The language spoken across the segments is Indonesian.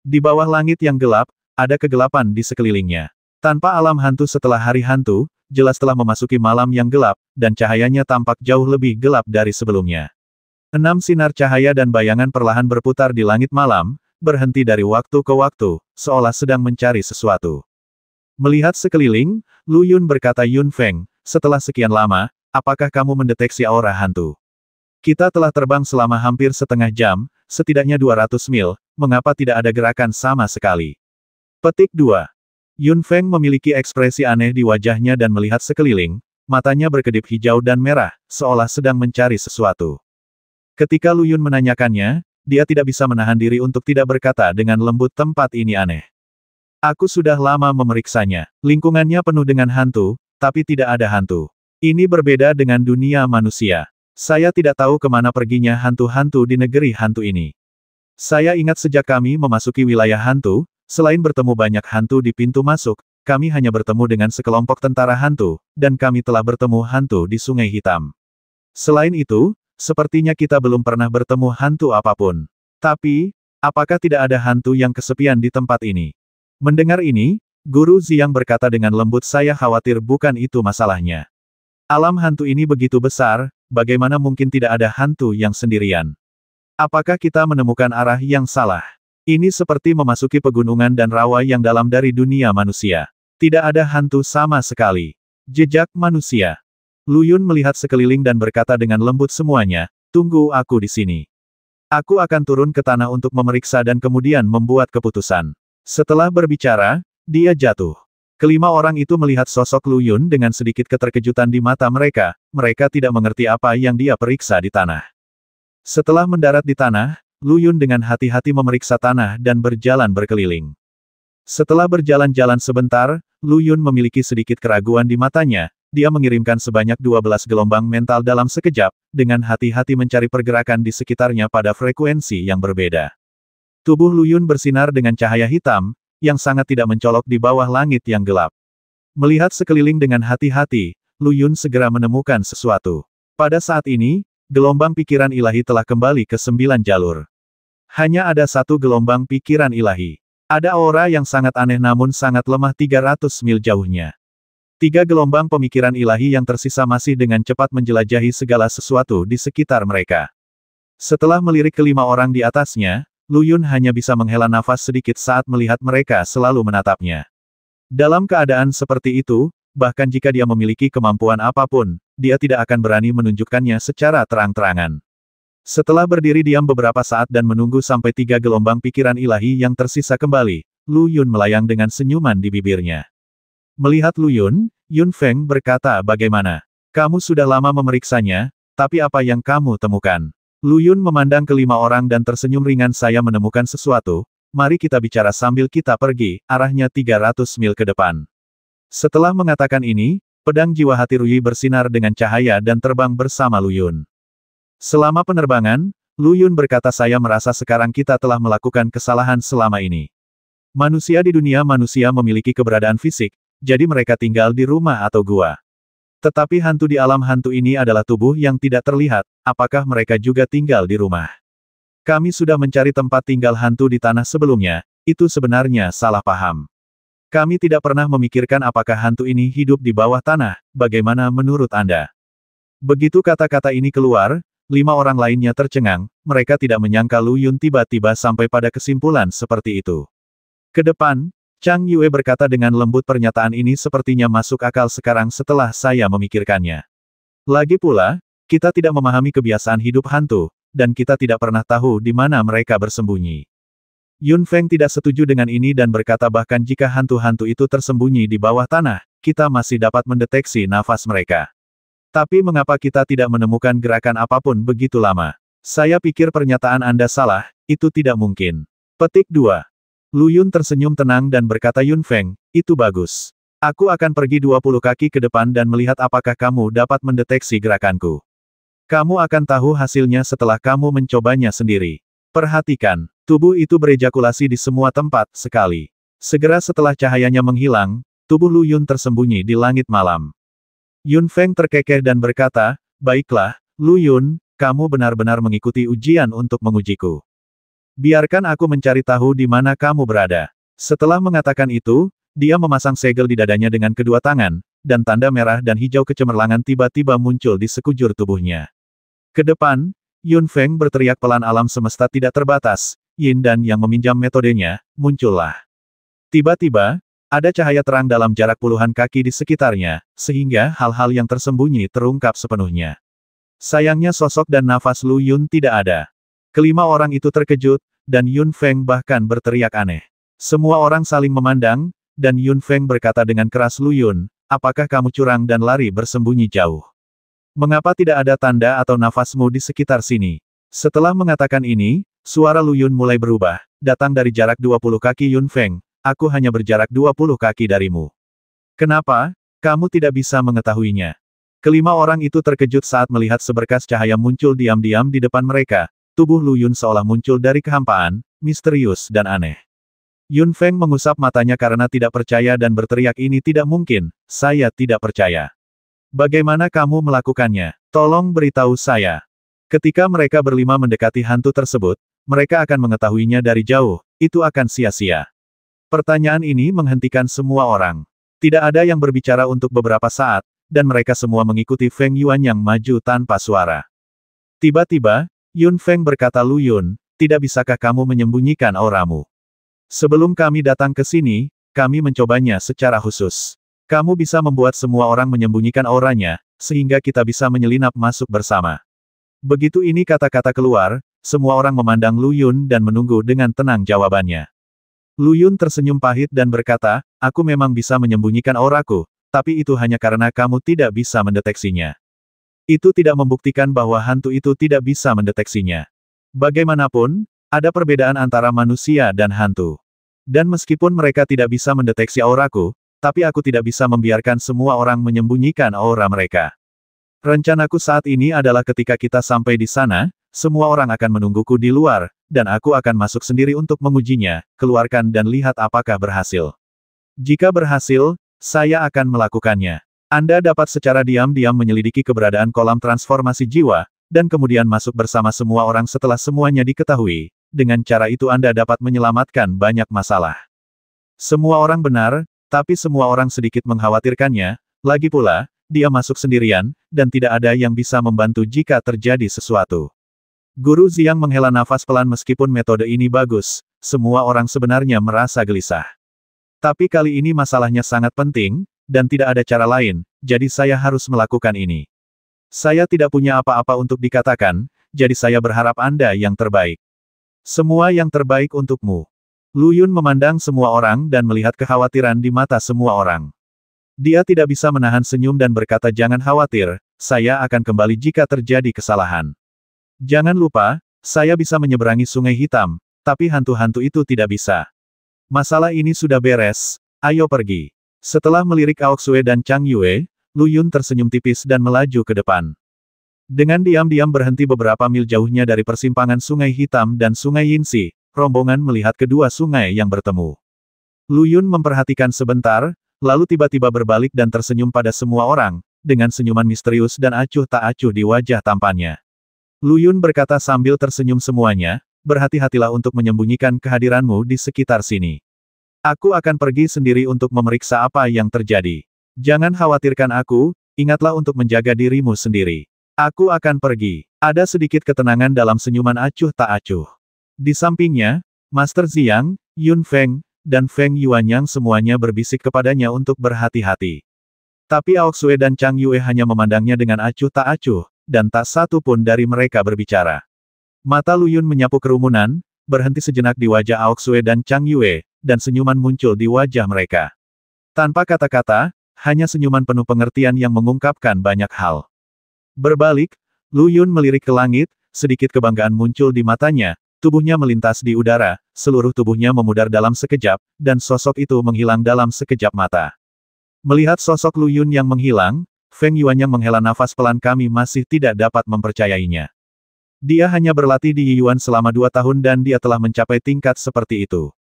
Di bawah langit yang gelap, ada kegelapan di sekelilingnya. Tanpa alam hantu setelah hari hantu, jelas telah memasuki malam yang gelap, dan cahayanya tampak jauh lebih gelap dari sebelumnya. Enam sinar cahaya dan bayangan perlahan berputar di langit malam, berhenti dari waktu ke waktu, seolah sedang mencari sesuatu. Melihat sekeliling, Lu Yun berkata Yun Feng, setelah sekian lama, apakah kamu mendeteksi aura hantu? Kita telah terbang selama hampir setengah jam, setidaknya 200 mil, mengapa tidak ada gerakan sama sekali? Petik 2. Yun Feng memiliki ekspresi aneh di wajahnya dan melihat sekeliling, matanya berkedip hijau dan merah, seolah sedang mencari sesuatu. Ketika Lu Yun menanyakannya, dia tidak bisa menahan diri untuk tidak berkata dengan lembut tempat ini aneh. Aku sudah lama memeriksanya, lingkungannya penuh dengan hantu, tapi tidak ada hantu. Ini berbeda dengan dunia manusia. Saya tidak tahu ke mana perginya hantu-hantu di negeri hantu ini. Saya ingat sejak kami memasuki wilayah hantu, selain bertemu banyak hantu di pintu masuk, kami hanya bertemu dengan sekelompok tentara hantu, dan kami telah bertemu hantu di Sungai Hitam. Selain itu, sepertinya kita belum pernah bertemu hantu apa pun. Tapi, apakah tidak ada hantu yang kesepian di tempat ini? Mendengar ini, Guru Ziyang berkata dengan lembut saya khawatir bukan itu masalahnya. Alam hantu ini begitu besar, bagaimana mungkin tidak ada hantu yang sendirian? Apakah kita menemukan arah yang salah? Ini seperti memasuki pegunungan dan rawa yang dalam dari dunia manusia. Tidak ada hantu sama sekali. Jejak manusia. Luyun melihat sekeliling dan berkata dengan lembut semuanya, tunggu aku di sini. Aku akan turun ke tanah untuk memeriksa dan kemudian membuat keputusan. Setelah berbicara, dia jatuh. Kelima orang itu melihat sosok Lu Yun dengan sedikit keterkejutan di mata mereka, mereka tidak mengerti apa yang dia periksa di tanah. Setelah mendarat di tanah, Lu Yun dengan hati-hati memeriksa tanah dan berjalan berkeliling. Setelah berjalan-jalan sebentar, Lu Yun memiliki sedikit keraguan di matanya, dia mengirimkan sebanyak 12 gelombang mental dalam sekejap, dengan hati-hati mencari pergerakan di sekitarnya pada frekuensi yang berbeda. Tubuh Lu Yun bersinar dengan cahaya hitam, yang sangat tidak mencolok di bawah langit yang gelap. Melihat sekeliling dengan hati-hati, Lu Yun segera menemukan sesuatu. Pada saat ini, gelombang pikiran ilahi telah kembali ke sembilan jalur. Hanya ada satu gelombang pikiran ilahi. Ada aura yang sangat aneh namun sangat lemah 300 mil jauhnya. Tiga gelombang pemikiran ilahi yang tersisa masih dengan cepat menjelajahi segala sesuatu di sekitar mereka. Setelah melirik kelima orang di atasnya, Lu Yun hanya bisa menghela nafas sedikit saat melihat mereka selalu menatapnya. Dalam keadaan seperti itu, bahkan jika dia memiliki kemampuan apa pun, dia tidak akan berani menunjukkannya secara terang-terangan. Setelah berdiri diam beberapa saat dan menunggu sampai tiga gelombang pikiran ilahi yang tersisa kembali, Lu Yun melayang dengan senyuman di bibirnya. Melihat Lu Yun, Yun Feng berkata bagaimana? Kamu sudah lama memeriksanya, tapi apa yang kamu temukan? Lu Yun memandang kelima orang dan tersenyum ringan saya menemukan sesuatu, mari kita bicara sambil kita pergi, arahnya 300 mil ke depan. Setelah mengatakan ini, pedang jiwa hati Rui bersinar dengan cahaya dan terbang bersama Lu Yun. Selama penerbangan, Lu Yun berkata saya merasa sekarang kita telah melakukan kesalahan selama ini. Manusia di dunia manusia memiliki keberadaan fisik, jadi mereka tinggal di rumah atau gua. Tetapi hantu di alam hantu ini adalah tubuh yang tidak terlihat, apakah mereka juga tinggal di rumah? Kami sudah mencari tempat tinggal hantu di tanah sebelumnya, itu sebenarnya salah paham. Kami tidak pernah memikirkan apakah hantu ini hidup di bawah tanah, bagaimana menurut Anda? Begitu kata-kata ini keluar, lima orang lainnya tercengang, mereka tidak menyangka Lu Yun tiba-tiba sampai pada kesimpulan seperti itu. Ke depan, Chang Yue berkata dengan lembut pernyataan ini sepertinya masuk akal sekarang setelah saya memikirkannya. Lagi pula, kita tidak memahami kebiasaan hidup hantu, dan kita tidak pernah tahu di mana mereka bersembunyi. Yun Feng tidak setuju dengan ini dan berkata bahkan jika hantu-hantu itu tersembunyi di bawah tanah, kita masih dapat mendeteksi nafas mereka. Tapi mengapa kita tidak menemukan gerakan apa pun begitu lama? Saya pikir pernyataan Anda salah, itu tidak mungkin. Petik 2. Lu Yun tersenyum tenang dan berkata Yun Feng, itu bagus. Aku akan pergi 20 kaki ke depan dan melihat apakah kamu dapat mendeteksi gerakanku. Kamu akan tahu hasilnya setelah kamu mencobanya sendiri. Perhatikan, tubuh itu berejakulasi di semua tempat, sekali. Segera setelah cahayanya menghilang, tubuh Lu Yun tersembunyi di langit malam. Yun Feng terkekeh dan berkata, Baiklah, Lu Yun, kamu benar-benar mengikuti ujian untuk mengujiku. Biarkan aku mencari tahu di mana kamu berada. Setelah mengatakan itu, dia memasang segel di dadanya dengan kedua tangan, dan tanda merah dan hijau kecemerlangan tiba-tiba muncul di sekujur tubuhnya. Ke depan, Yun Feng berteriak pelan alam semesta tidak terbatas, Yin dan yang meminjam metodenya, muncullah. Tiba-tiba, ada cahaya terang dalam jarak puluhan kaki di sekitarnya, sehingga hal-hal yang tersembunyi terungkap sepenuhnya. Sayangnya sosok dan nafas Lu Yun tidak ada. Kelima orang itu terkejut, dan Yun Feng bahkan berteriak aneh. Semua orang saling memandang, dan Yun Feng berkata dengan keras Lu Yun, apakah kamu curang dan lari bersembunyi jauh? Mengapa tidak ada tanda atau nafasmu di sekitar sini? Setelah mengatakan ini, suara Lu Yun mulai berubah, datang dari jarak 20 kaki Yun Feng, aku hanya berjarak 20 kaki darimu. Kenapa? Kamu tidak bisa mengetahuinya. Kelima orang itu terkejut saat melihat seberkas cahaya muncul diam-diam di depan mereka, Tubuh Lu Yun seolah muncul dari kehampaan, misterius dan aneh. Yun Feng mengusap matanya karena tidak percaya dan berteriak ini tidak mungkin, saya tidak percaya. Bagaimana kamu melakukannya? Tolong beritahu saya. Ketika mereka berlima mendekati hantu tersebut, mereka akan mengetahuinya dari jauh, itu akan sia-sia. Pertanyaan ini menghentikan semua orang. Tidak ada yang berbicara untuk beberapa saat, dan mereka semua mengikuti Feng Yuan yang maju tanpa suara. Tiba-tiba, Yun Feng berkata Lu Yun, tidak bisakah kamu menyembunyikan auramu? Sebelum kami datang ke sini, kami mencobanya secara khusus. Kamu bisa membuat semua orang menyembunyikan auranya, sehingga kita bisa menyelinap masuk bersama. Begitu ini kata-kata keluar, semua orang memandang Lu Yun dan menunggu dengan tenang jawabannya. Lu Yun tersenyum pahit dan berkata, aku memang bisa menyembunyikan auraku, tapi itu hanya karena kamu tidak bisa mendeteksinya. Itu tidak membuktikan bahwa hantu itu tidak bisa mendeteksinya. Bagaimanapun, ada perbedaan antara manusia dan hantu. Dan meskipun mereka tidak bisa mendeteksi auraku, tapi aku tidak bisa membiarkan semua orang menyembunyikan aura mereka. Rencanaku saat ini adalah ketika kita sampai di sana, semua orang akan menungguku di luar, dan aku akan masuk sendiri untuk mengujinya, keluarkan dan lihat apakah berhasil. Jika berhasil, saya akan melakukannya. Anda dapat secara diam-diam menyelidiki keberadaan kolam transformasi jiwa, dan kemudian masuk bersama semua orang setelah semuanya diketahui. Dengan cara itu Anda dapat menyelamatkan banyak masalah. Semua orang benar, tapi semua orang sedikit mengkhawatirkannya, lagi pula, dia masuk sendirian, dan tidak ada yang bisa membantu jika terjadi sesuatu. Guru Ziang menghela nafas pelan meskipun metode ini bagus, semua orang sebenarnya merasa gelisah. Tapi kali ini masalahnya sangat penting, dan tidak ada cara lain, jadi saya harus melakukan ini. Saya tidak punya apa-apa untuk dikatakan, jadi saya berharap Anda yang terbaik. Semua yang terbaik untukmu. Lu Yun memandang semua orang dan melihat kekhawatiran di mata semua orang. Dia tidak bisa menahan senyum dan berkata jangan khawatir, saya akan kembali jika terjadi kesalahan. Jangan lupa, saya bisa menyeberangi sungai hitam, tapi hantu-hantu itu tidak bisa. Masalah ini sudah beres, ayo pergi. Setelah melirik Aoksue dan Chang Yue, Lu Yun tersenyum tipis dan melaju ke depan. Dengan diam-diam berhenti beberapa mil jauhnya dari persimpangan Sungai Hitam dan Sungai Yinsi, rombongan melihat kedua sungai yang bertemu. Lu Yun memperhatikan sebentar, lalu tiba-tiba berbalik dan tersenyum pada semua orang, dengan senyuman misterius dan acuh tak acuh di wajah tampannya. Lu Yun berkata sambil tersenyum semuanya, berhati-hatilah untuk menyembunyikan kehadiranmu di sekitar sini. Aku akan pergi sendiri untuk memeriksa apa yang terjadi. Jangan khawatirkan aku, ingatlah untuk menjaga dirimu sendiri. Aku akan pergi. Ada sedikit ketenangan dalam senyuman acuh tak acuh. Di sampingnya, Master Ziang, Yun Feng, dan Feng Yuanyang semuanya berbisik kepadanya untuk berhati-hati. Tapi Aoksue dan Chang Yue hanya memandangnya dengan acuh tak acuh, dan tak satu pun dari mereka berbicara. Mata Lu Yun menyapu kerumunan, berhenti sejenak di wajah Aoksue dan Chang Yue, dan senyuman muncul di wajah mereka. Tanpa kata-kata, hanya senyuman penuh pengertian yang mengungkapkan banyak hal. Berbalik, Lu Yun melirik ke langit, sedikit kebanggaan muncul di matanya, tubuhnya melintas di udara, seluruh tubuhnya memudar dalam sekejap, dan sosok itu menghilang dalam sekejap mata. Melihat sosok Lu Yun yang menghilang, Feng Yuan yang menghela nafas pelan kami masih tidak dapat mempercayainya. Dia hanya berlatih di Yuan selama dua tahun dan dia telah mencapai tingkat seperti itu.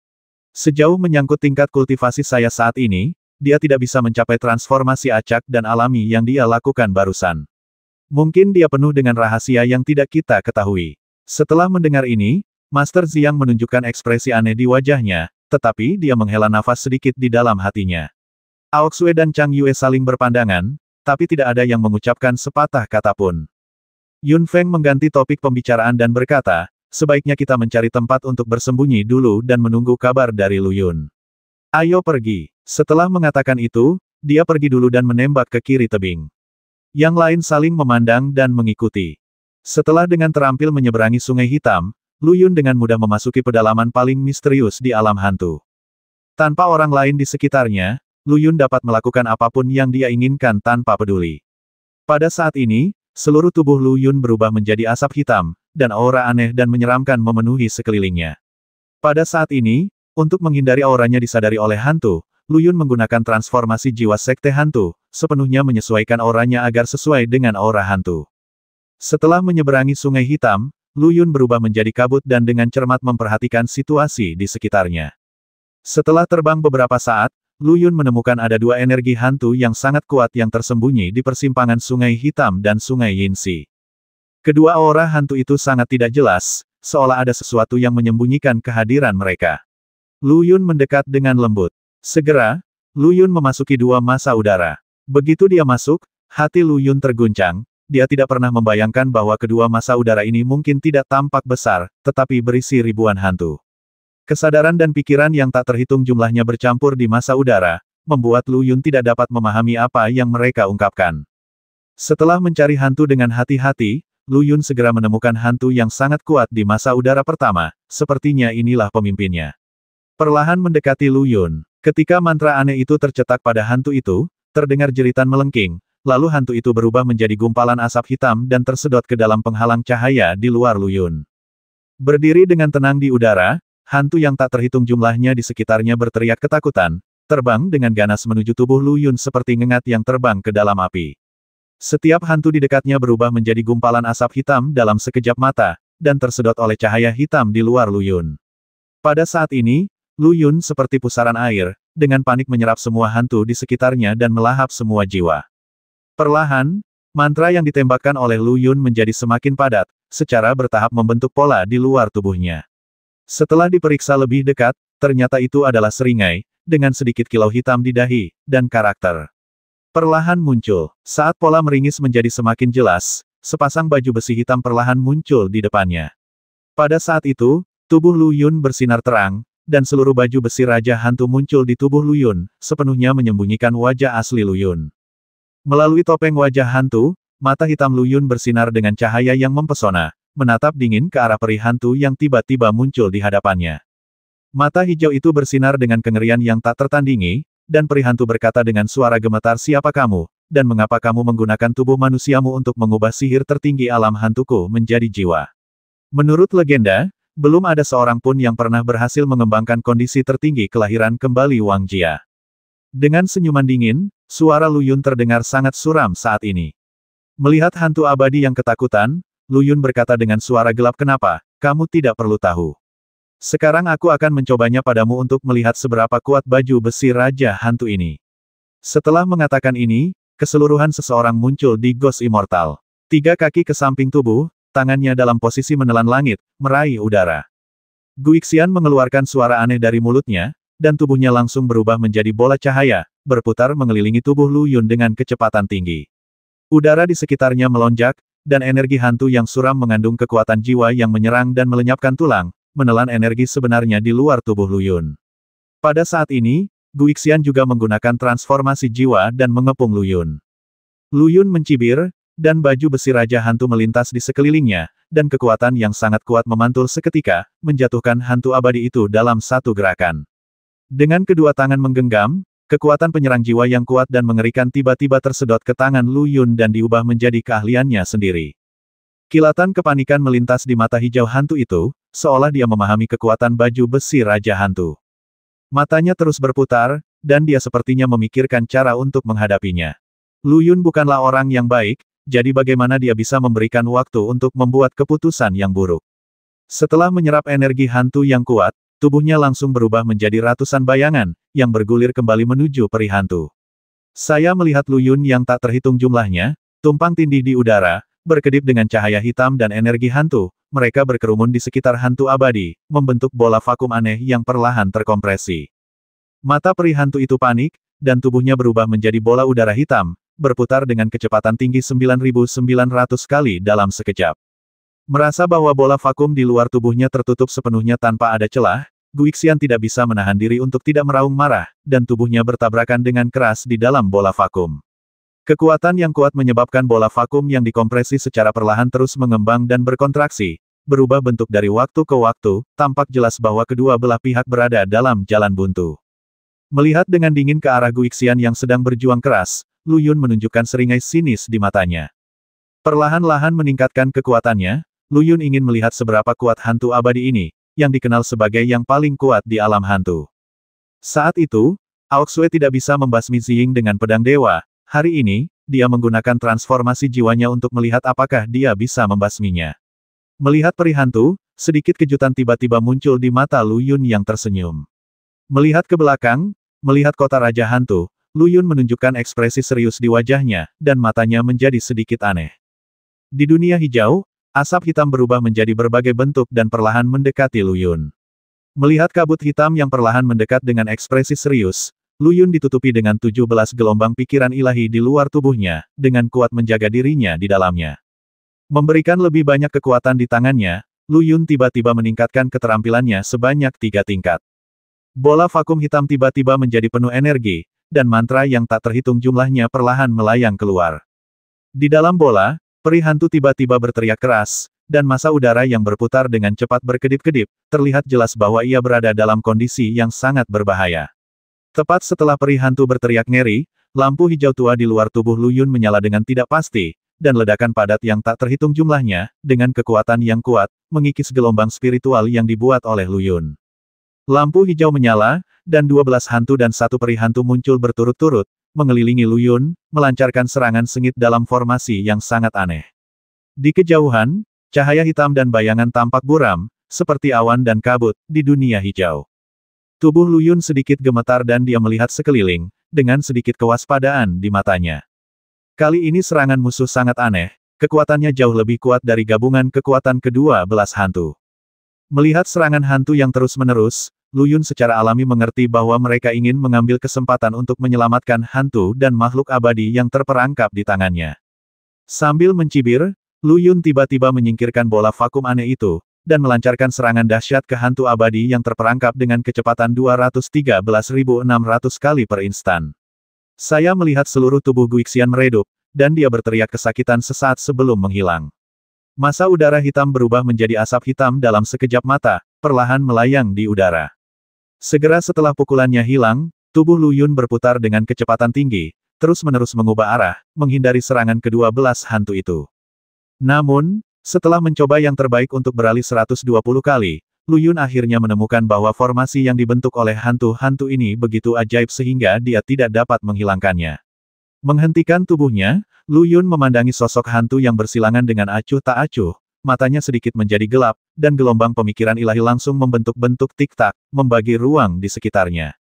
Sejauh menyangkut tingkat kultivasi saya saat ini, dia tidak bisa mencapai transformasi acak dan alami yang dia lakukan barusan. Mungkin dia penuh dengan rahasia yang tidak kita ketahui. Setelah mendengar ini, Master Ziang menunjukkan ekspresi aneh di wajahnya, tetapi dia menghela nafas sedikit di dalam hatinya. Aoxue dan Chang Yue saling berpandangan, tapi tidak ada yang mengucapkan sepatah kata pun. Yun Feng mengganti topik pembicaraan dan berkata, sebaiknya kita mencari tempat untuk bersembunyi dulu dan menunggu kabar dari Lu Yun. Ayo pergi. Setelah mengatakan itu, dia pergi dulu dan menembak ke kiri tebing. Yang lain saling memandang dan mengikuti. Setelah dengan terampil menyeberangi sungai hitam, Lu Yun dengan mudah memasuki pedalaman paling misterius di alam hantu. Tanpa orang lain di sekitarnya, Lu Yun dapat melakukan apa pun yang dia inginkan tanpa peduli. Pada saat ini, seluruh tubuh Lu Yun berubah menjadi asap hitam, dan aura aneh dan menyeramkan memenuhi sekelilingnya. Pada saat ini, untuk menghindari auranya disadari oleh hantu, Lu Yun menggunakan transformasi jiwa sekte hantu, sepenuhnya menyesuaikan auranya agar sesuai dengan aura hantu. Setelah menyeberangi sungai hitam, Lu Yun berubah menjadi kabut dan dengan cermat memperhatikan situasi di sekitarnya. Setelah terbang beberapa saat, Lu Yun menemukan ada dua energi hantu yang sangat kuat yang tersembunyi di persimpangan sungai hitam dan sungai Yinsi. Kedua aura hantu itu sangat tidak jelas, seolah ada sesuatu yang menyembunyikan kehadiran mereka. Lu Yun mendekat dengan lembut. Segera, Lu Yun memasuki dua masa udara. Begitu dia masuk, hati Lu Yun terguncang, dia tidak pernah membayangkan bahwa kedua masa udara ini mungkin tidak tampak besar, tetapi berisi ribuan hantu. Kesadaran dan pikiran yang tak terhitung jumlahnya bercampur di masa udara, membuat Lu Yun tidak dapat memahami apa yang mereka ungkapkan. Setelah mencari hantu dengan hati-hati, Lu Yun segera menemukan hantu yang sangat kuat di masa udara pertama, sepertinya inilah pemimpinnya. Perlahan mendekati Lu Yun. Ketika mantra aneh itu tercetak pada hantu itu, terdengar jeritan melengking, lalu hantu itu berubah menjadi gumpalan asap hitam dan tersedot ke dalam penghalang cahaya di luar Lu Yun. Berdiri dengan tenang di udara, hantu yang tak terhitung jumlahnya di sekitarnya berteriak ketakutan, terbang dengan ganas menuju tubuh Lu Yun seperti ngengat yang terbang ke dalam api. Setiap hantu di dekatnya berubah menjadi gumpalan asap hitam dalam sekejap mata, dan tersedot oleh cahaya hitam di luar Lu Yun. Pada saat ini, Lu Yun seperti pusaran air, dengan panik menyerap semua hantu di sekitarnya dan melahap semua jiwa. Perlahan, mantra yang ditembakkan oleh Lu Yun menjadi semakin padat, secara bertahap membentuk pola di luar tubuhnya. Setelah diperiksa lebih dekat, ternyata itu adalah seringai, dengan sedikit kilau hitam di dahi, dan karakter. Perlahan muncul, saat pola meringis menjadi semakin jelas, sepasang baju besi hitam perlahan muncul di depannya. Pada saat itu, tubuh Lu Yun bersinar terang, dan seluruh baju besi Raja Hantu muncul di tubuh Lu Yun, sepenuhnya menyembunyikan wajah asli Lu Yun. Melalui topeng wajah hantu, mata hitam Lu Yun bersinar dengan cahaya yang mempesona, menatap dingin ke arah peri hantu yang tiba-tiba muncul di hadapannya. Mata hijau itu bersinar dengan kengerian yang tak tertandingi, dan peri hantu berkata dengan suara gemetar siapa kamu, dan mengapa kamu menggunakan tubuh manusiamu untuk mengubah sihir tertinggi alam hantuku menjadi jiwa. Menurut legenda, belum ada seorang pun yang pernah berhasil mengembangkan kondisi tertinggi kelahiran kembali Wang Jia. Dengan senyuman dingin, suara Lu Yun terdengar sangat suram saat ini. Melihat hantu abadi yang ketakutan, Lu Yun berkata dengan suara gelap kenapa, kamu tidak perlu tahu. Sekarang aku akan mencobanya padamu untuk melihat seberapa kuat baju besi Raja Hantu ini. Setelah mengatakan ini, keseluruhan seseorang muncul di Ghost Immortal. Tiga kaki ke samping tubuh, tangannya dalam posisi menelan langit, meraih udara. Guixian mengeluarkan suara aneh dari mulutnya, dan tubuhnya langsung berubah menjadi bola cahaya, berputar mengelilingi tubuh Lu Yun dengan kecepatan tinggi. Udara di sekitarnya melonjak, dan energi hantu yang suram mengandung kekuatan jiwa yang menyerang dan melenyapkan tulang, menelan energi sebenarnya di luar tubuh Lu Yun. Pada saat ini, Guixian juga menggunakan transformasi jiwa dan mengepung Lu Yun. Lu Yun mencibir, dan baju besi Raja Hantu melintas di sekelilingnya, dan kekuatan yang sangat kuat memantul seketika, menjatuhkan hantu abadi itu dalam satu gerakan. Dengan kedua tangan menggenggam, kekuatan penyerang jiwa yang kuat dan mengerikan tiba-tiba tersedot ke tangan Lu Yun dan diubah menjadi keahliannya sendiri. Kilatan kepanikan melintas di mata hijau hantu itu, seolah dia memahami kekuatan baju besi Raja Hantu. Matanya terus berputar, dan dia sepertinya memikirkan cara untuk menghadapinya. Lu Yun bukanlah orang yang baik, jadi bagaimana dia bisa memberikan waktu untuk membuat keputusan yang buruk. Setelah menyerap energi hantu yang kuat, tubuhnya langsung berubah menjadi ratusan bayangan, yang bergulir kembali menuju peri hantu. Saya melihat Lu Yun yang tak terhitung jumlahnya, tumpang tindih di udara, berkedip dengan cahaya hitam dan energi hantu, mereka berkerumun di sekitar hantu abadi, membentuk bola vakum aneh yang perlahan terkompresi. Mata peri hantu itu panik, dan tubuhnya berubah menjadi bola udara hitam, berputar dengan kecepatan tinggi 9.900 kali dalam sekejap. Merasa bahwa bola vakum di luar tubuhnya tertutup sepenuhnya tanpa ada celah, Guixian tidak bisa menahan diri untuk tidak meraung marah, dan tubuhnya bertabrakan dengan keras di dalam bola vakum. Kekuatan yang kuat menyebabkan bola vakum yang dikompresi secara perlahan terus mengembang dan berkontraksi, berubah bentuk dari waktu ke waktu, tampak jelas bahwa kedua belah pihak berada dalam jalan buntu. Melihat dengan dingin ke arah Guixian yang sedang berjuang keras, Lu Yun menunjukkan seringai sinis di matanya. Perlahan-lahan meningkatkan kekuatannya, Lu Yun ingin melihat seberapa kuat hantu abadi ini, yang dikenal sebagai yang paling kuat di alam hantu. Saat itu, Aoxue tidak bisa membasmi Ziying dengan pedang dewa, hari ini, dia menggunakan transformasi jiwanya untuk melihat apakah dia bisa membasminya. Melihat peri hantu, sedikit kejutan tiba-tiba muncul di mata Lu Yun yang tersenyum. Melihat ke belakang, melihat kota Raja Hantu, Lu Yun menunjukkan ekspresi serius di wajahnya, dan matanya menjadi sedikit aneh. Di dunia hijau, asap hitam berubah menjadi berbagai bentuk dan perlahan mendekati Lu Yun. Melihat kabut hitam yang perlahan mendekat dengan ekspresi serius, Lu Yun ditutupi dengan 17 gelombang pikiran ilahi di luar tubuhnya, dengan kuat menjaga dirinya di dalamnya. Memberikan lebih banyak kekuatan di tangannya, Lu Yun tiba-tiba meningkatkan keterampilannya sebanyak tiga tingkat. Bola vakum hitam tiba-tiba menjadi penuh energi, dan mantra yang tak terhitung jumlahnya perlahan melayang keluar. Di dalam bola, peri hantu tiba-tiba berteriak keras, dan masa udara yang berputar dengan cepat berkedip-kedip, terlihat jelas bahwa ia berada dalam kondisi yang sangat berbahaya. Tepat setelah peri hantu berteriak ngeri, lampu hijau tua di luar tubuh Lu Yun menyala dengan tidak pasti, dan ledakan padat yang tak terhitung jumlahnya, dengan kekuatan yang kuat, mengikis gelombang spiritual yang dibuat oleh Lu Yun. Lampu hijau menyala, dan dua belas hantu dan satu peri hantu muncul berturut-turut, mengelilingi Lu Yun, melancarkan serangan sengit dalam formasi yang sangat aneh. Di kejauhan, cahaya hitam dan bayangan tampak buram, seperti awan dan kabut, di dunia hijau. Tubuh Lu Yun sedikit gemetar dan dia melihat sekeliling, dengan sedikit kewaspadaan di matanya. Kali ini serangan musuh sangat aneh, kekuatannya jauh lebih kuat dari gabungan kekuatan kedua belas hantu. Melihat serangan hantu yang terus-menerus, Lu Yun secara alami mengerti bahwa mereka ingin mengambil kesempatan untuk menyelamatkan hantu dan makhluk abadi yang terperangkap di tangannya. Sambil mencibir, Lu Yun tiba-tiba menyingkirkan bola vakum aneh itu, dan melancarkan serangan dahsyat ke hantu abadi yang terperangkap dengan kecepatan 213.600 kali per instan. Saya melihat seluruh tubuh Guixian meredup, dan dia berteriak kesakitan sesaat sebelum menghilang. Masa udara hitam berubah menjadi asap hitam dalam sekejap mata, perlahan melayang di udara. Segera setelah pukulannya hilang, tubuh Lu Yun berputar dengan kecepatan tinggi, terus-menerus mengubah arah, menghindari serangan kedua belas hantu itu. Namun, setelah mencoba yang terbaik untuk beralih 120 kali, Lu Yun akhirnya menemukan bahwa formasi yang dibentuk oleh hantu-hantu ini begitu ajaib sehingga dia tidak dapat menghilangkannya. Menghentikan tubuhnya, Lu Yun memandangi sosok hantu yang bersilangan dengan acuh tak acuh, matanya sedikit menjadi gelap, dan gelombang pemikiran ilahi langsung membentuk-bentuk tik-tak, membagi ruang di sekitarnya.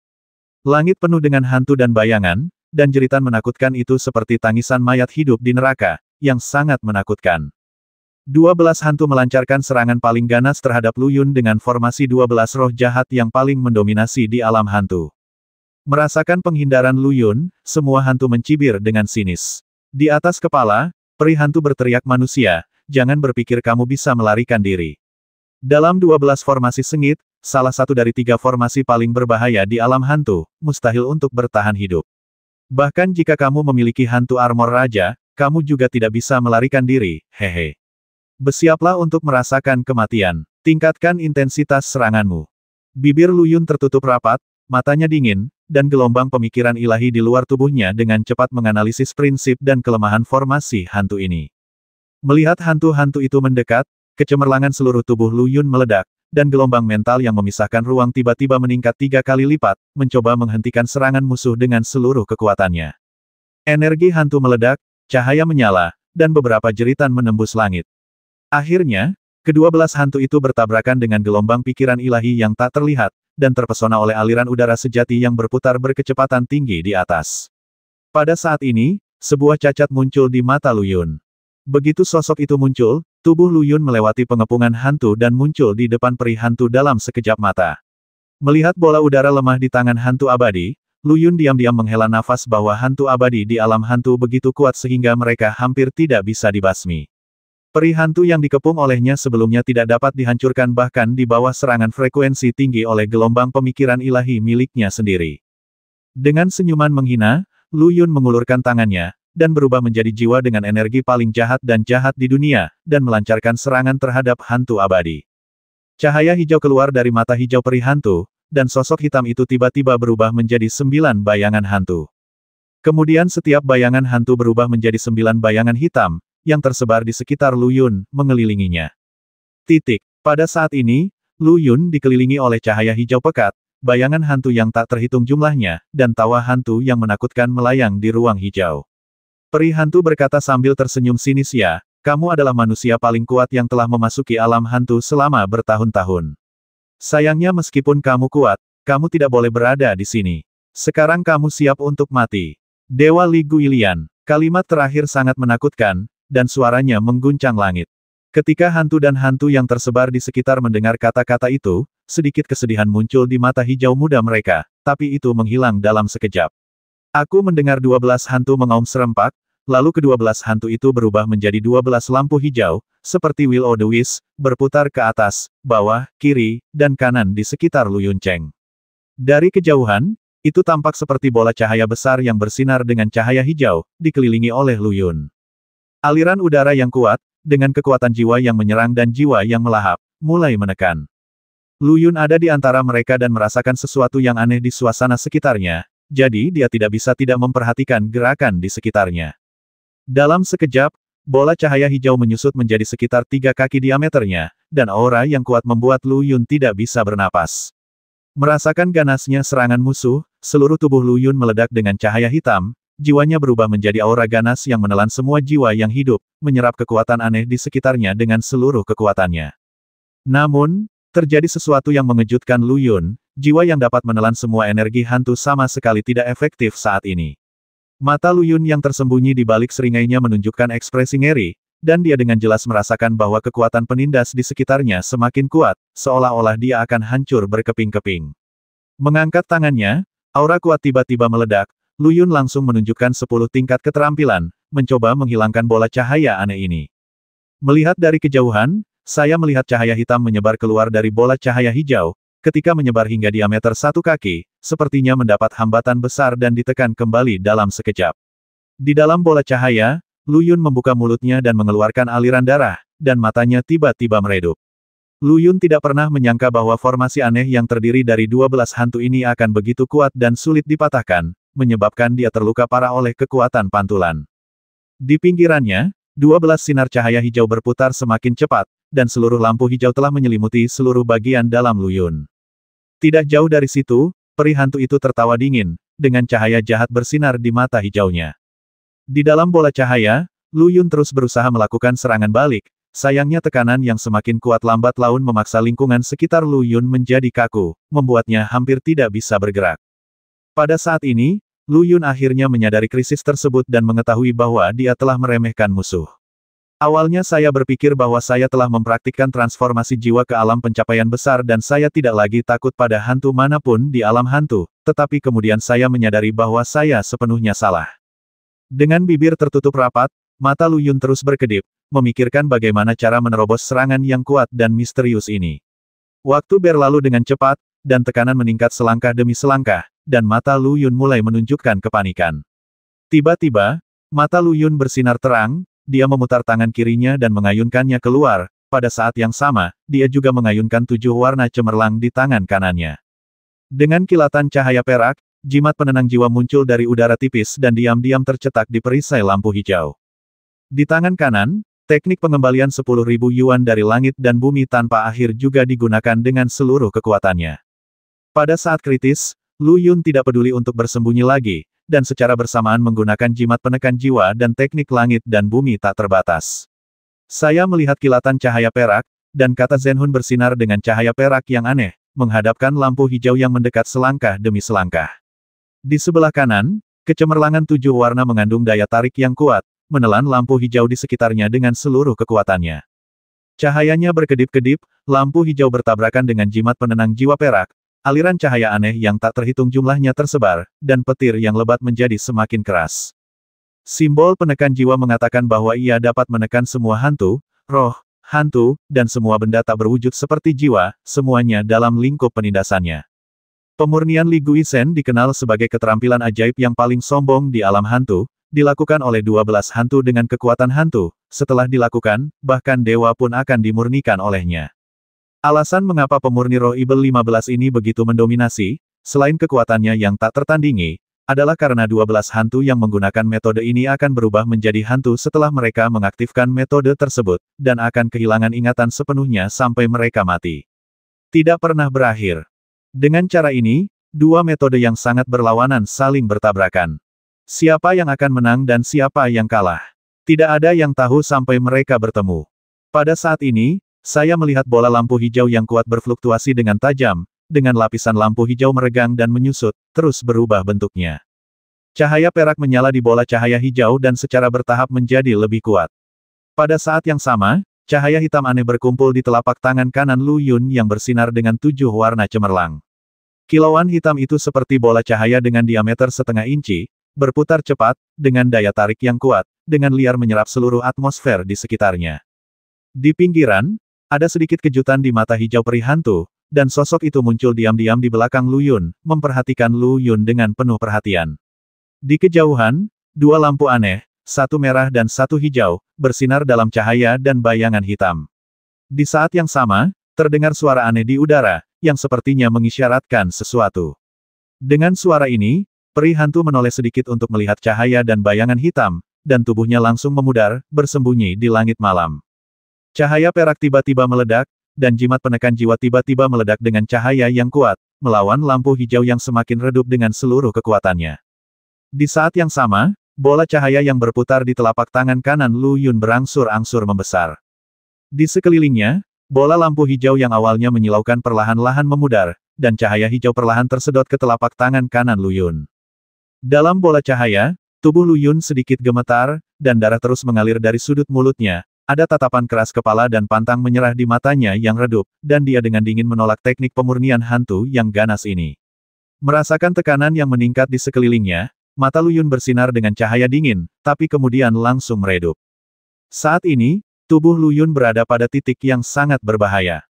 Langit penuh dengan hantu dan bayangan, dan jeritan menakutkan itu seperti tangisan mayat hidup di neraka, yang sangat menakutkan. Dua belas hantu melancarkan serangan paling ganas terhadap Lu Yun dengan formasi dua belas roh jahat yang paling mendominasi di alam hantu. Merasakan penghindaran Lu Yun, semua hantu mencibir dengan sinis. Di atas kepala, peri hantu berteriak manusia, jangan berpikir kamu bisa melarikan diri. Dalam 12 formasi sengit, salah satu dari tiga formasi paling berbahaya di alam hantu, mustahil untuk bertahan hidup. Bahkan jika kamu memiliki hantu armor raja, kamu juga tidak bisa melarikan diri, hehe. Bersiaplah untuk merasakan kematian. Tingkatkan intensitas seranganmu. Bibir Luyun tertutup rapat, matanya dingin, dan gelombang pemikiran ilahi di luar tubuhnya dengan cepat menganalisis prinsip dan kelemahan formasi hantu ini. Melihat hantu-hantu itu mendekat, kecemerlangan seluruh tubuh Lu Yun meledak, dan gelombang mental yang memisahkan ruang tiba-tiba meningkat tiga kali lipat, mencoba menghentikan serangan musuh dengan seluruh kekuatannya. Energi hantu meledak, cahaya menyala, dan beberapa jeritan menembus langit. Akhirnya, kedua belas hantu itu bertabrakan dengan gelombang pikiran ilahi yang tak terlihat, dan terpesona oleh aliran udara sejati yang berputar berkecepatan tinggi di atas. Pada saat ini, sebuah cacat muncul di mata Lu Yun. Begitu sosok itu muncul, tubuh Lu Yun melewati pengepungan hantu dan muncul di depan peri hantu dalam sekejap mata. Melihat bola udara lemah di tangan hantu abadi, Lu Yun diam-diam menghela nafas bahwa hantu abadi di alam hantu begitu kuat sehingga mereka hampir tidak bisa dibasmi. Peri hantu yang dikepung olehnya sebelumnya tidak dapat dihancurkan bahkan di bawah serangan frekuensi tinggi oleh gelombang pemikiran ilahi miliknya sendiri. Dengan senyuman menghina, Lu Yun mengulurkan tangannya, dan berubah menjadi jiwa dengan energi paling jahat dan jahat di dunia, dan melancarkan serangan terhadap hantu abadi. Cahaya hijau keluar dari mata hijau peri hantu, dan sosok hitam itu tiba-tiba berubah menjadi sembilan bayangan hantu. Kemudian setiap bayangan hantu berubah menjadi sembilan bayangan hitam, yang tersebar di sekitar Lu Yun, mengelilinginya. Titik. Pada saat ini, Lu Yun dikelilingi oleh cahaya hijau pekat, bayangan hantu yang tak terhitung jumlahnya, dan tawa hantu yang menakutkan melayang di ruang hijau. Peri hantu berkata sambil tersenyum sinis ya, kamu adalah manusia paling kuat yang telah memasuki alam hantu selama bertahun-tahun. Sayangnya meskipun kamu kuat, kamu tidak boleh berada di sini. Sekarang kamu siap untuk mati. Dewa Li Guilian. Kalimat terakhir sangat menakutkan, dan suaranya mengguncang langit. Ketika hantu dan hantu yang tersebar di sekitar mendengar kata-kata itu, sedikit kesedihan muncul di mata hijau muda mereka, tapi itu menghilang dalam sekejap. Aku mendengar dua belas hantu mengaum serempak, lalu kedua belas hantu itu berubah menjadi dua belas lampu hijau, seperti Will o' the Wisp, berputar ke atas, bawah, kiri, dan kanan di sekitar Lu Cheng. Dari kejauhan, itu tampak seperti bola cahaya besar yang bersinar dengan cahaya hijau, dikelilingi oleh Lu Yun. Aliran udara yang kuat, dengan kekuatan jiwa yang menyerang dan jiwa yang melahap, mulai menekan. Lu Yun ada di antara mereka dan merasakan sesuatu yang aneh di suasana sekitarnya, jadi dia tidak bisa tidak memperhatikan gerakan di sekitarnya. Dalam sekejap, bola cahaya hijau menyusut menjadi sekitar tiga kaki diameternya, dan aura yang kuat membuat Lu Yun tidak bisa bernapas. Merasakan ganasnya serangan musuh, seluruh tubuh Lu Yun meledak dengan cahaya hitam, jiwanya berubah menjadi aura ganas yang menelan semua jiwa yang hidup, menyerap kekuatan aneh di sekitarnya dengan seluruh kekuatannya. Namun, terjadi sesuatu yang mengejutkan Lu Yun, jiwa yang dapat menelan semua energi hantu sama sekali tidak efektif saat ini. Mata Lu Yun yang tersembunyi di balik seringainya menunjukkan ekspresi ngeri, dan dia dengan jelas merasakan bahwa kekuatan penindas di sekitarnya semakin kuat, seolah-olah dia akan hancur berkeping-keping. Mengangkat tangannya, aura kuat tiba-tiba meledak, Lu Yun langsung menunjukkan 10 tingkat keterampilan, mencoba menghilangkan bola cahaya aneh ini. Melihat dari kejauhan, saya melihat cahaya hitam menyebar keluar dari bola cahaya hijau, ketika menyebar hingga diameter satu kaki, sepertinya mendapat hambatan besar dan ditekan kembali dalam sekejap. Di dalam bola cahaya, Lu Yun membuka mulutnya dan mengeluarkan aliran darah, dan matanya tiba-tiba meredup. Lu Yun tidak pernah menyangka bahwa formasi aneh yang terdiri dari 12 hantu ini akan begitu kuat dan sulit dipatahkan, menyebabkan dia terluka parah oleh kekuatan pantulan. Di pinggirannya, dua belas sinar cahaya hijau berputar semakin cepat, dan seluruh lampu hijau telah menyelimuti seluruh bagian dalam Luyun. Tidak jauh dari situ, peri hantu itu tertawa dingin, dengan cahaya jahat bersinar di mata hijaunya. Di dalam bola cahaya, Luyun terus berusaha melakukan serangan balik, sayangnya tekanan yang semakin kuat lambat laun memaksa lingkungan sekitar Luyun menjadi kaku, membuatnya hampir tidak bisa bergerak. Pada saat ini, Lu Yun akhirnya menyadari krisis tersebut dan mengetahui bahwa dia telah meremehkan musuh. Awalnya saya berpikir bahwa saya telah mempraktikkan transformasi jiwa ke alam pencapaian besar dan saya tidak lagi takut pada hantu mana pun di alam hantu, tetapi kemudian saya menyadari bahwa saya sepenuhnya salah. Dengan bibir tertutup rapat, mata Lu Yun terus berkedip, memikirkan bagaimana cara menerobos serangan yang kuat dan misterius ini. Waktu berlalu dengan cepat, dan tekanan meningkat selangkah demi selangkah, dan mata Lu Yun mulai menunjukkan kepanikan. Tiba-tiba, mata Lu Yun bersinar terang, dia memutar tangan kirinya dan mengayunkannya keluar, pada saat yang sama, dia juga mengayunkan tujuh warna cemerlang di tangan kanannya. Dengan kilatan cahaya perak, jimat penenang jiwa muncul dari udara tipis dan diam-diam tercetak di perisai lampu hijau. Di tangan kanan, teknik pengembalian 10.000 yuan dari langit dan bumi tanpa akhir juga digunakan dengan seluruh kekuatannya. Pada saat kritis, Lu Yun tidak peduli untuk bersembunyi lagi, dan secara bersamaan menggunakan jimat penekan jiwa dan teknik langit dan bumi tak terbatas. Saya melihat kilatan cahaya perak, dan kata Zenhun bersinar dengan cahaya perak yang aneh, menghadapkan lampu hijau yang mendekat selangkah demi selangkah. Di sebelah kanan, kecemerlangan tujuh warna mengandung daya tarik yang kuat, menelan lampu hijau di sekitarnya dengan seluruh kekuatannya. Cahayanya berkedip-kedip, lampu hijau bertabrakan dengan jimat penenang jiwa perak, aliran cahaya aneh yang tak terhitung jumlahnya tersebar, dan petir yang lebat menjadi semakin keras. Simbol penekan jiwa mengatakan bahwa ia dapat menekan semua hantu, roh, hantu, dan semua benda tak berwujud seperti jiwa, semuanya dalam lingkup penindasannya. Pemurnian Li Guisen dikenal sebagai keterampilan ajaib yang paling sombong di alam hantu, dilakukan oleh 12 hantu dengan kekuatan hantu, setelah dilakukan, bahkan dewa pun akan dimurnikan olehnya. Alasan mengapa pemurni roh Ibel 15 ini begitu mendominasi, selain kekuatannya yang tak tertandingi, adalah karena 12 hantu yang menggunakan metode ini akan berubah menjadi hantu setelah mereka mengaktifkan metode tersebut, dan akan kehilangan ingatan sepenuhnya sampai mereka mati. Tidak pernah berakhir. Dengan cara ini, dua metode yang sangat berlawanan saling bertabrakan. Siapa yang akan menang dan siapa yang kalah? Tidak ada yang tahu sampai mereka bertemu. Pada saat ini, saya melihat bola lampu hijau yang kuat berfluktuasi dengan tajam, dengan lapisan lampu hijau meregang dan menyusut, terus berubah bentuknya. Cahaya perak menyala di bola cahaya hijau dan secara bertahap menjadi lebih kuat. Pada saat yang sama, cahaya hitam aneh berkumpul di telapak tangan kanan Lu Yun yang bersinar dengan tujuh warna cemerlang. Kilauan hitam itu seperti bola cahaya dengan diameter setengah inci, berputar cepat, dengan daya tarik yang kuat, dengan liar menyerap seluruh atmosfer di sekitarnya. Di pinggiran, ada sedikit kejutan di mata hijau peri hantu, dan sosok itu muncul diam-diam di belakang Lu Yun, memperhatikan Lu Yun dengan penuh perhatian. Di kejauhan, dua lampu aneh, satu merah dan satu hijau, bersinar dalam cahaya dan bayangan hitam. Di saat yang sama, terdengar suara aneh di udara, yang sepertinya mengisyaratkan sesuatu. Dengan suara ini, Peri hantu menoleh sedikit untuk melihat cahaya dan bayangan hitam, dan tubuhnya langsung memudar, bersembunyi di langit malam. Cahaya perak tiba-tiba meledak, dan jimat penekan jiwa tiba-tiba meledak dengan cahaya yang kuat, melawan lampu hijau yang semakin redup dengan seluruh kekuatannya. Di saat yang sama, bola cahaya yang berputar di telapak tangan kanan Lu Yun berangsur-angsur membesar. Di sekelilingnya, bola lampu hijau yang awalnya menyilaukan perlahan-lahan memudar, dan cahaya hijau perlahan tersedot ke telapak tangan kanan Lu Yun. Dalam bola cahaya, tubuh Lu Yun sedikit gemetar, dan darah terus mengalir dari sudut mulutnya. Ada tatapan keras kepala dan pantang menyerah di matanya yang redup, dan dia dengan dingin menolak teknik pemurnian hantu yang ganas ini. Merasakan tekanan yang meningkat di sekelilingnya, mata Lu Yun bersinar dengan cahaya dingin, tapi kemudian langsung meredup. Saat ini, tubuh Lu Yun berada pada titik yang sangat berbahaya.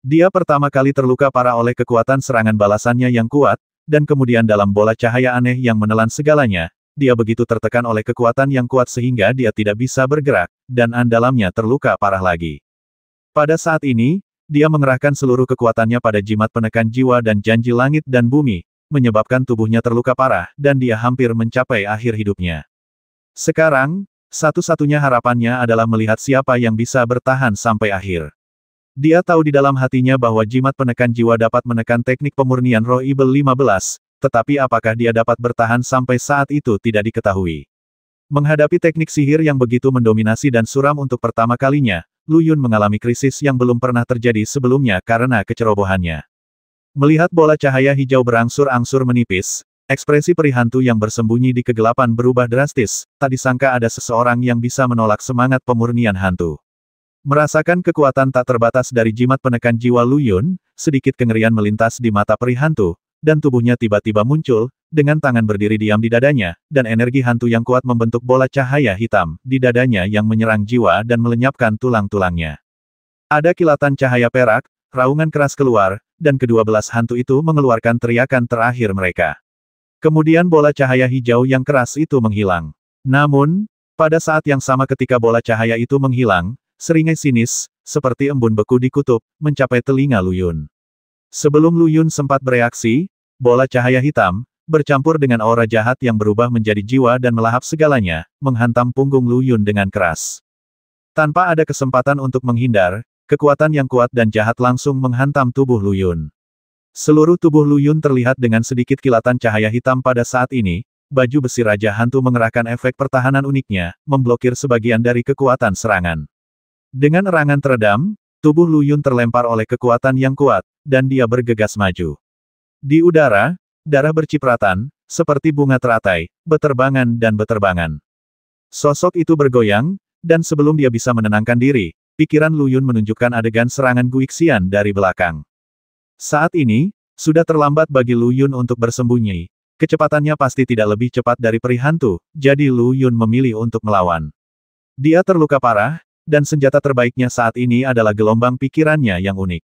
Dia pertama kali terluka parah oleh kekuatan serangan balasannya yang kuat, dan kemudian dalam bola cahaya aneh yang menelan segalanya, dia begitu tertekan oleh kekuatan yang kuat sehingga dia tidak bisa bergerak, dan andalamnya terluka parah lagi. Pada saat ini, dia mengerahkan seluruh kekuatannya pada jimat penekan jiwa dan janji langit dan bumi, menyebabkan tubuhnya terluka parah, dan dia hampir mencapai akhir hidupnya. Sekarang, satu-satunya harapannya adalah melihat siapa yang bisa bertahan sampai akhir. Dia tahu di dalam hatinya bahwa jimat penekan jiwa dapat menekan teknik pemurnian roh Ibel 15, tetapi apakah dia dapat bertahan sampai saat itu tidak diketahui. Menghadapi teknik sihir yang begitu mendominasi dan suram untuk pertama kalinya, Lu Yun mengalami krisis yang belum pernah terjadi sebelumnya karena kecerobohannya. Melihat bola cahaya hijau berangsur-angsur menipis, ekspresi perihantu yang bersembunyi di kegelapan berubah drastis, tak disangka ada seseorang yang bisa menolak semangat pemurnian hantu. Merasakan kekuatan tak terbatas dari jimat penekan jiwa Lu Yun, sedikit kengerian melintas di mata peri hantu, dan tubuhnya tiba-tiba muncul, dengan tangan berdiri diam di dadanya, dan energi hantu yang kuat membentuk bola cahaya hitam di dadanya yang menyerang jiwa dan melenyapkan tulang-tulangnya. Ada kilatan cahaya perak, raungan keras keluar, dan kedua belas hantu itu mengeluarkan teriakan terakhir mereka. Kemudian bola cahaya hijau yang keras itu menghilang. Namun, pada saat yang sama ketika bola cahaya itu menghilang, Seringai sinis, seperti embun beku di kutub, mencapai telinga Luyun. Sebelum Luyun sempat bereaksi, bola cahaya hitam, bercampur dengan aura jahat yang berubah menjadi jiwa dan melahap segalanya, menghantam punggung Luyun dengan keras. Tanpa ada kesempatan untuk menghindar, kekuatan yang kuat dan jahat langsung menghantam tubuh Luyun. Seluruh tubuh Luyun terlihat dengan sedikit kilatan cahaya hitam pada saat ini, baju besi Raja Hantu mengerahkan efek pertahanan uniknya, memblokir sebagian dari kekuatan serangan. Dengan erangan teredam, tubuh Lu Yun terlempar oleh kekuatan yang kuat, dan dia bergegas maju. Di udara, darah bercipratan, seperti bunga teratai, beterbangan dan beterbangan. Sosok itu bergoyang, dan sebelum dia bisa menenangkan diri, pikiran Lu Yun menunjukkan adegan serangan Guixian dari belakang. Saat ini, sudah terlambat bagi Lu Yun untuk bersembunyi. Kecepatannya pasti tidak lebih cepat dari peri hantu, jadi Lu Yun memilih untuk melawan. Dia terluka parah, dan senjata terbaiknya saat ini adalah gelombang pikirannya yang unik.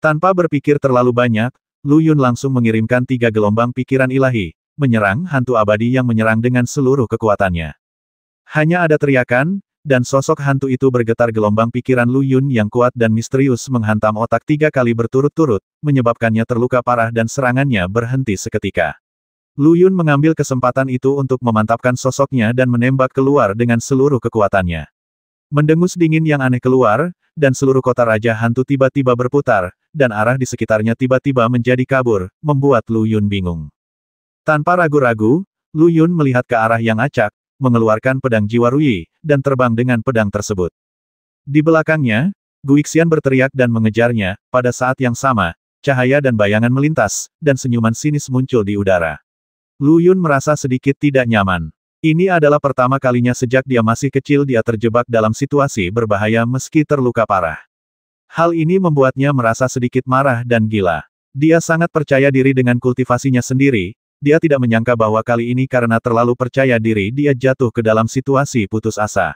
Tanpa berpikir terlalu banyak, Lu Yun langsung mengirimkan tiga gelombang pikiran ilahi, menyerang hantu abadi yang menyerang dengan seluruh kekuatannya. Hanya ada teriakan, dan sosok hantu itu bergetar gelombang pikiran Lu Yun yang kuat dan misterius menghantam otak tiga kali berturut-turut, menyebabkannya terluka parah dan serangannya berhenti seketika. Lu Yun mengambil kesempatan itu untuk memantapkan sosoknya dan menembak keluar dengan seluruh kekuatannya. Mendengus dingin yang aneh keluar, dan seluruh kota Raja Hantu tiba-tiba berputar, dan arah di sekitarnya tiba-tiba menjadi kabur, membuat Lu Yun bingung. Tanpa ragu-ragu, Lu Yun melihat ke arah yang acak, mengeluarkan pedang jiwa Rui, dan terbang dengan pedang tersebut. Di belakangnya, Guixian berteriak dan mengejarnya, pada saat yang sama, cahaya dan bayangan melintas, dan senyuman sinis muncul di udara. Lu Yun merasa sedikit tidak nyaman. Ini adalah pertama kalinya sejak dia masih kecil dia terjebak dalam situasi berbahaya meski terluka parah. Hal ini membuatnya merasa sedikit marah dan gila. Dia sangat percaya diri dengan kultivasinya sendiri, dia tidak menyangka bahwa kali ini karena terlalu percaya diri dia jatuh ke dalam situasi putus asa.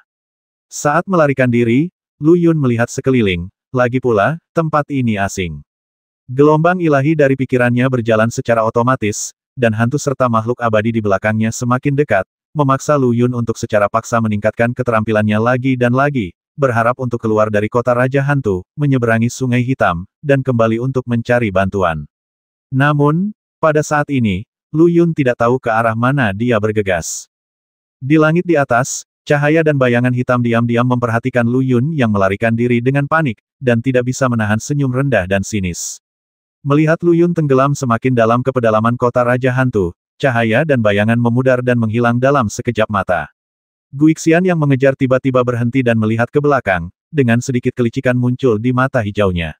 Saat melarikan diri, Lu Yun melihat sekeliling, lagi pula, tempat ini asing. Gelombang ilahi dari pikirannya berjalan secara otomatis, dan hantu serta makhluk abadi di belakangnya semakin dekat, memaksa Lu Yun untuk secara paksa meningkatkan keterampilannya lagi dan lagi, berharap untuk keluar dari kota Raja Hantu, menyeberangi Sungai Hitam, dan kembali untuk mencari bantuan. Namun, pada saat ini, Lu Yun tidak tahu ke arah mana dia bergegas. Di langit di atas, cahaya dan bayangan hitam diam-diam memperhatikan Lu Yun yang melarikan diri dengan panik, dan tidak bisa menahan senyum rendah dan sinis. Melihat Lu Yun tenggelam semakin dalam ke pedalaman kota Raja Hantu, Cahaya dan bayangan memudar dan menghilang dalam sekejap mata. Guixian yang mengejar tiba-tiba berhenti dan melihat ke belakang, dengan sedikit kelicikan muncul di mata hijaunya.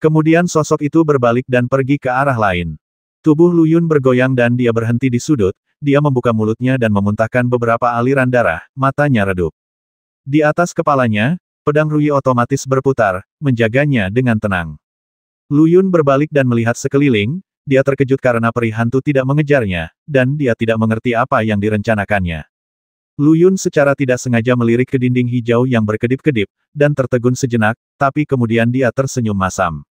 Kemudian sosok itu berbalik dan pergi ke arah lain. Tubuh Luyun bergoyang dan dia berhenti di sudut, dia membuka mulutnya dan memuntahkan beberapa aliran darah, matanya redup. Di atas kepalanya, pedang Rui otomatis berputar, menjaganya dengan tenang. Luyun berbalik dan melihat sekeliling, dia terkejut karena peri hantu tidak mengejarnya, dan dia tidak mengerti apa yang direncanakannya. Lu Yun secara tidak sengaja melirik ke dinding hijau yang berkedip-kedip, dan tertegun sejenak, tapi kemudian dia tersenyum masam.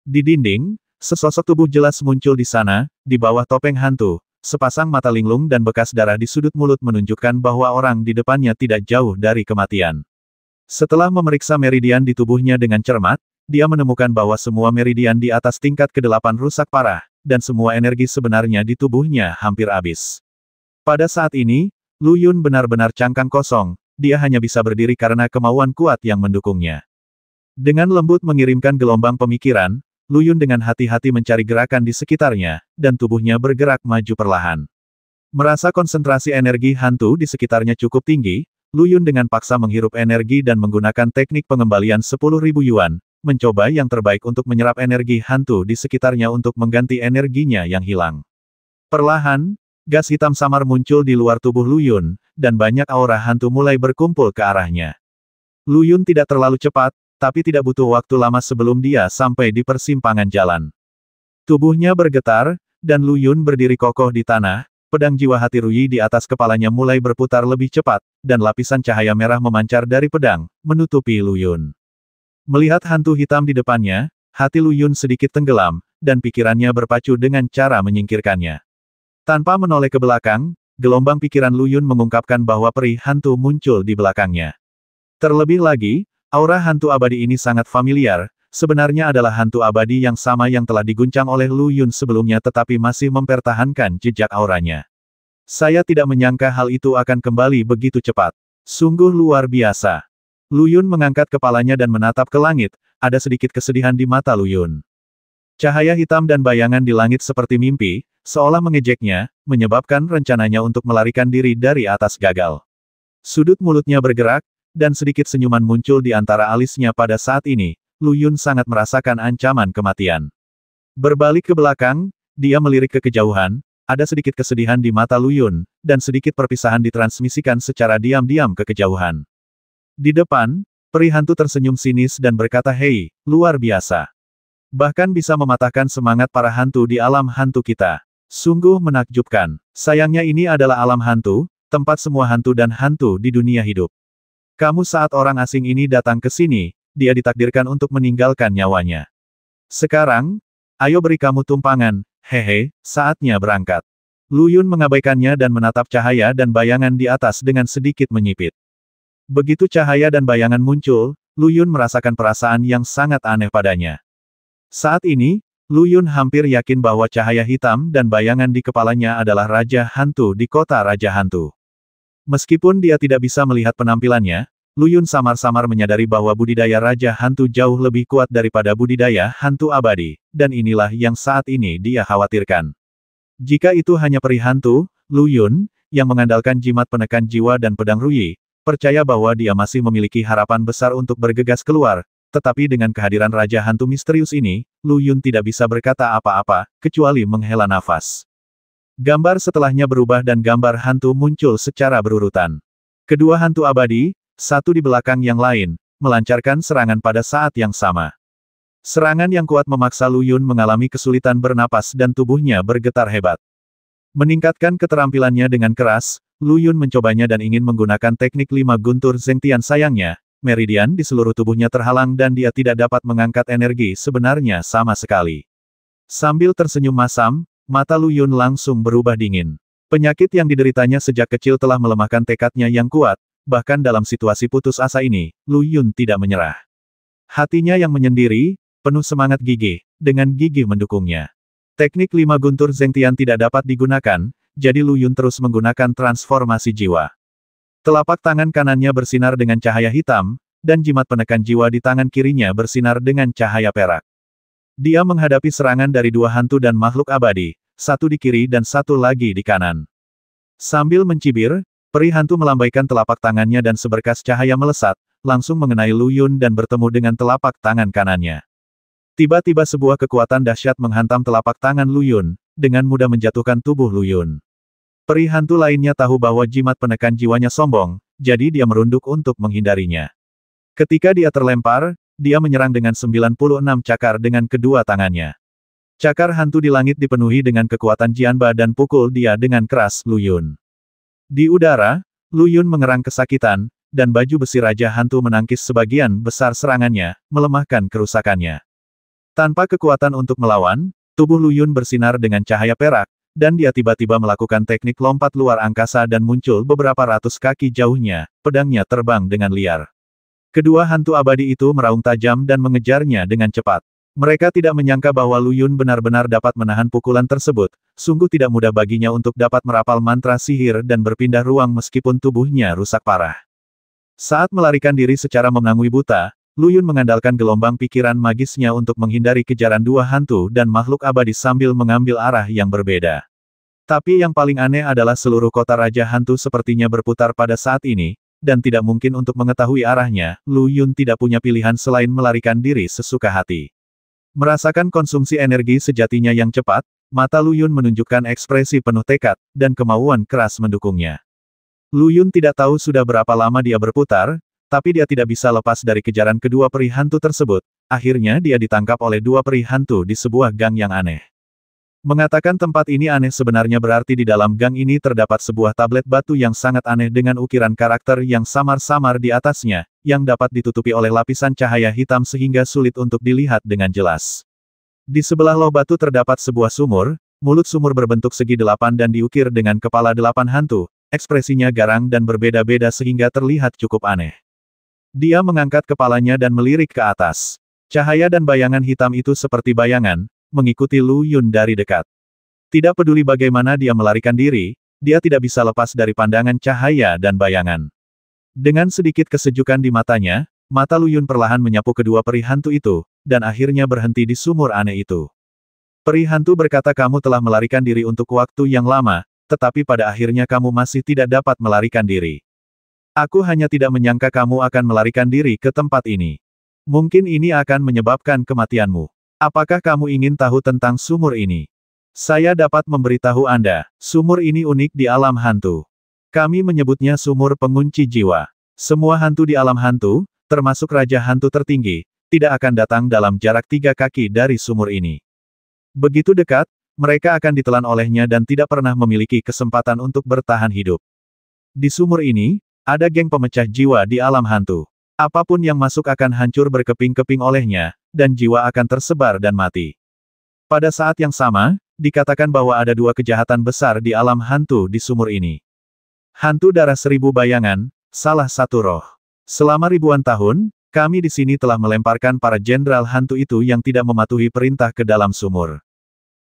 Di dinding, sesosok tubuh jelas muncul di sana, di bawah topeng hantu, sepasang mata linglung dan bekas darah di sudut mulut menunjukkan bahwa orang di depannya tidak jauh dari kematian. Setelah memeriksa meridian di tubuhnya dengan cermat, dia menemukan bahwa semua meridian di atas tingkat ke-8 rusak parah, dan semua energi sebenarnya di tubuhnya hampir habis. Pada saat ini, Lu Yun benar-benar cangkang kosong, dia hanya bisa berdiri karena kemauan kuat yang mendukungnya. Dengan lembut mengirimkan gelombang pemikiran, Lu Yun dengan hati-hati mencari gerakan di sekitarnya, dan tubuhnya bergerak maju perlahan. Merasa konsentrasi energi hantu di sekitarnya cukup tinggi, Lu Yun dengan paksa menghirup energi dan menggunakan teknik pengembalian 10.000 yuan, mencoba yang terbaik untuk menyerap energi hantu di sekitarnya untuk mengganti energinya yang hilang. Perlahan, gas hitam samar muncul di luar tubuh Luyun, dan banyak aura hantu mulai berkumpul ke arahnya. Luyun tidak terlalu cepat, tapi tidak butuh waktu lama sebelum dia sampai di persimpangan jalan. Tubuhnya bergetar, dan Luyun berdiri kokoh di tanah, pedang jiwa hati Ruyi di atas kepalanya mulai berputar lebih cepat, dan lapisan cahaya merah memancar dari pedang, menutupi Luyun. Melihat hantu hitam di depannya, hati Lu Yun sedikit tenggelam, dan pikirannya berpacu dengan cara menyingkirkannya. Tanpa menoleh ke belakang, gelombang pikiran Lu Yun mengungkapkan bahwa perih hantu muncul di belakangnya. Terlebih lagi, aura hantu abadi ini sangat familiar, sebenarnya adalah hantu abadi yang sama yang telah diguncang oleh Lu Yun sebelumnya tetapi masih mempertahankan jejak auranya. Saya tidak menyangka hal itu akan kembali begitu cepat. Sungguh luar biasa. Luyun mengangkat kepalanya dan menatap ke langit, ada sedikit kesedihan di mata Luyun. Cahaya hitam dan bayangan di langit seperti mimpi, seolah mengejeknya, menyebabkan rencananya untuk melarikan diri dari atas gagal. Sudut mulutnya bergerak, dan sedikit senyuman muncul di antara alisnya pada saat ini, Luyun sangat merasakan ancaman kematian. Berbalik ke belakang, dia melirik ke kejauhan, ada sedikit kesedihan di mata Luyun, dan sedikit perpisahan ditransmisikan secara diam-diam ke kejauhan. Di depan, Peri hantu tersenyum sinis dan berkata hei, luar biasa. Bahkan bisa mematahkan semangat para hantu di alam hantu kita. Sungguh menakjubkan. Sayangnya ini adalah alam hantu, tempat semua hantu dan hantu di dunia hidup. Kamu saat orang asing ini datang ke sini, dia ditakdirkan untuk meninggalkan nyawanya. Sekarang, ayo beri kamu tumpangan, hehe, saatnya berangkat. Lu Yun mengabaikannya dan menatap cahaya dan bayangan di atas dengan sedikit menyipit. Begitu cahaya dan bayangan muncul, Lu Yun merasakan perasaan yang sangat aneh padanya. Saat ini, Lu Yun hampir yakin bahwa cahaya hitam dan bayangan di kepalanya adalah Raja Hantu di kota Raja Hantu. Meskipun dia tidak bisa melihat penampilannya, Lu Yun samar-samar menyadari bahwa budidaya Raja Hantu jauh lebih kuat daripada budidaya Hantu Abadi, dan inilah yang saat ini dia khawatirkan. Jika itu hanya peri hantu, Lu Yun, yang mengandalkan jimat penekan jiwa dan pedang Ruyi, percaya bahwa dia masih memiliki harapan besar untuk bergegas keluar, tetapi dengan kehadiran Raja Hantu misterius ini, Lu Yun tidak bisa berkata apa-apa, kecuali menghela nafas. Gambar setelahnya berubah dan gambar hantu muncul secara berurutan. Kedua hantu abadi, satu di belakang yang lain, melancarkan serangan pada saat yang sama. Serangan yang kuat memaksa Lu Yun mengalami kesulitan bernapas dan tubuhnya bergetar hebat. Meningkatkan keterampilannya dengan keras, Lu Yun mencobanya dan ingin menggunakan teknik lima guntur Zengtian sayangnya, meridian di seluruh tubuhnya terhalang dan dia tidak dapat mengangkat energi sebenarnya sama sekali. Sambil tersenyum masam, mata Lu Yun langsung berubah dingin. Penyakit yang dideritanya sejak kecil telah melemahkan tekadnya yang kuat, bahkan dalam situasi putus asa ini, Lu Yun tidak menyerah. Hatinya yang menyendiri, penuh semangat gigih, dengan gigih mendukungnya. Teknik lima guntur Zengtian tidak dapat digunakan, jadi Lu Yun terus menggunakan transformasi jiwa. Telapak tangan kanannya bersinar dengan cahaya hitam, dan jimat penekan jiwa di tangan kirinya bersinar dengan cahaya perak. Dia menghadapi serangan dari dua hantu dan makhluk abadi, satu di kiri dan satu lagi di kanan. Sambil mencibir, peri hantu melambaikan telapak tangannya dan seberkas cahaya melesat, langsung mengenai Lu Yun dan bertemu dengan telapak tangan kanannya. Tiba-tiba sebuah kekuatan dahsyat menghantam telapak tangan Lu Yun, dengan mudah menjatuhkan tubuh Lu Yun. Peri hantu lainnya tahu bahwa jimat penekan jiwanya sombong, jadi dia merunduk untuk menghindarinya. Ketika dia terlempar, dia menyerang dengan 96 cakar dengan kedua tangannya. Cakar hantu di langit dipenuhi dengan kekuatan Jianba dan pukul dia dengan keras Lu Yun. Di udara, Lu Yun mengerang kesakitan, dan baju besi Raja Hantu menangkis sebagian besar serangannya, melemahkan kerusakannya. Tanpa kekuatan untuk melawan, Tubuh Lu Yun bersinar dengan cahaya perak, dan dia tiba-tiba melakukan teknik lompat luar angkasa dan muncul beberapa ratus kaki jauhnya, pedangnya terbang dengan liar. Kedua hantu abadi itu meraung tajam dan mengejarnya dengan cepat. Mereka tidak menyangka bahwa Lu Yun benar-benar dapat menahan pukulan tersebut, sungguh tidak mudah baginya untuk dapat merapal mantra sihir dan berpindah ruang meskipun tubuhnya rusak parah. Saat melarikan diri secara menangui buta, Lu Yun mengandalkan gelombang pikiran magisnya untuk menghindari kejaran dua hantu dan makhluk abadi sambil mengambil arah yang berbeda. Tapi yang paling aneh adalah seluruh kota Raja Hantu sepertinya berputar pada saat ini, dan tidak mungkin untuk mengetahui arahnya, Lu Yun tidak punya pilihan selain melarikan diri sesuka hati. Merasakan konsumsi energi sejatinya yang cepat, mata Lu Yun menunjukkan ekspresi penuh tekad, dan kemauan keras mendukungnya. Lu Yun tidak tahu sudah berapa lama dia berputar, tapi dia tidak bisa lepas dari kejaran kedua peri hantu tersebut, akhirnya dia ditangkap oleh dua peri hantu di sebuah gang yang aneh. Mengatakan tempat ini aneh sebenarnya berarti di dalam gang ini terdapat sebuah tablet batu yang sangat aneh dengan ukiran karakter yang samar-samar di atasnya, yang dapat ditutupi oleh lapisan cahaya hitam sehingga sulit untuk dilihat dengan jelas. Di sebelah loh batu terdapat sebuah sumur, mulut sumur berbentuk segi delapan dan diukir dengan kepala delapan hantu, ekspresinya garang dan berbeda-beda sehingga terlihat cukup aneh. Dia mengangkat kepalanya dan melirik ke atas. Cahaya dan bayangan hitam itu seperti bayangan, mengikuti Lu Yun dari dekat. Tidak peduli bagaimana dia melarikan diri, dia tidak bisa lepas dari pandangan cahaya dan bayangan. Dengan sedikit kesejukan di matanya, mata Lu Yun perlahan menyapu kedua peri hantu itu, dan akhirnya berhenti di sumur aneh itu. Peri hantu berkata kamu telah melarikan diri untuk waktu yang lama, tetapi pada akhirnya kamu masih tidak dapat melarikan diri. Aku hanya tidak menyangka kamu akan melarikan diri ke tempat ini. Mungkin ini akan menyebabkan kematianmu. Apakah kamu ingin tahu tentang sumur ini? Saya dapat memberitahu Anda, sumur ini unik di alam hantu. Kami menyebutnya sumur pengunci jiwa. Semua hantu di alam hantu, termasuk Raja Hantu tertinggi, tidak akan datang dalam jarak tiga kaki dari sumur ini. Begitu dekat, mereka akan ditelan olehnya dan tidak pernah memiliki kesempatan untuk bertahan hidup. Di sumur ini, ada geng pemecah jiwa di alam hantu. Apa pun yang masuk akan hancur berkeping-keping olehnya, dan jiwa akan tersebar dan mati. Pada saat yang sama, dikatakan bahwa ada dua kejahatan besar di alam hantu di sumur ini. Hantu darah seribu bayangan, salah satu roh. Selama ribuan tahun, kami di sini telah melemparkan para jenderal hantu itu yang tidak mematuhi perintah ke dalam sumur.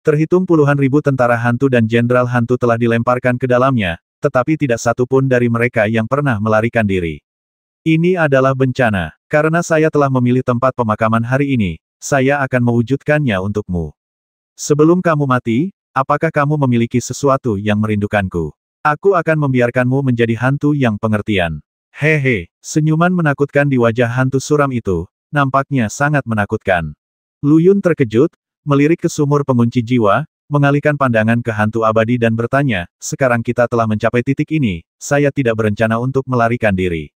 Terhitung puluhan ribu tentara hantu dan jenderal hantu telah dilemparkan ke dalamnya, tetapi tidak satu pun dari mereka yang pernah melarikan diri. Ini adalah bencana. Karena saya telah memilih tempat pemakaman hari ini, saya akan mewujudkannya untukmu. Sebelum kamu mati, apakah kamu memiliki sesuatu yang merindukanku? Aku akan membiarkanmu menjadi hantu yang pengertian. Hehe, senyuman menakutkan di wajah hantu suram itu, nampaknya sangat menakutkan. Luyun terkejut, melirik ke sumur pengunci jiwa, mengalihkan pandangan ke hantu abadi dan bertanya, sekarang kita telah mencapai titik ini, saya tidak berencana untuk melarikan diri.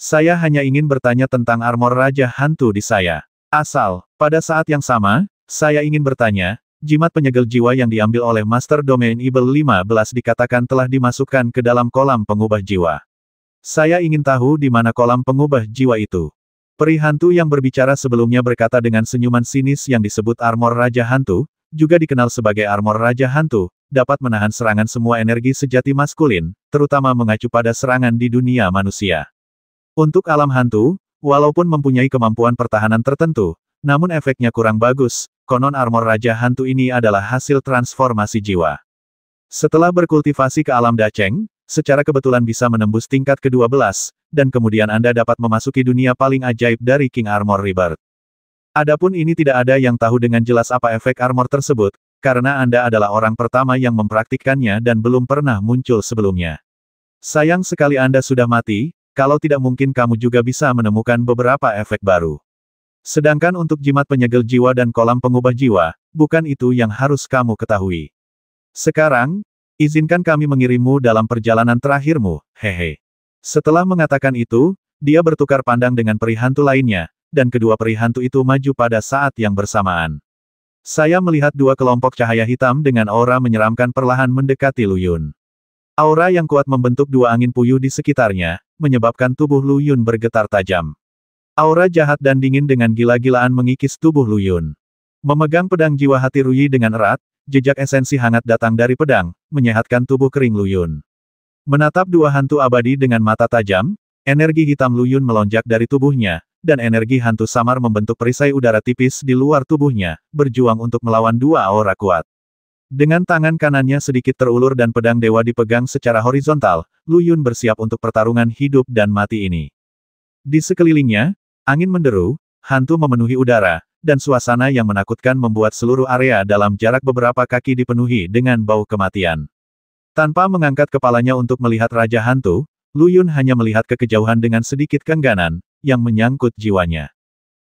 Saya hanya ingin bertanya tentang armor Raja Hantu di saya. Asal, pada saat yang sama, saya ingin bertanya, jimat penyegel jiwa yang diambil oleh Master Domain Evil 15 dikatakan telah dimasukkan ke dalam kolam pengubah jiwa. Saya ingin tahu di mana kolam pengubah jiwa itu. Peri hantu yang berbicara sebelumnya berkata dengan senyuman sinis yang disebut armor Raja Hantu, juga dikenal sebagai armor Raja Hantu, dapat menahan serangan semua energi sejati maskulin, terutama mengacu pada serangan di dunia manusia. Untuk alam hantu, walaupun mempunyai kemampuan pertahanan tertentu, namun efeknya kurang bagus, konon armor Raja Hantu ini adalah hasil transformasi jiwa. Setelah berkultivasi ke alam Daceng, secara kebetulan bisa menembus tingkat ke-12, dan kemudian Anda dapat memasuki dunia paling ajaib dari King Armor Rebirth. Adapun ini tidak ada yang tahu dengan jelas apa efek armor tersebut, karena Anda adalah orang pertama yang mempraktikkannya dan belum pernah muncul sebelumnya. Sayang sekali Anda sudah mati, kalau tidak mungkin kamu juga bisa menemukan beberapa efek baru. Sedangkan untuk jimat penyegel jiwa dan kolam pengubah jiwa, bukan itu yang harus kamu ketahui. Sekarang, Izinkan kami mengirimmu dalam perjalanan terakhirmu, hehe. Setelah mengatakan itu, dia bertukar pandang dengan peri hantu lainnya, dan kedua peri hantu itu maju pada saat yang bersamaan. Saya melihat dua kelompok cahaya hitam dengan aura menyeramkan perlahan mendekati Luyun. Aura yang kuat membentuk dua angin puyuh di sekitarnya, menyebabkan tubuh Luyun bergetar tajam. Aura jahat dan dingin dengan gila-gilaan mengikis tubuh Luyun. Memegang pedang jiwa hati Ruyi dengan erat, Jejak esensi hangat datang dari pedang, menyehatkan tubuh kering Luyun. Menatap dua hantu abadi dengan mata tajam, energi hitam Luyun melonjak dari tubuhnya, dan energi hantu samar membentuk perisai udara tipis di luar tubuhnya, berjuang untuk melawan dua aura kuat. Dengan tangan kanannya sedikit terulur dan pedang dewa dipegang secara horizontal, Luyun bersiap untuk pertarungan hidup dan mati ini. Di sekelilingnya, angin menderu, hantu memenuhi udara, dan suasana yang menakutkan membuat seluruh area dalam jarak beberapa kaki dipenuhi dengan bau kematian. Tanpa mengangkat kepalanya untuk melihat Raja Hantu, Lu Yun hanya melihat ke kejauhan dengan sedikit kengganan, yang menyangkut jiwanya.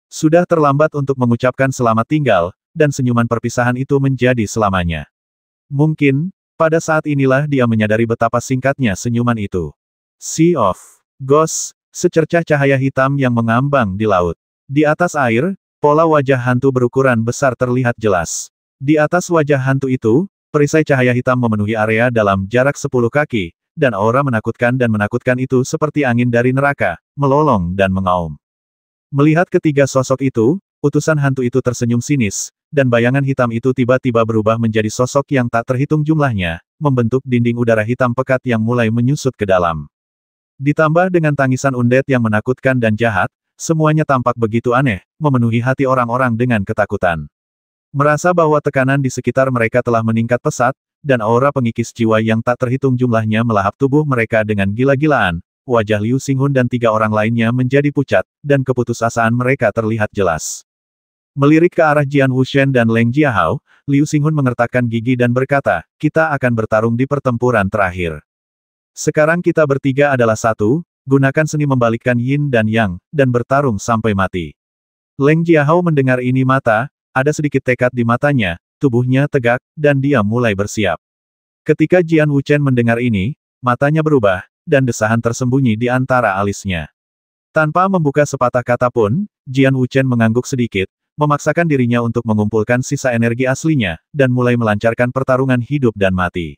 Sudah terlambat untuk mengucapkan selamat tinggal, dan senyuman perpisahan itu menjadi selamanya. Mungkin, pada saat inilah dia menyadari betapa singkatnya senyuman itu. Sea of Ghost, secercah cahaya hitam yang mengambang di laut. Di atas air, Pola wajah hantu berukuran besar terlihat jelas. Di atas wajah hantu itu, perisai cahaya hitam memenuhi area dalam jarak 10 kaki, dan aura menakutkan dan menakutkan itu seperti angin dari neraka, melolong dan mengaum. Melihat ketiga sosok itu, utusan hantu itu tersenyum sinis, dan bayangan hitam itu tiba-tiba berubah menjadi sosok yang tak terhitung jumlahnya, membentuk dinding udara hitam pekat yang mulai menyusut ke dalam. Ditambah dengan tangisan undet yang menakutkan dan jahat, Semuanya tampak begitu aneh, memenuhi hati orang-orang dengan ketakutan. Merasa bahwa tekanan di sekitar mereka telah meningkat pesat, dan aura pengikis jiwa yang tak terhitung jumlahnya melahap tubuh mereka dengan gila-gilaan, wajah Liu Xinghun dan tiga orang lainnya menjadi pucat, dan keputusasaan mereka terlihat jelas. Melirik ke arah Jian Wushen dan Leng Jiahao, Liu Xinghun mengertakkan gigi dan berkata, kita akan bertarung di pertempuran terakhir. Sekarang kita bertiga adalah satu, Gunakan seni membalikkan yin dan yang, dan bertarung sampai mati. Leng Jiahao mendengar ini mata, ada sedikit tekad di matanya, tubuhnya tegak, dan dia mulai bersiap. Ketika Jian Wuchen mendengar ini, matanya berubah, dan desahan tersembunyi di antara alisnya. Tanpa membuka sepatah kata pun, Jian Wuchen mengangguk sedikit, memaksakan dirinya untuk mengumpulkan sisa energi aslinya, dan mulai melancarkan pertarungan hidup dan mati.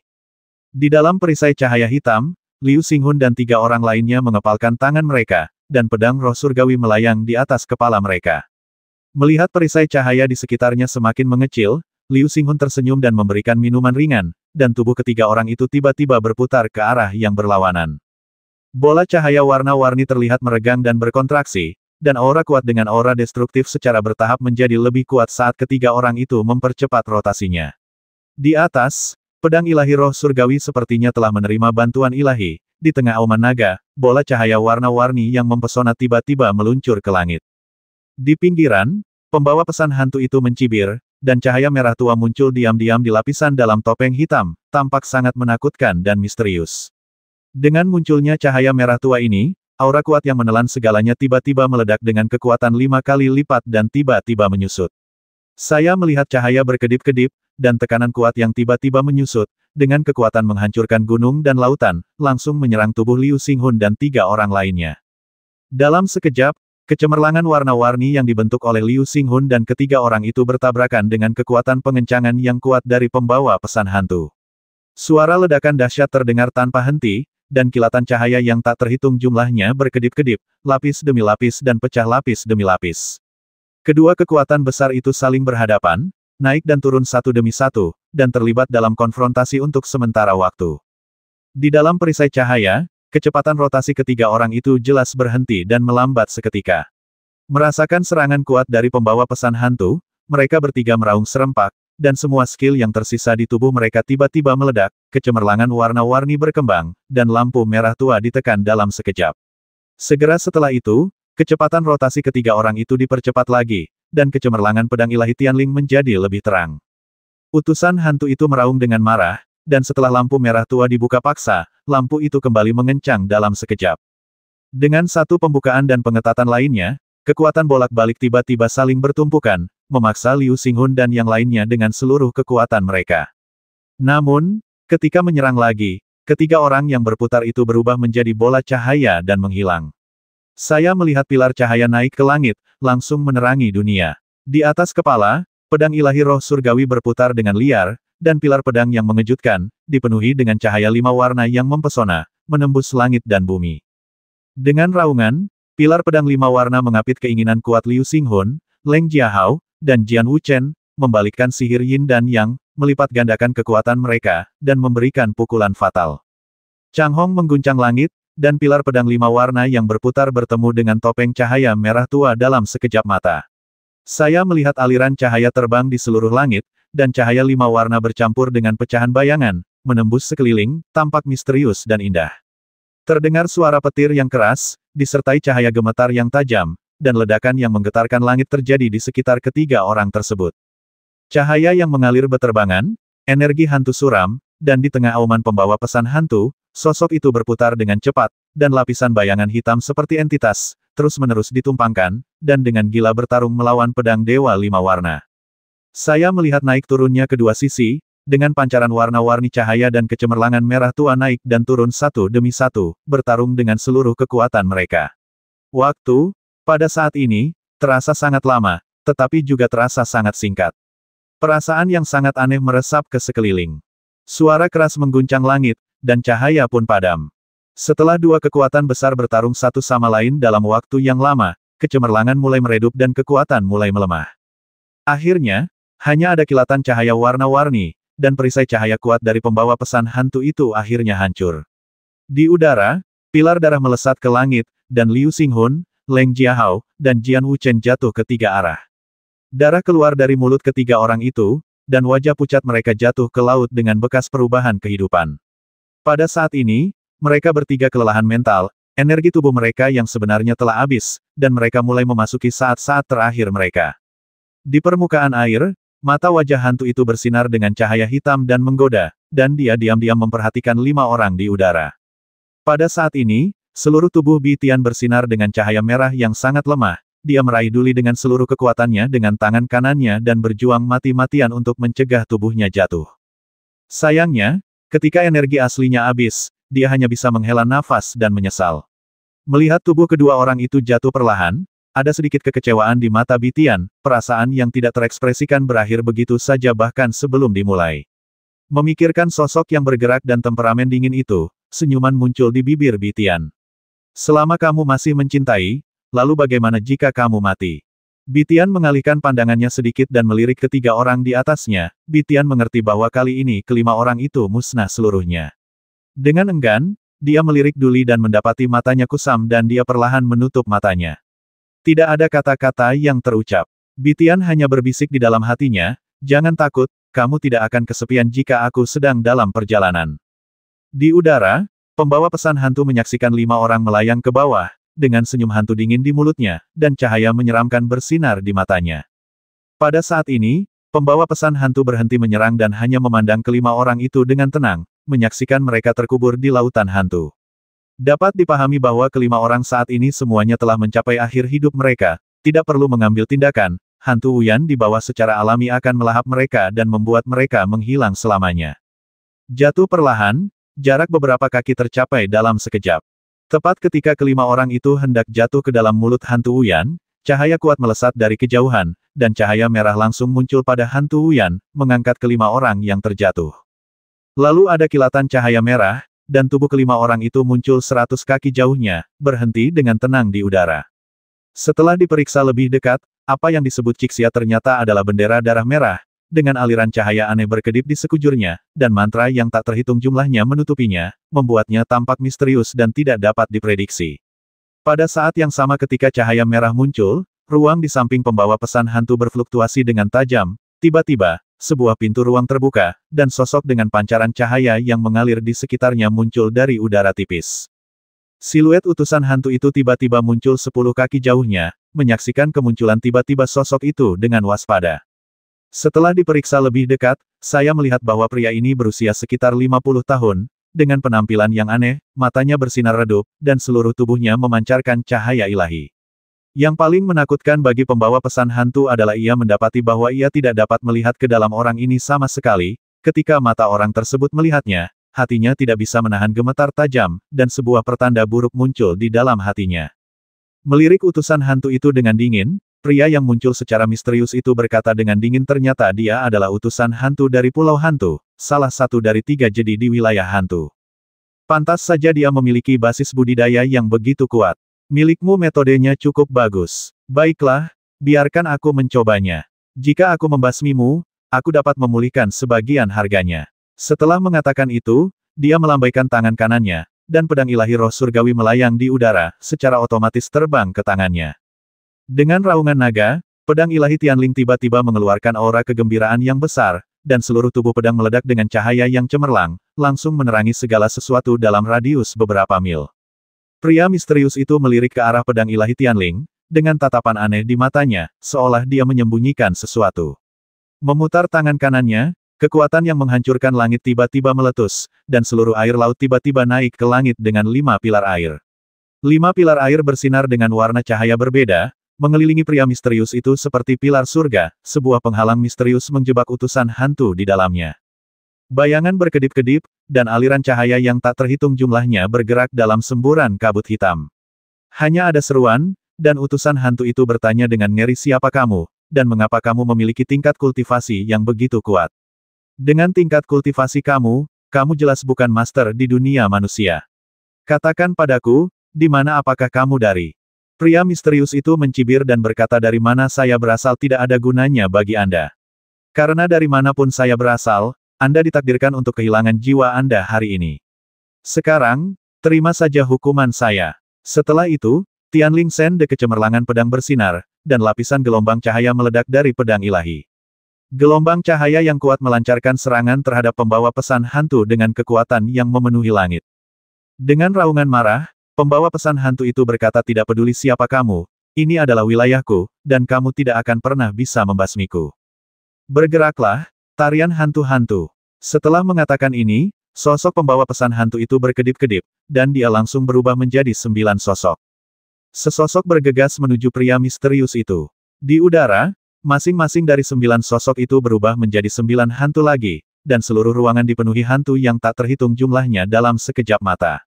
Di dalam perisai cahaya hitam, Liu Xinghun dan tiga orang lainnya mengepalkan tangan mereka, dan pedang roh surgawi melayang di atas kepala mereka. Melihat perisai cahaya di sekitarnya semakin mengecil, Liu Xinghun tersenyum dan memberikan minuman ringan, dan tubuh ketiga orang itu tiba-tiba berputar ke arah yang berlawanan. Bola cahaya warna-warni terlihat meregang dan berkontraksi, dan aura kuat dengan aura destruktif secara bertahap menjadi lebih kuat saat ketiga orang itu mempercepat rotasinya. Di atas, pedang ilahi roh surgawi sepertinya telah menerima bantuan ilahi, di tengah auman naga, bola cahaya warna-warni yang mempesona tiba-tiba meluncur ke langit. Di pinggiran, pembawa pesan hantu itu mencibir, dan cahaya merah tua muncul diam-diam di lapisan dalam topeng hitam, tampak sangat menakutkan dan misterius. Dengan munculnya cahaya merah tua ini, aura kuat yang menelan segalanya tiba-tiba meledak dengan kekuatan lima kali lipat dan tiba-tiba menyusut. Saya melihat cahaya berkedip-kedip, dan tekanan kuat yang tiba-tiba menyusut, dengan kekuatan menghancurkan gunung dan lautan, langsung menyerang tubuh Liu Xinghun dan tiga orang lainnya. Dalam sekejap, Kecemerlangan warna-warni yang dibentuk oleh Liu Xinghun dan ketiga orang itu bertabrakan dengan kekuatan pengencangan yang kuat dari pembawa pesan hantu. Suara ledakan dahsyat terdengar tanpa henti, dan kilatan cahaya yang tak terhitung jumlahnya berkedip-kedip, lapis demi lapis dan pecah lapis demi lapis. Kedua kekuatan besar itu saling berhadapan, naik dan turun satu demi satu, dan terlibat dalam konfrontasi untuk sementara waktu. Di dalam perisai cahaya, Kecepatan rotasi ketiga orang itu jelas berhenti dan melambat seketika. Merasakan serangan kuat dari pembawa pesan hantu, mereka bertiga meraung serempak, dan semua skill yang tersisa di tubuh mereka tiba-tiba meledak, kecemerlangan warna-warni berkembang, dan lampu merah tua ditekan dalam sekejap. Segera setelah itu, kecepatan rotasi ketiga orang itu dipercepat lagi, dan kecemerlangan pedang ilahi Tianling menjadi lebih terang. Utusan hantu itu meraung dengan marah, dan setelah lampu merah tua dibuka paksa, lampu itu kembali mengencang dalam sekejap. Dengan satu pembukaan dan pengetatan lainnya, kekuatan bolak-balik tiba-tiba saling bertumpukan, memaksa Liu Xinghun dan yang lainnya dengan seluruh kekuatan mereka. Namun, ketika menyerang lagi, ketiga orang yang berputar itu berubah menjadi bola cahaya dan menghilang. Saya melihat pilar cahaya naik ke langit, langsung menerangi dunia. Di atas kepala, pedang ilahi roh surgawi berputar dengan liar, dan pilar pedang yang mengejutkan, dipenuhi dengan cahaya lima warna yang mempesona, menembus langit dan bumi. Dengan raungan, pilar pedang lima warna mengapit keinginan kuat Liu Xinghun, Leng Jiahao, dan Jian Wuchen, membalikkan sihir yin dan yang, melipat gandakan kekuatan mereka, dan memberikan pukulan fatal. Chang Hong mengguncang langit, dan pilar pedang lima warna yang berputar bertemu dengan topeng cahaya merah tua dalam sekejap mata. Saya melihat aliran cahaya terbang di seluruh langit, dan cahaya lima warna bercampur dengan pecahan bayangan, menembus sekeliling, tampak misterius dan indah. Terdengar suara petir yang keras, disertai cahaya gemetar yang tajam, dan ledakan yang menggetarkan langit terjadi di sekitar ketiga orang tersebut. Cahaya yang mengalir beterbangan, energi hantu suram, dan di tengah auman pembawa pesan hantu, sosok itu berputar dengan cepat, dan lapisan bayangan hitam seperti entitas, terus-menerus ditumpangkan, dan dengan gila bertarung melawan pedang dewa lima warna. Saya melihat naik turunnya kedua sisi, dengan pancaran warna-warni cahaya dan kecemerlangan merah tua naik dan turun satu demi satu, bertarung dengan seluruh kekuatan mereka. Waktu, pada saat ini, terasa sangat lama, tetapi juga terasa sangat singkat. Perasaan yang sangat aneh meresap ke sekeliling. Suara keras mengguncang langit, dan cahaya pun padam. Setelah dua kekuatan besar bertarung satu sama lain dalam waktu yang lama, kecemerlangan mulai meredup dan kekuatan mulai melemah. Akhirnya, hanya ada kilatan cahaya warna-warni, dan perisai cahaya kuat dari pembawa pesan hantu itu akhirnya hancur. Di udara, pilar darah melesat ke langit, dan Liu Xinghun, Leng Jiahao, dan Jian Wuchen jatuh ke tiga arah. Darah keluar dari mulut ketiga orang itu, dan wajah pucat mereka jatuh ke laut dengan bekas perubahan kehidupan. Pada saat ini, mereka bertiga kelelahan mental, energi tubuh mereka yang sebenarnya telah habis, dan mereka mulai memasuki saat-saat terakhir mereka. Di permukaan air, Mata wajah hantu itu bersinar dengan cahaya hitam dan menggoda, dan dia diam-diam memperhatikan lima orang di udara. Pada saat ini, seluruh tubuh Bi Tian bersinar dengan cahaya merah yang sangat lemah, dia meraih Duli dengan seluruh kekuatannya dengan tangan kanannya dan berjuang mati-matian untuk mencegah tubuhnya jatuh. Sayangnya, ketika energi aslinya habis, dia hanya bisa menghela nafas dan menyesal. Melihat tubuh kedua orang itu jatuh perlahan, ada sedikit kekecewaan di mata Bitian, perasaan yang tidak terekspresikan berakhir begitu saja bahkan sebelum dimulai. Memikirkan sosok yang bergerak dan temperamen dingin itu, senyuman muncul di bibir Bitian. Selama kamu masih mencintai, lalu bagaimana jika kamu mati? Bitian mengalihkan pandangannya sedikit dan melirik ketiga orang di atasnya, Bitian mengerti bahwa kali ini kelima orang itu musnah seluruhnya. Dengan enggan, dia melirik Duli dan mendapati matanya kusam dan dia perlahan menutup matanya. Tidak ada kata-kata yang terucap. Bitian hanya berbisik di dalam hatinya, jangan takut, kamu tidak akan kesepian jika aku sedang dalam perjalanan. Di udara, pembawa pesan hantu menyaksikan lima orang melayang ke bawah, dengan senyum hantu dingin di mulutnya, dan cahaya menyeramkan bersinar di matanya. Pada saat ini, pembawa pesan hantu berhenti menyerang dan hanya memandang kelima orang itu dengan tenang, menyaksikan mereka terkubur di lautan hantu. Dapat dipahami bahwa kelima orang saat ini semuanya telah mencapai akhir hidup mereka, tidak perlu mengambil tindakan, hantu Uyan di bawah secara alami akan melahap mereka dan membuat mereka menghilang selamanya. Jatuh perlahan, jarak beberapa kaki tercapai dalam sekejap. Tepat ketika kelima orang itu hendak jatuh ke dalam mulut hantu Uyan, cahaya kuat melesat dari kejauhan, dan cahaya merah langsung muncul pada hantu Uyan, mengangkat kelima orang yang terjatuh. Lalu ada kilatan cahaya merah, dan tubuh kelima orang itu muncul seratus kaki jauhnya, berhenti dengan tenang di udara. Setelah diperiksa lebih dekat, apa yang disebut Cixia ternyata adalah bendera darah merah, dengan aliran cahaya aneh berkedip di sekujurnya, dan mantra yang tak terhitung jumlahnya menutupinya, membuatnya tampak misterius dan tidak dapat diprediksi. Pada saat yang sama ketika cahaya merah muncul, ruang di samping pembawa pesan hantu berfluktuasi dengan tajam, tiba-tiba, sebuah pintu ruang terbuka, dan sosok dengan pancaran cahaya yang mengalir di sekitarnya muncul dari udara tipis. Siluet utusan hantu itu tiba-tiba muncul sepuluh kaki jauhnya, menyaksikan kemunculan tiba-tiba sosok itu dengan waspada. Setelah diperiksa lebih dekat, saya melihat bahwa pria ini berusia sekitar 50 tahun, dengan penampilan yang aneh, matanya bersinar redup, dan seluruh tubuhnya memancarkan cahaya ilahi. Yang paling menakutkan bagi pembawa pesan hantu adalah ia mendapati bahwa ia tidak dapat melihat ke dalam orang ini sama sekali, ketika mata orang tersebut melihatnya, hatinya tidak bisa menahan gemetar tajam, dan sebuah pertanda buruk muncul di dalam hatinya. Melirik utusan hantu itu dengan dingin, Pria yang muncul secara misterius itu berkata dengan dingin ternyata dia adalah utusan hantu dari Pulau Hantu, salah satu dari tiga jadi di wilayah hantu. Pantas saja dia memiliki basis budidaya yang begitu kuat. Milikmu metodenya cukup bagus. Baiklah, biarkan aku mencobanya. Jika aku membasmimu, aku dapat memulihkan sebagian harganya. Setelah mengatakan itu, dia melambaikan tangan kanannya, dan pedang ilahi roh surgawi melayang di udara, secara otomatis terbang ke tangannya. Dengan raungan naga, pedang ilahi Tianling tiba-tiba mengeluarkan aura kegembiraan yang besar, dan seluruh tubuh pedang meledak dengan cahaya yang cemerlang, langsung menerangi segala sesuatu dalam radius beberapa mil. Pria misterius itu melirik ke arah pedang ilahi Tianling, dengan tatapan aneh di matanya, seolah dia menyembunyikan sesuatu. Memutar tangan kanannya, kekuatan yang menghancurkan langit tiba-tiba meletus, dan seluruh air laut tiba-tiba naik ke langit dengan lima pilar air. Lima pilar air bersinar dengan warna cahaya berbeda, Mengelilingi pria misterius itu seperti pilar surga, sebuah penghalang misterius menjebak utusan hantu di dalamnya. Bayangan berkedip-kedip, dan aliran cahaya yang tak terhitung jumlahnya bergerak dalam semburan kabut hitam. Hanya ada seruan, dan utusan hantu itu bertanya dengan ngeri siapa kamu, dan mengapa kamu memiliki tingkat kultivasi yang begitu kuat. Dengan tingkat kultivasi kamu, kamu jelas bukan master di dunia manusia. Katakan padaku, di mana apakah kamu dari? Pria misterius itu mencibir dan berkata dari mana saya berasal tidak ada gunanya bagi Anda. Karena dari mana pun saya berasal, Anda ditakdirkan untuk kehilangan jiwa Anda hari ini. Sekarang, terima saja hukuman saya. Setelah itu, Tianling Sen de kecemerlangan pedang bersinar, dan lapisan gelombang cahaya meledak dari pedang ilahi. Gelombang cahaya yang kuat melancarkan serangan terhadap pembawa pesan hantu dengan kekuatan yang memenuhi langit. Dengan raungan marah, Pembawa pesan hantu itu berkata tidak peduli siapa kamu, ini adalah wilayahku, dan kamu tidak akan pernah bisa membasmiku. Bergeraklah, tarian hantu-hantu. Setelah mengatakan ini, sosok pembawa pesan hantu itu berkedip-kedip, dan dia langsung berubah menjadi sembilan sosok. Sesosok bergegas menuju pria misterius itu. Di udara, masing-masing dari sembilan sosok itu berubah menjadi sembilan hantu lagi, dan seluruh ruangan dipenuhi hantu yang tak terhitung jumlahnya dalam sekejap mata.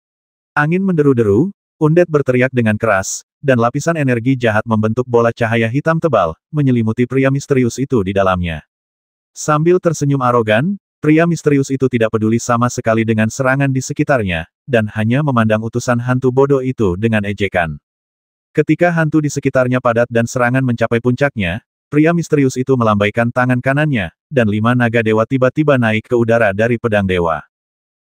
Angin menderu-deru, Undet berteriak dengan keras, dan lapisan energi jahat membentuk bola cahaya hitam tebal, menyelimuti pria misterius itu di dalamnya. Sambil tersenyum arogan, pria misterius itu tidak peduli sama sekali dengan serangan di sekitarnya, dan hanya memandang utusan hantu bodoh itu dengan ejekan. Ketika hantu di sekitarnya padat dan serangan mencapai puncaknya, pria misterius itu melambaikan tangan kanannya, dan lima naga dewa tiba-tiba naik ke udara dari pedang dewa.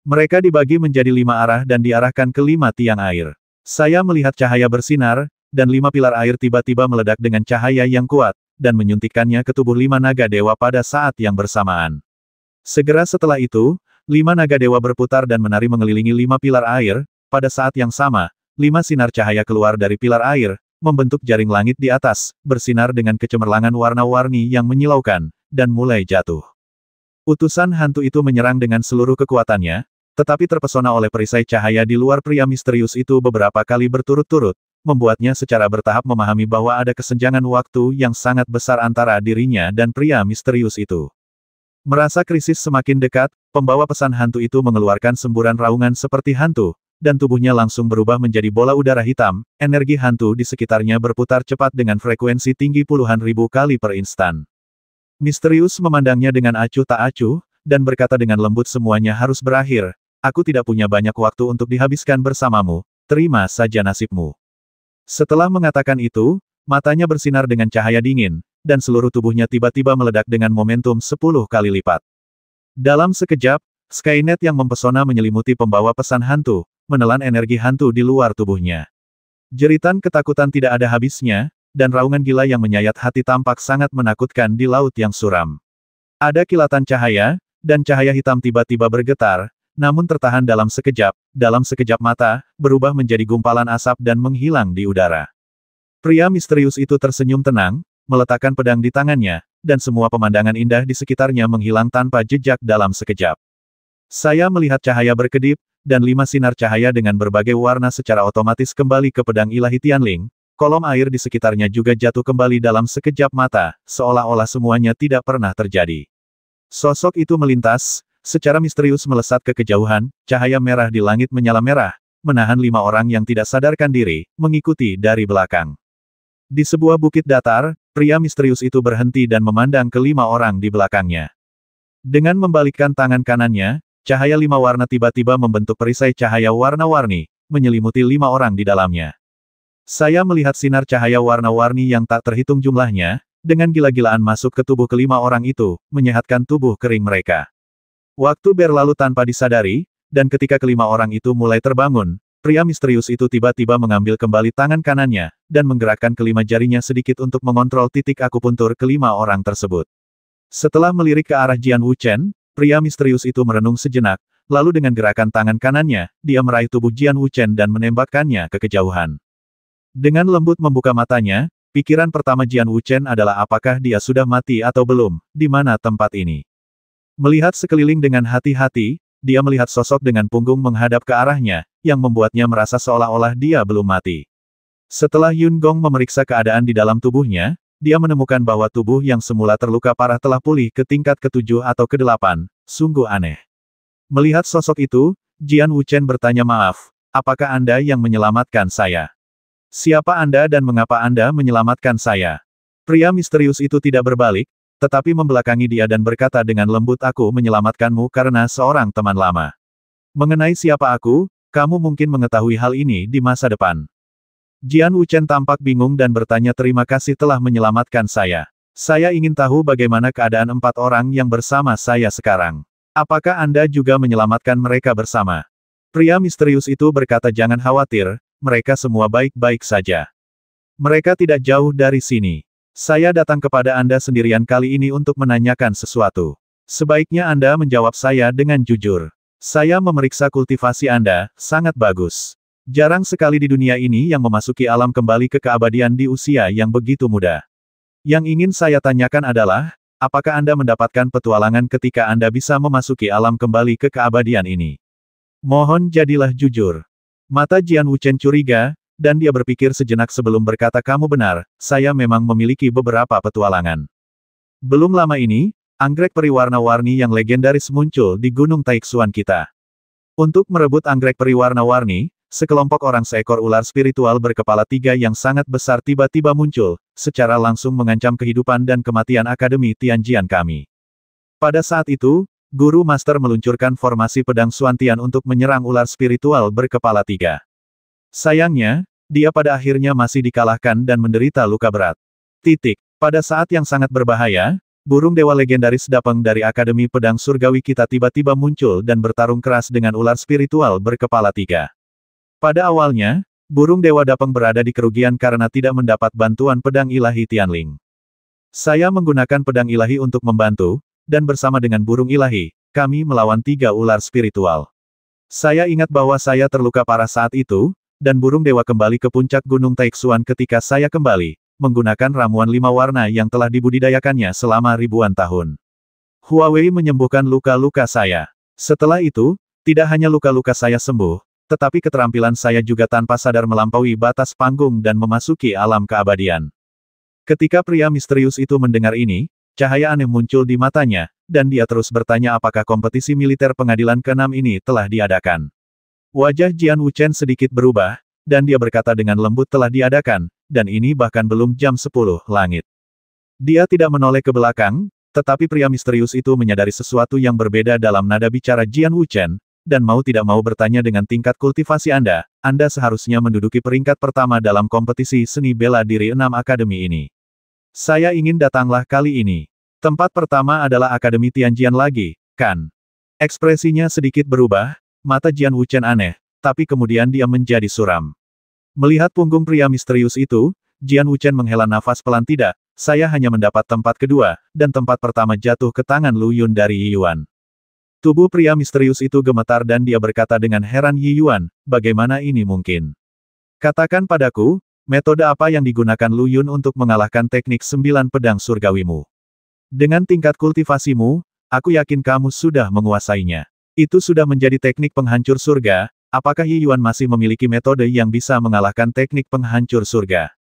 Mereka dibagi menjadi lima arah dan diarahkan ke lima tiang air. Saya melihat cahaya bersinar, dan lima pilar air tiba-tiba meledak dengan cahaya yang kuat, dan menyuntikkannya ke tubuh lima naga dewa pada saat yang bersamaan. Segera setelah itu, lima naga dewa berputar dan menari mengelilingi lima pilar air, pada saat yang sama, lima sinar cahaya keluar dari pilar air, membentuk jaring langit di atas, bersinar dengan kecemerlangan warna-warni yang menyilaukan, dan mulai jatuh. Utusan hantu itu menyerang dengan seluruh kekuatannya, tetapi terpesona oleh perisai cahaya di luar pria misterius itu beberapa kali berturut-turut, membuatnya secara bertahap memahami bahwa ada kesenjangan waktu yang sangat besar antara dirinya dan pria misterius itu. Merasa krisis semakin dekat, pembawa pesan hantu itu mengeluarkan semburan raungan seperti hantu, dan tubuhnya langsung berubah menjadi bola udara hitam, energi hantu di sekitarnya berputar cepat dengan frekuensi tinggi puluhan ribu kali per instan. Misterius memandangnya dengan acuh tak acuh, dan berkata dengan lembut semuanya harus berakhir, Aku tidak punya banyak waktu untuk dihabiskan bersamamu, terima saja nasibmu. Setelah mengatakan itu, matanya bersinar dengan cahaya dingin, dan seluruh tubuhnya tiba-tiba meledak dengan momentum sepuluh kali lipat. Dalam sekejap, Skynet yang mempesona menyelimuti pembawa pesan hantu, menelan energi hantu di luar tubuhnya. Jeritan ketakutan tidak ada habisnya, dan raungan gila yang menyayat hati tampak sangat menakutkan di laut yang suram. Ada kilatan cahaya, dan cahaya hitam tiba-tiba bergetar, namun tertahan dalam sekejap, dalam sekejap mata, berubah menjadi gumpalan asap dan menghilang di udara. Pria misterius itu tersenyum tenang, meletakkan pedang di tangannya, dan semua pemandangan indah di sekitarnya menghilang tanpa jejak dalam sekejap. Saya melihat cahaya berkedip, dan lima sinar cahaya dengan berbagai warna secara otomatis kembali ke pedang ilahi Tianling, kolom air di sekitarnya juga jatuh kembali dalam sekejap mata, seolah-olah semuanya tidak pernah terjadi. Sosok itu melintas, Secara misterius melesat ke kejauhan, cahaya merah di langit menyala merah, menahan lima orang yang tidak sadarkan diri, mengikuti dari belakang. Di sebuah bukit datar, pria misterius itu berhenti dan memandang ke lima orang di belakangnya. Dengan membalikkan tangan kanannya, cahaya lima warna tiba-tiba membentuk perisai cahaya warna-warni, menyelimuti lima orang di dalamnya. Saya melihat sinar cahaya warna-warni yang tak terhitung jumlahnya, dengan gila-gilaan masuk ke tubuh kelima orang itu, menyehatkan tubuh kering mereka. Waktu berlalu tanpa disadari, dan ketika kelima orang itu mulai terbangun, pria misterius itu tiba-tiba mengambil kembali tangan kanannya, dan menggerakkan kelima jarinya sedikit untuk mengontrol titik akupuntur kelima orang tersebut. Setelah melirik ke arah Jian Wuchen, pria misterius itu merenung sejenak, lalu dengan gerakan tangan kanannya, dia meraih tubuh Jian Wuchen dan menembakkannya ke kejauhan. Dengan lembut membuka matanya, pikiran pertama Jian Wuchen adalah apakah dia sudah mati atau belum, di mana tempat ini. Melihat sekeliling dengan hati-hati, dia melihat sosok dengan punggung menghadap ke arahnya, yang membuatnya merasa seolah-olah dia belum mati. Setelah Yun Gong memeriksa keadaan di dalam tubuhnya, dia menemukan bahwa tubuh yang semula terluka parah telah pulih ke tingkat ketujuh atau kedelapan, sungguh aneh. Melihat sosok itu, Jian Wuchen bertanya maaf, apakah Anda yang menyelamatkan saya? Siapa Anda dan mengapa Anda menyelamatkan saya? Pria misterius itu tidak berbalik, tetapi membelakangi dia dan berkata dengan lembut aku menyelamatkanmu karena seorang teman lama. Mengenai siapa aku, kamu mungkin mengetahui hal ini di masa depan. Jian Wuchen tampak bingung dan bertanya terima kasih telah menyelamatkan saya. Saya ingin tahu bagaimana keadaan empat orang yang bersama saya sekarang. Apakah Anda juga menyelamatkan mereka bersama? Pria misterius itu berkata jangan khawatir, mereka semua baik-baik saja. Mereka tidak jauh dari sini. Saya datang kepada Anda sendirian kali ini untuk menanyakan sesuatu. Sebaiknya Anda menjawab saya dengan jujur. Saya memeriksa kultivasi Anda, sangat bagus. Jarang sekali di dunia ini yang memasuki alam kembali ke keabadian di usia yang begitu muda. Yang ingin saya tanyakan adalah, apakah Anda mendapatkan petualangan ketika Anda bisa memasuki alam kembali ke keabadian ini? Mohon jadilah jujur. Mata Jian Wuchen curiga, dan dia berpikir sejenak sebelum berkata kamu benar, saya memang memiliki beberapa petualangan. Belum lama ini, anggrek peri warna-warni yang legendaris muncul di Gunung Taixuan kita. Untuk merebut anggrek peri warna-warni, sekelompok orang seekor ular spiritual berkepala tiga yang sangat besar tiba-tiba muncul, secara langsung mengancam kehidupan dan kematian Akademi Tianjian kami. Pada saat itu, Guru Master meluncurkan formasi pedang Suantian untuk menyerang ular spiritual berkepala tiga. Sayangnya, dia pada akhirnya masih dikalahkan dan menderita luka berat. Titik. Pada saat yang sangat berbahaya, Burung dewa legendaris Dapeng dari Akademi Pedang Surgawi kita tiba-tiba muncul dan bertarung keras dengan ular spiritual berkepala tiga. Pada awalnya, burung dewa Dapeng berada di kerugian karena tidak mendapat bantuan pedang ilahi Tianling. Saya menggunakan pedang ilahi untuk membantu, dan bersama dengan burung ilahi, kami melawan tiga ular spiritual. Saya ingat bahwa saya terluka parah saat itu, dan burung dewa kembali ke puncak Gunung Taixuan ketika saya kembali, menggunakan ramuan lima warna yang telah dibudidayakannya selama ribuan tahun. Huawei menyembuhkan luka-luka saya. Setelah itu, tidak hanya luka-luka saya sembuh, tetapi keterampilan saya juga tanpa sadar melampaui batas panggung dan memasuki alam keabadian. Ketika pria misterius itu mendengar ini, cahaya aneh muncul di matanya, dan dia terus bertanya apakah kompetisi militer pengadilan ke-6 ini telah diadakan. Wajah Jian Wuchen sedikit berubah, dan dia berkata dengan lembut telah diadakan, dan ini bahkan belum jam 10 langit. Dia tidak menoleh ke belakang, tetapi pria misterius itu menyadari sesuatu yang berbeda dalam nada bicara Jian Wuchen, dan mau tidak mau bertanya dengan tingkat kultivasi Anda, Anda seharusnya menduduki peringkat pertama dalam kompetisi seni bela diri enam akademi ini. Saya ingin datanglah kali ini. Tempat pertama adalah Akademi Tianjian lagi, kan? Ekspresinya sedikit berubah, mata Jian Wuchen aneh, tapi kemudian dia menjadi suram. Melihat punggung pria misterius itu, Jian Wuchen menghela nafas pelan tidak, saya hanya mendapat tempat kedua, dan tempat pertama jatuh ke tangan Lu Yun dari Yi Yuan. Tubuh pria misterius itu gemetar dan dia berkata dengan heran Yi Yuan, bagaimana ini mungkin? Katakan padaku, metode apa yang digunakan Lu Yun untuk mengalahkan teknik sembilan pedang surgawimu? Dengan tingkat kultivasimu, aku yakin kamu sudah menguasainya. Itu sudah menjadi teknik penghancur surga, apakah Yi Yuan masih memiliki metode yang bisa mengalahkan teknik penghancur surga?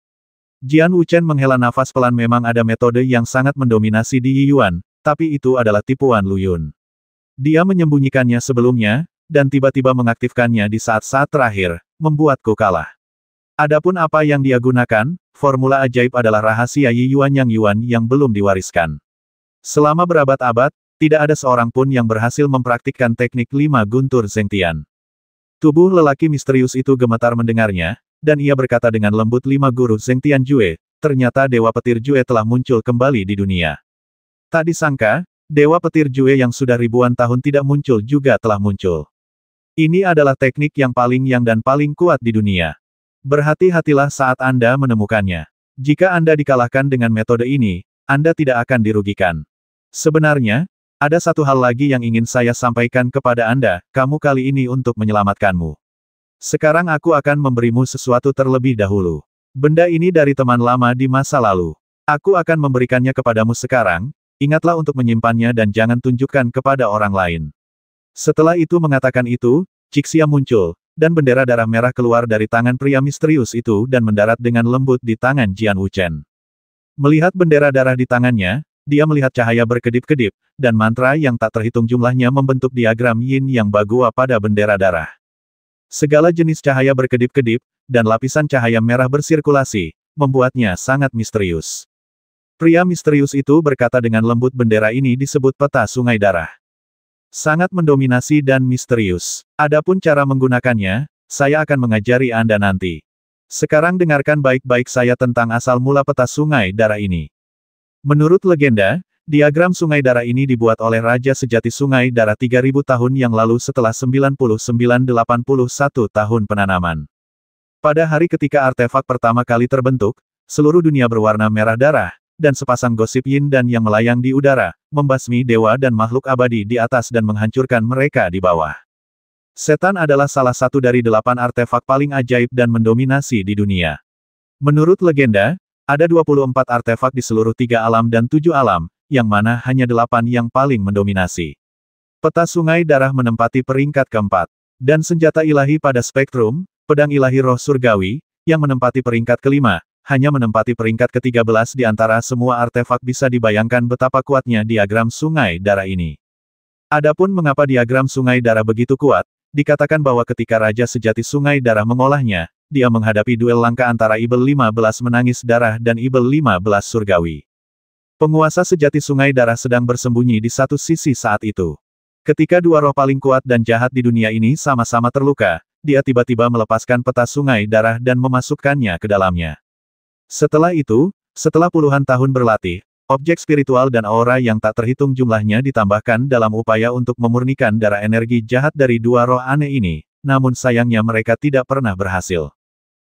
Jian Wuchen menghela nafas pelan memang ada metode yang sangat mendominasi di Yi Yuan, tapi itu adalah tipuan Lu Yun. Dia menyembunyikannya sebelumnya, dan tiba-tiba mengaktifkannya di saat-saat terakhir, membuatku kalah. Adapun apa yang dia gunakan, formula ajaib adalah rahasia Yi Yuan Yang Yuan yang belum diwariskan. Selama berabad-abad, tidak ada seorang pun yang berhasil mempraktikkan teknik lima guntur Zengtian. Tubuh lelaki misterius itu gemetar mendengarnya, dan ia berkata dengan lembut lima guru Zengtian Jue, ternyata Dewa Petir Jue telah muncul kembali di dunia. Tak disangka, Dewa Petir Jue yang sudah ribuan tahun tidak muncul juga telah muncul. Ini adalah teknik yang paling yang dan paling kuat di dunia. Berhati-hatilah saat Anda menemukannya. Jika Anda dikalahkan dengan metode ini, Anda tidak akan dirugikan. Sebenarnya, ada satu hal lagi yang ingin saya sampaikan kepada Anda, kamu kali ini untuk menyelamatkanmu. Sekarang aku akan memberimu sesuatu terlebih dahulu. Benda ini dari teman lama di masa lalu. Aku akan memberikannya kepadamu sekarang, ingatlah untuk menyimpannya dan jangan tunjukkan kepada orang lain. Setelah itu mengatakan itu, Cixia muncul, dan bendera darah merah keluar dari tangan pria misterius itu dan mendarat dengan lembut di tangan Jian Wuchen. Melihat bendera darah di tangannya, dia melihat cahaya berkedip-kedip, dan mantra yang tak terhitung jumlahnya membentuk diagram yin yang bagua pada bendera darah. Segala jenis cahaya berkedip-kedip, dan lapisan cahaya merah bersirkulasi, membuatnya sangat misterius. Pria misterius itu berkata dengan lembut bendera ini disebut peta sungai darah. Sangat mendominasi dan misterius. Adapun cara menggunakannya, saya akan mengajari Anda nanti. Sekarang dengarkan baik-baik saya tentang asal mula peta sungai darah ini. Menurut legenda, diagram sungai darah ini dibuat oleh Raja Sejati Sungai Darah 3000 tahun yang lalu setelah 9981 tahun penanaman. Pada hari ketika artefak pertama kali terbentuk, seluruh dunia berwarna merah darah, dan sepasang gosip yin dan yang melayang di udara, membasmi dewa dan makhluk abadi di atas dan menghancurkan mereka di bawah. Setan adalah salah satu dari delapan artefak paling ajaib dan mendominasi di dunia. Menurut legenda, ada 24 artefak di seluruh tiga alam dan tujuh alam, yang mana hanya delapan yang paling mendominasi. Peta sungai darah menempati peringkat keempat. Dan senjata ilahi pada spektrum, pedang ilahi roh surgawi, yang menempati peringkat kelima, hanya menempati peringkat ke-13 di antara semua artefak bisa dibayangkan betapa kuatnya diagram sungai darah ini. Adapun mengapa diagram sungai darah begitu kuat, dikatakan bahwa ketika Raja Sejati Sungai Darah mengolahnya, dia menghadapi duel langka antara Ibel 15 menangis darah dan Ibel 15 surgawi. Penguasa sejati Sungai Darah sedang bersembunyi di satu sisi saat itu. Ketika dua roh paling kuat dan jahat di dunia ini sama-sama terluka, dia tiba-tiba melepaskan peta Sungai Darah dan memasukkannya ke dalamnya. Setelah itu, setelah puluhan tahun berlatih, Objek spiritual dan aura yang tak terhitung jumlahnya ditambahkan dalam upaya untuk memurnikan darah energi jahat dari dua roh aneh ini, namun sayangnya mereka tidak pernah berhasil.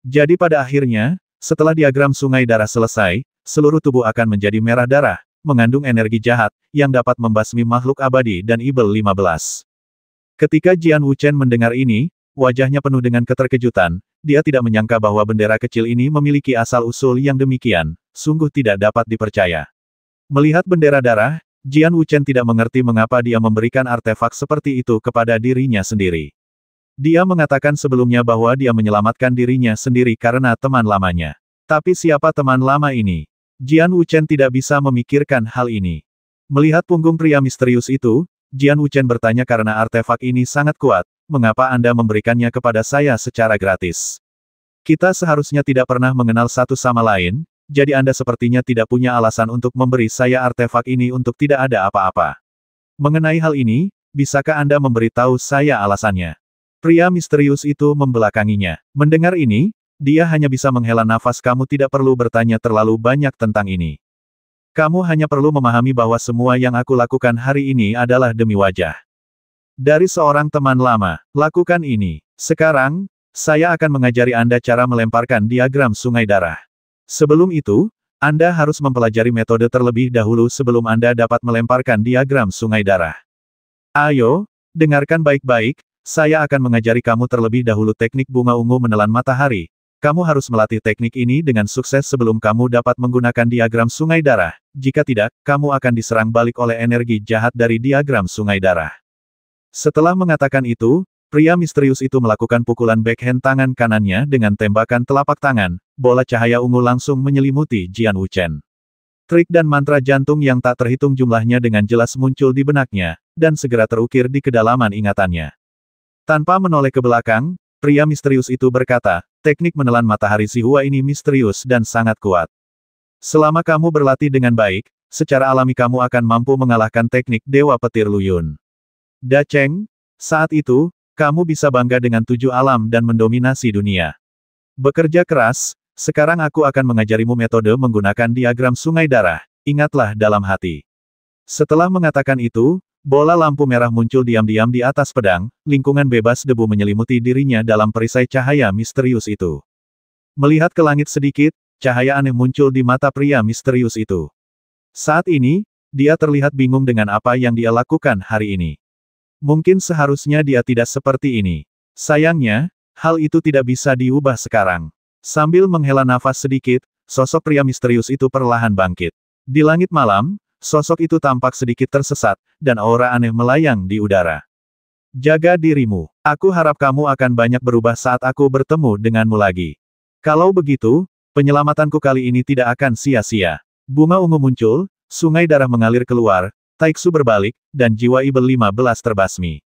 Jadi pada akhirnya, setelah diagram sungai darah selesai, seluruh tubuh akan menjadi merah darah, mengandung energi jahat, yang dapat membasmi makhluk abadi dan Ibel 15. Ketika Jian Wuchen mendengar ini, wajahnya penuh dengan keterkejutan, dia tidak menyangka bahwa bendera kecil ini memiliki asal-usul yang demikian, sungguh tidak dapat dipercaya. Melihat bendera darah, Jian Wuchen tidak mengerti mengapa dia memberikan artefak seperti itu kepada dirinya sendiri. Dia mengatakan sebelumnya bahwa dia menyelamatkan dirinya sendiri karena teman lamanya. Tapi siapa teman lama ini? Jian Wuchen tidak bisa memikirkan hal ini. Melihat punggung pria misterius itu, Jian Wuchen bertanya karena artefak ini sangat kuat, mengapa Anda memberikannya kepada saya secara gratis? Kita seharusnya tidak pernah mengenal satu sama lain, jadi Anda sepertinya tidak punya alasan untuk memberi saya artefak ini untuk tidak ada apa-apa. Mengenai hal ini, bisakah Anda memberitahu saya alasannya? Pria misterius itu membelakanginya. Mendengar ini, dia hanya bisa menghela nafas kamu tidak perlu bertanya terlalu banyak tentang ini. Kamu hanya perlu memahami bahwa semua yang aku lakukan hari ini adalah demi wajah. Dari seorang teman lama, lakukan ini. Sekarang, saya akan mengajari Anda cara melemparkan diagram sungai darah. Sebelum itu, Anda harus mempelajari metode terlebih dahulu sebelum Anda dapat melemparkan diagram sungai darah. Ayo, dengarkan baik-baik, saya akan mengajari kamu terlebih dahulu teknik bunga ungu menelan matahari. Kamu harus melatih teknik ini dengan sukses sebelum kamu dapat menggunakan diagram sungai darah. Jika tidak, kamu akan diserang balik oleh energi jahat dari diagram sungai darah. Setelah mengatakan itu, Pria misterius itu melakukan pukulan backhand tangan kanannya dengan tembakan telapak tangan, bola cahaya ungu langsung menyelimuti Jian Wuchen. Trik dan mantra jantung yang tak terhitung jumlahnya dengan jelas muncul di benaknya, dan segera terukir di kedalaman ingatannya. Tanpa menoleh ke belakang, pria misterius itu berkata, teknik menelan matahari si Hua ini misterius dan sangat kuat. Selama kamu berlatih dengan baik, secara alami kamu akan mampu mengalahkan teknik Dewa Petir Luyun. Da Cheng, saat itu, kamu bisa bangga dengan tujuh alam dan mendominasi dunia. Bekerja keras, sekarang aku akan mengajarimu metode menggunakan diagram sungai darah, ingatlah dalam hati. Setelah mengatakan itu, bola lampu merah muncul diam-diam di atas pedang, lingkungan bebas debu menyelimuti dirinya dalam perisai cahaya misterius itu. Melihat ke langit sedikit, cahaya aneh muncul di mata pria misterius itu. Saat ini, dia terlihat bingung dengan apa yang dia lakukan hari ini. Mungkin seharusnya dia tidak seperti ini. Sayangnya, hal itu tidak bisa diubah sekarang. Sambil menghela nafas sedikit, sosok pria misterius itu perlahan bangkit. Di langit malam, sosok itu tampak sedikit tersesat, dan aura aneh melayang di udara. Jaga dirimu. Aku harap kamu akan banyak berubah saat aku bertemu denganmu lagi. Kalau begitu, penyelamatanku kali ini tidak akan sia-sia. Bunga ungu muncul, sungai darah mengalir keluar, Taiksu berbalik, dan jiwa Ibel 15 terbasmi.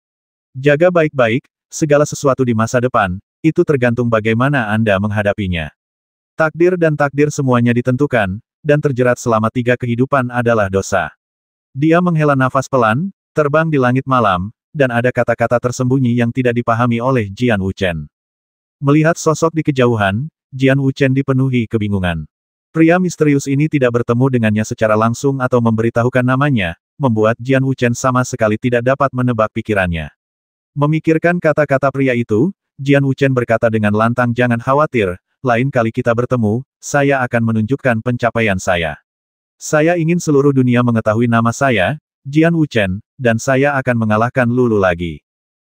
Jaga baik-baik, segala sesuatu di masa depan, itu tergantung bagaimana Anda menghadapinya. Takdir dan takdir semuanya ditentukan, dan terjerat selama tiga kehidupan adalah dosa. Dia menghela nafas pelan, terbang di langit malam, dan ada kata-kata tersembunyi yang tidak dipahami oleh Jian Wuchen. Melihat sosok di kejauhan, Jian Wuchen dipenuhi kebingungan. Pria misterius ini tidak bertemu dengannya secara langsung atau memberitahukan namanya, membuat Jian Wuchen sama sekali tidak dapat menebak pikirannya. Memikirkan kata-kata pria itu, Jian Wuchen berkata dengan lantang jangan khawatir, lain kali kita bertemu, saya akan menunjukkan pencapaian saya. Saya ingin seluruh dunia mengetahui nama saya, Jian Wuchen, dan saya akan mengalahkan Lulu lagi.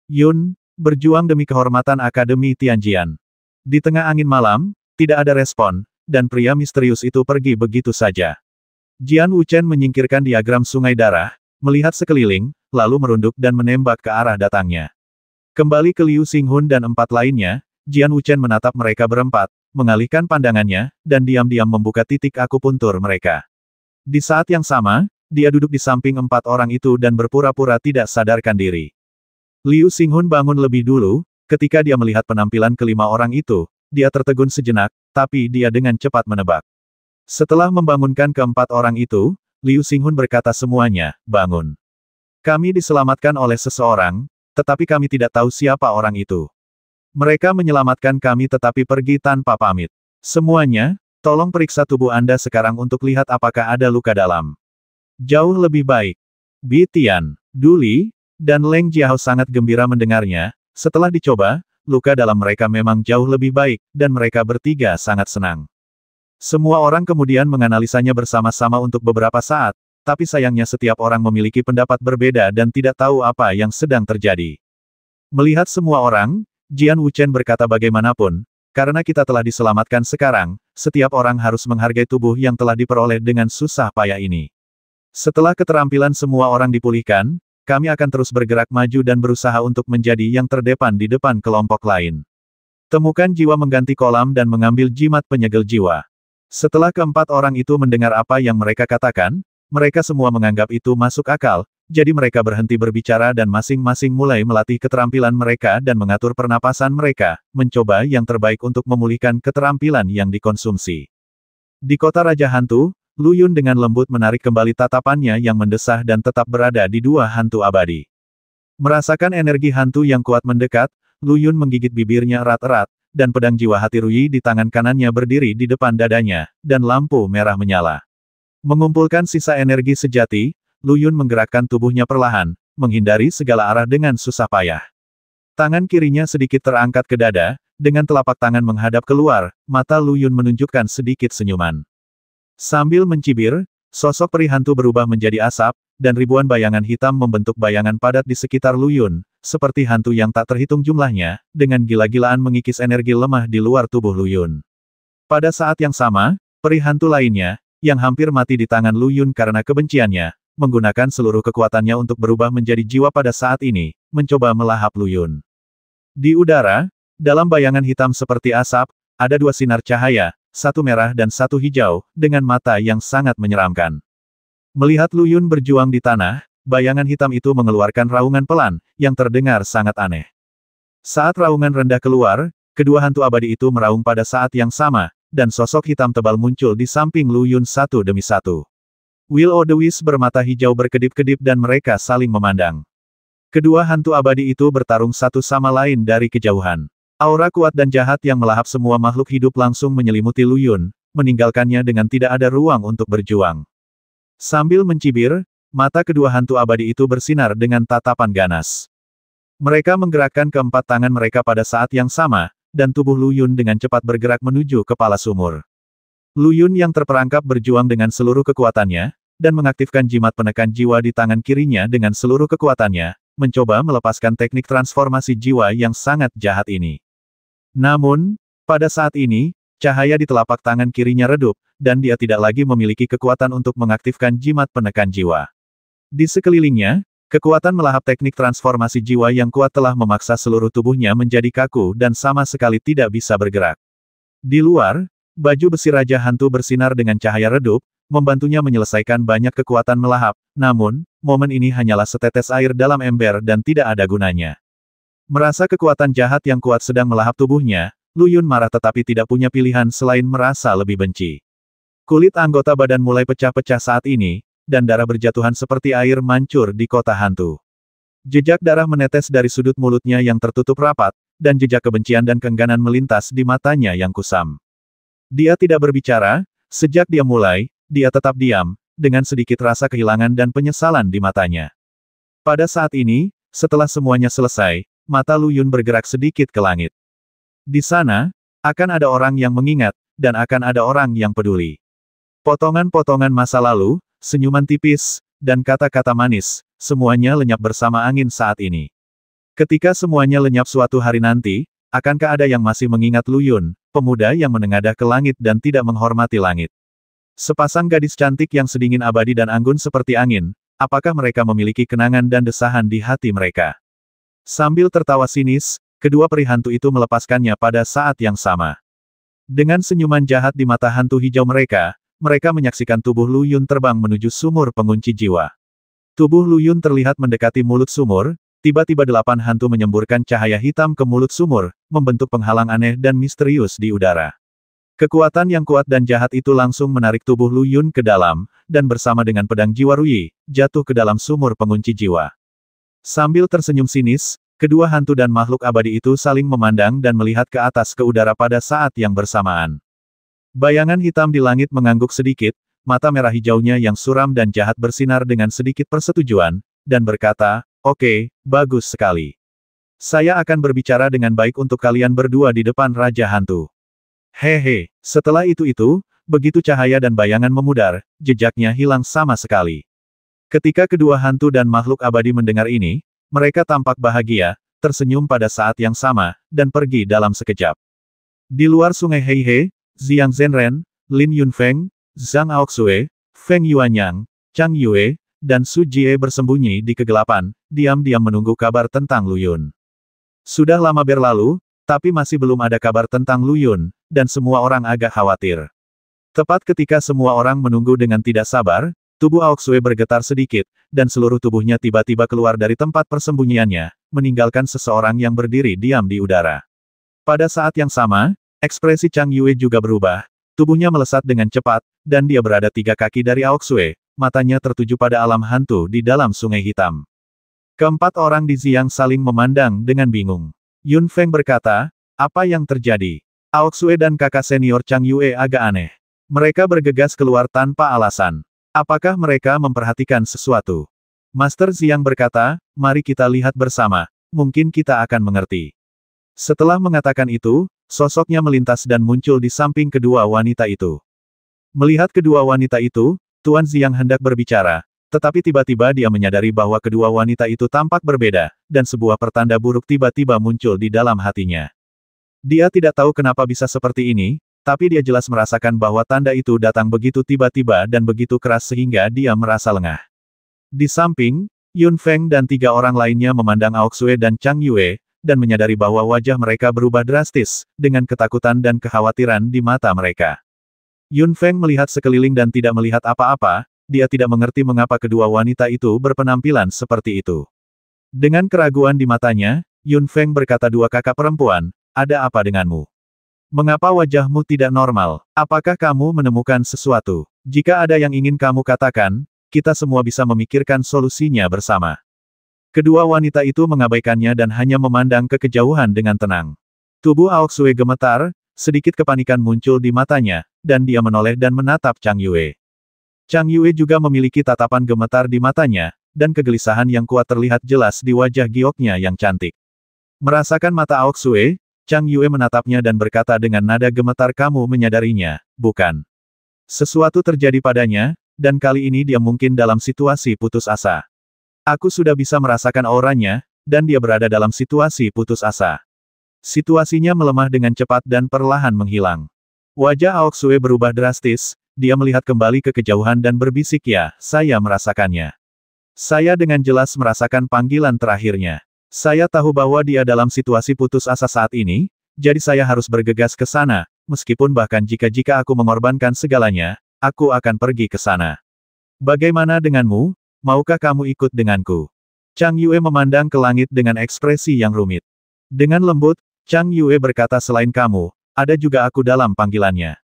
Yun, berjuang demi kehormatan Akademi Tianjian. Di tengah angin malam, tidak ada respon, dan pria misterius itu pergi begitu saja. Jian Wuchen menyingkirkan diagram sungai darah, melihat sekeliling, lalu merunduk dan menembak ke arah datangnya. Kembali ke Liu Xinghun dan empat lainnya, Jian Wuchen menatap mereka berempat, mengalihkan pandangannya, dan diam-diam membuka titik akupuntur mereka. Di saat yang sama, dia duduk di samping empat orang itu dan berpura-pura tidak sadarkan diri. Liu Xinghun bangun lebih dulu, ketika dia melihat penampilan kelima orang itu, dia tertegun sejenak, tapi dia dengan cepat menebak. Setelah membangunkan keempat orang itu, Liu Xinghun berkata semuanya, bangun. Kami diselamatkan oleh seseorang, tetapi kami tidak tahu siapa orang itu. Mereka menyelamatkan kami tetapi pergi tanpa pamit. Semuanya, tolong periksa tubuh Anda sekarang untuk lihat apakah ada luka dalam. Jauh lebih baik. Bi Tian, Duli, dan Leng Jiao sangat gembira mendengarnya, setelah dicoba, luka dalam mereka memang jauh lebih baik, dan mereka bertiga sangat senang. Semua orang kemudian menganalisanya bersama-sama untuk beberapa saat, tapi sayangnya setiap orang memiliki pendapat berbeda dan tidak tahu apa yang sedang terjadi. Melihat semua orang, Jian Wuchen berkata bagaimanapun, karena kita telah diselamatkan sekarang, setiap orang harus menghargai tubuh yang telah diperoleh dengan susah payah ini. Setelah keterampilan semua orang dipulihkan, kami akan terus bergerak maju dan berusaha untuk menjadi yang terdepan di depan kelompok lain. Temukan jiwa mengganti kolam dan mengambil jimat penyegel jiwa. Setelah keempat orang itu mendengar apa yang mereka katakan, mereka semua menganggap itu masuk akal, jadi mereka berhenti berbicara dan masing-masing mulai melatih keterampilan mereka dan mengatur pernapasan mereka, mencoba yang terbaik untuk memulihkan keterampilan yang dikonsumsi. Di kota Raja Hantu, Lu Yun dengan lembut menarik kembali tatapannya yang mendesah dan tetap berada di dua hantu abadi. Merasakan energi hantu yang kuat mendekat, Lu Yun menggigit bibirnya erat-erat, dan pedang jiwa hati Rui di tangan kanannya berdiri di depan dadanya, dan lampu merah menyala. Mengumpulkan sisa energi sejati, Lu Yun menggerakkan tubuhnya perlahan, menghindari segala arah dengan susah payah. Tangan kirinya sedikit terangkat ke dada, dengan telapak tangan menghadap keluar, mata Lu Yun menunjukkan sedikit senyuman. Sambil mencibir, sosok peri hantu berubah menjadi asap, dan ribuan bayangan hitam membentuk bayangan padat di sekitar Luyun, seperti hantu yang tak terhitung jumlahnya, dengan gila-gilaan mengikis energi lemah di luar tubuh Luyun. Pada saat yang sama, peri hantu lainnya, yang hampir mati di tangan Luyun karena kebenciannya, menggunakan seluruh kekuatannya untuk berubah menjadi jiwa pada saat ini, mencoba melahap Luyun. Di udara, dalam bayangan hitam seperti asap, ada dua sinar cahaya, satu merah dan satu hijau, dengan mata yang sangat menyeramkan. Melihat Lu Yun berjuang di tanah, bayangan hitam itu mengeluarkan raungan pelan, yang terdengar sangat aneh. Saat raungan rendah keluar, kedua hantu abadi itu meraung pada saat yang sama, dan sosok hitam tebal muncul di samping Lu Yun satu demi satu. Will o' the Wisp bermata hijau berkedip-kedip dan mereka saling memandang. Kedua hantu abadi itu bertarung satu sama lain dari kejauhan. Aura kuat dan jahat yang melahap semua makhluk hidup langsung menyelimuti Lu Yun, meninggalkannya dengan tidak ada ruang untuk berjuang. Sambil mencibir, mata kedua hantu abadi itu bersinar dengan tatapan ganas. Mereka menggerakkan keempat tangan mereka pada saat yang sama, dan tubuh Lu Yun dengan cepat bergerak menuju kepala sumur. Lu Yun yang terperangkap berjuang dengan seluruh kekuatannya, dan mengaktifkan jimat penekan jiwa di tangan kirinya dengan seluruh kekuatannya, mencoba melepaskan teknik transformasi jiwa yang sangat jahat ini. Namun, pada saat ini, cahaya di telapak tangan kirinya redup, dan dia tidak lagi memiliki kekuatan untuk mengaktifkan jimat penekan jiwa. Di sekelilingnya, kekuatan melahap teknik transformasi jiwa yang kuat telah memaksa seluruh tubuhnya menjadi kaku dan sama sekali tidak bisa bergerak. Di luar, baju besi Raja Hantu bersinar dengan cahaya redup, membantunya menyelesaikan banyak kekuatan melahap, namun, momen ini hanyalah setetes air dalam ember dan tidak ada gunanya. Merasa kekuatan jahat yang kuat sedang melahap tubuhnya, Lu Yun marah tetapi tidak punya pilihan selain merasa lebih benci. Kulit anggota badan mulai pecah-pecah saat ini, dan darah berjatuhan seperti air mancur di kota hantu. Jejak darah menetes dari sudut mulutnya yang tertutup rapat, dan jejak kebencian dan keengganan melintas di matanya yang kusam. Dia tidak berbicara, sejak dia mulai, dia tetap diam, dengan sedikit rasa kehilangan dan penyesalan di matanya. Pada saat ini, setelah semuanya selesai, mata Lu Yun bergerak sedikit ke langit. Di sana, akan ada orang yang mengingat, dan akan ada orang yang peduli. Potongan-potongan masa lalu, senyuman tipis, dan kata-kata manis, semuanya lenyap bersama angin saat ini. Ketika semuanya lenyap suatu hari nanti, akankah ada yang masih mengingat Lu Yun, pemuda yang menengadah ke langit dan tidak menghormati langit? Sepasang gadis cantik yang sedingin abadi dan anggun seperti angin, apakah mereka memiliki kenangan dan desahan di hati mereka? Sambil tertawa sinis, kedua peri hantu itu melepaskannya pada saat yang sama. Dengan senyuman jahat di mata hantu hijau mereka, mereka menyaksikan tubuh Lu Yun terbang menuju sumur pengunci jiwa. Tubuh Lu Yun terlihat mendekati mulut sumur, tiba-tiba delapan hantu menyemburkan cahaya hitam ke mulut sumur, membentuk penghalang aneh dan misterius di udara. Kekuatan yang kuat dan jahat itu langsung menarik tubuh Lu Yun ke dalam, dan bersama dengan pedang jiwa Ruyi, jatuh ke dalam sumur pengunci jiwa. Sambil tersenyum sinis, kedua hantu dan makhluk abadi itu saling memandang dan melihat ke atas ke udara pada saat yang bersamaan. Bayangan hitam di langit mengangguk sedikit, mata merah hijaunya yang suram dan jahat bersinar dengan sedikit persetujuan, dan berkata, Oke, bagus sekali. Saya akan berbicara dengan baik untuk kalian berdua di depan Raja Hantu. Hehe, setelah itu-itu, begitu cahaya dan bayangan memudar, jejaknya hilang sama sekali. Ketika kedua hantu dan makhluk abadi mendengar ini, mereka tampak bahagia, tersenyum pada saat yang sama, dan pergi dalam sekejap. Di luar sungai Heihe, Ziang Zhenren, Lin Yunfeng, Zhang Aoxue, Feng Yuanyang, Chang Yue, dan Su Jie bersembunyi di kegelapan, diam-diam menunggu kabar tentang Lu Yun. Sudah lama berlalu, tapi masih belum ada kabar tentang Lu Yun, dan semua orang agak khawatir. Tepat ketika semua orang menunggu dengan tidak sabar, tubuh Aoxue bergetar sedikit, dan seluruh tubuhnya tiba-tiba keluar dari tempat persembunyiannya, meninggalkan seseorang yang berdiri diam di udara. Pada saat yang sama, ekspresi Chang Yue juga berubah, tubuhnya melesat dengan cepat, dan dia berada tiga kaki dari Aoxue, matanya tertuju pada alam hantu di dalam sungai hitam. Keempat orang di Ziang saling memandang dengan bingung. Yun Feng berkata, apa yang terjadi? Aoxue dan kakak senior Chang Yue agak aneh. Mereka bergegas keluar tanpa alasan. Apakah mereka memperhatikan sesuatu? Master Ziang berkata, mari kita lihat bersama, mungkin kita akan mengerti. Setelah mengatakan itu, sosoknya melintas dan muncul di samping kedua wanita itu. Melihat kedua wanita itu, Tuan Ziang hendak berbicara, tetapi tiba-tiba dia menyadari bahwa kedua wanita itu tampak berbeda, dan sebuah pertanda buruk tiba-tiba muncul di dalam hatinya. Dia tidak tahu kenapa bisa seperti ini, tapi dia jelas merasakan bahwa tanda itu datang begitu tiba-tiba dan begitu keras sehingga dia merasa lengah. Di samping, Yun Feng dan tiga orang lainnya memandang Aoxue dan Chang Yue, dan menyadari bahwa wajah mereka berubah drastis, dengan ketakutan dan kekhawatiran di mata mereka. Yun Feng melihat sekeliling dan tidak melihat apa-apa, dia tidak mengerti mengapa kedua wanita itu berpenampilan seperti itu. Dengan keraguan di matanya, Yun Feng berkata dua kakak perempuan, ada apa denganmu? Mengapa wajahmu tidak normal? Apakah kamu menemukan sesuatu? Jika ada yang ingin kamu katakan, kita semua bisa memikirkan solusinya bersama. Kedua wanita itu mengabaikannya dan hanya memandang ke kejauhan dengan tenang. Tubuh Aoxue gemetar, sedikit kepanikan muncul di matanya, dan dia menoleh dan menatap Chang Yue. Chang Yue juga memiliki tatapan gemetar di matanya, dan kegelisahan yang kuat terlihat jelas di wajah gioknya yang cantik. Merasakan mata Aok Sue, Chang Yue menatapnya dan berkata dengan nada gemetar kamu menyadarinya, bukan? Sesuatu terjadi padanya, dan kali ini dia mungkin dalam situasi putus asa. Aku sudah bisa merasakan auranya, dan dia berada dalam situasi putus asa. Situasinya melemah dengan cepat dan perlahan menghilang. Wajah Aok Sue berubah drastis, dia melihat kembali ke kejauhan dan berbisik ya, saya merasakannya. Saya dengan jelas merasakan panggilan terakhirnya. Saya tahu bahwa dia dalam situasi putus asa saat ini, jadi saya harus bergegas ke sana, meskipun bahkan jika-jika aku mengorbankan segalanya, aku akan pergi ke sana. Bagaimana denganmu? Maukah kamu ikut denganku? Chang Yue memandang ke langit dengan ekspresi yang rumit. Dengan lembut, Chang Yue berkata selain kamu, ada juga aku dalam panggilannya.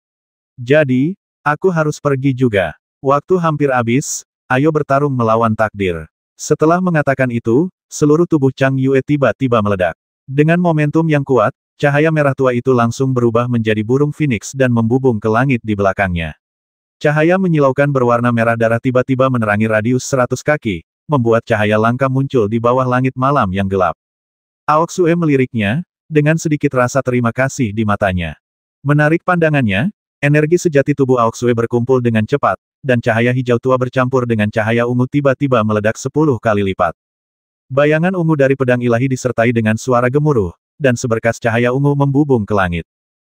Jadi, aku harus pergi juga. Waktu hampir habis, ayo bertarung melawan takdir. Setelah mengatakan itu, seluruh tubuh Chang Yue tiba-tiba meledak. Dengan momentum yang kuat, cahaya merah tua itu langsung berubah menjadi burung phoenix dan membubung ke langit di belakangnya. Cahaya menyilaukan berwarna merah darah tiba-tiba menerangi radius 100 kaki, membuat cahaya langka muncul di bawah langit malam yang gelap. Aoksue meliriknya, dengan sedikit rasa terima kasih di matanya. Menarik pandangannya, energi sejati tubuh Aoksue berkumpul dengan cepat, dan cahaya hijau tua bercampur dengan cahaya ungu tiba-tiba meledak sepuluh kali lipat. Bayangan ungu dari pedang ilahi disertai dengan suara gemuruh, dan seberkas cahaya ungu membubung ke langit.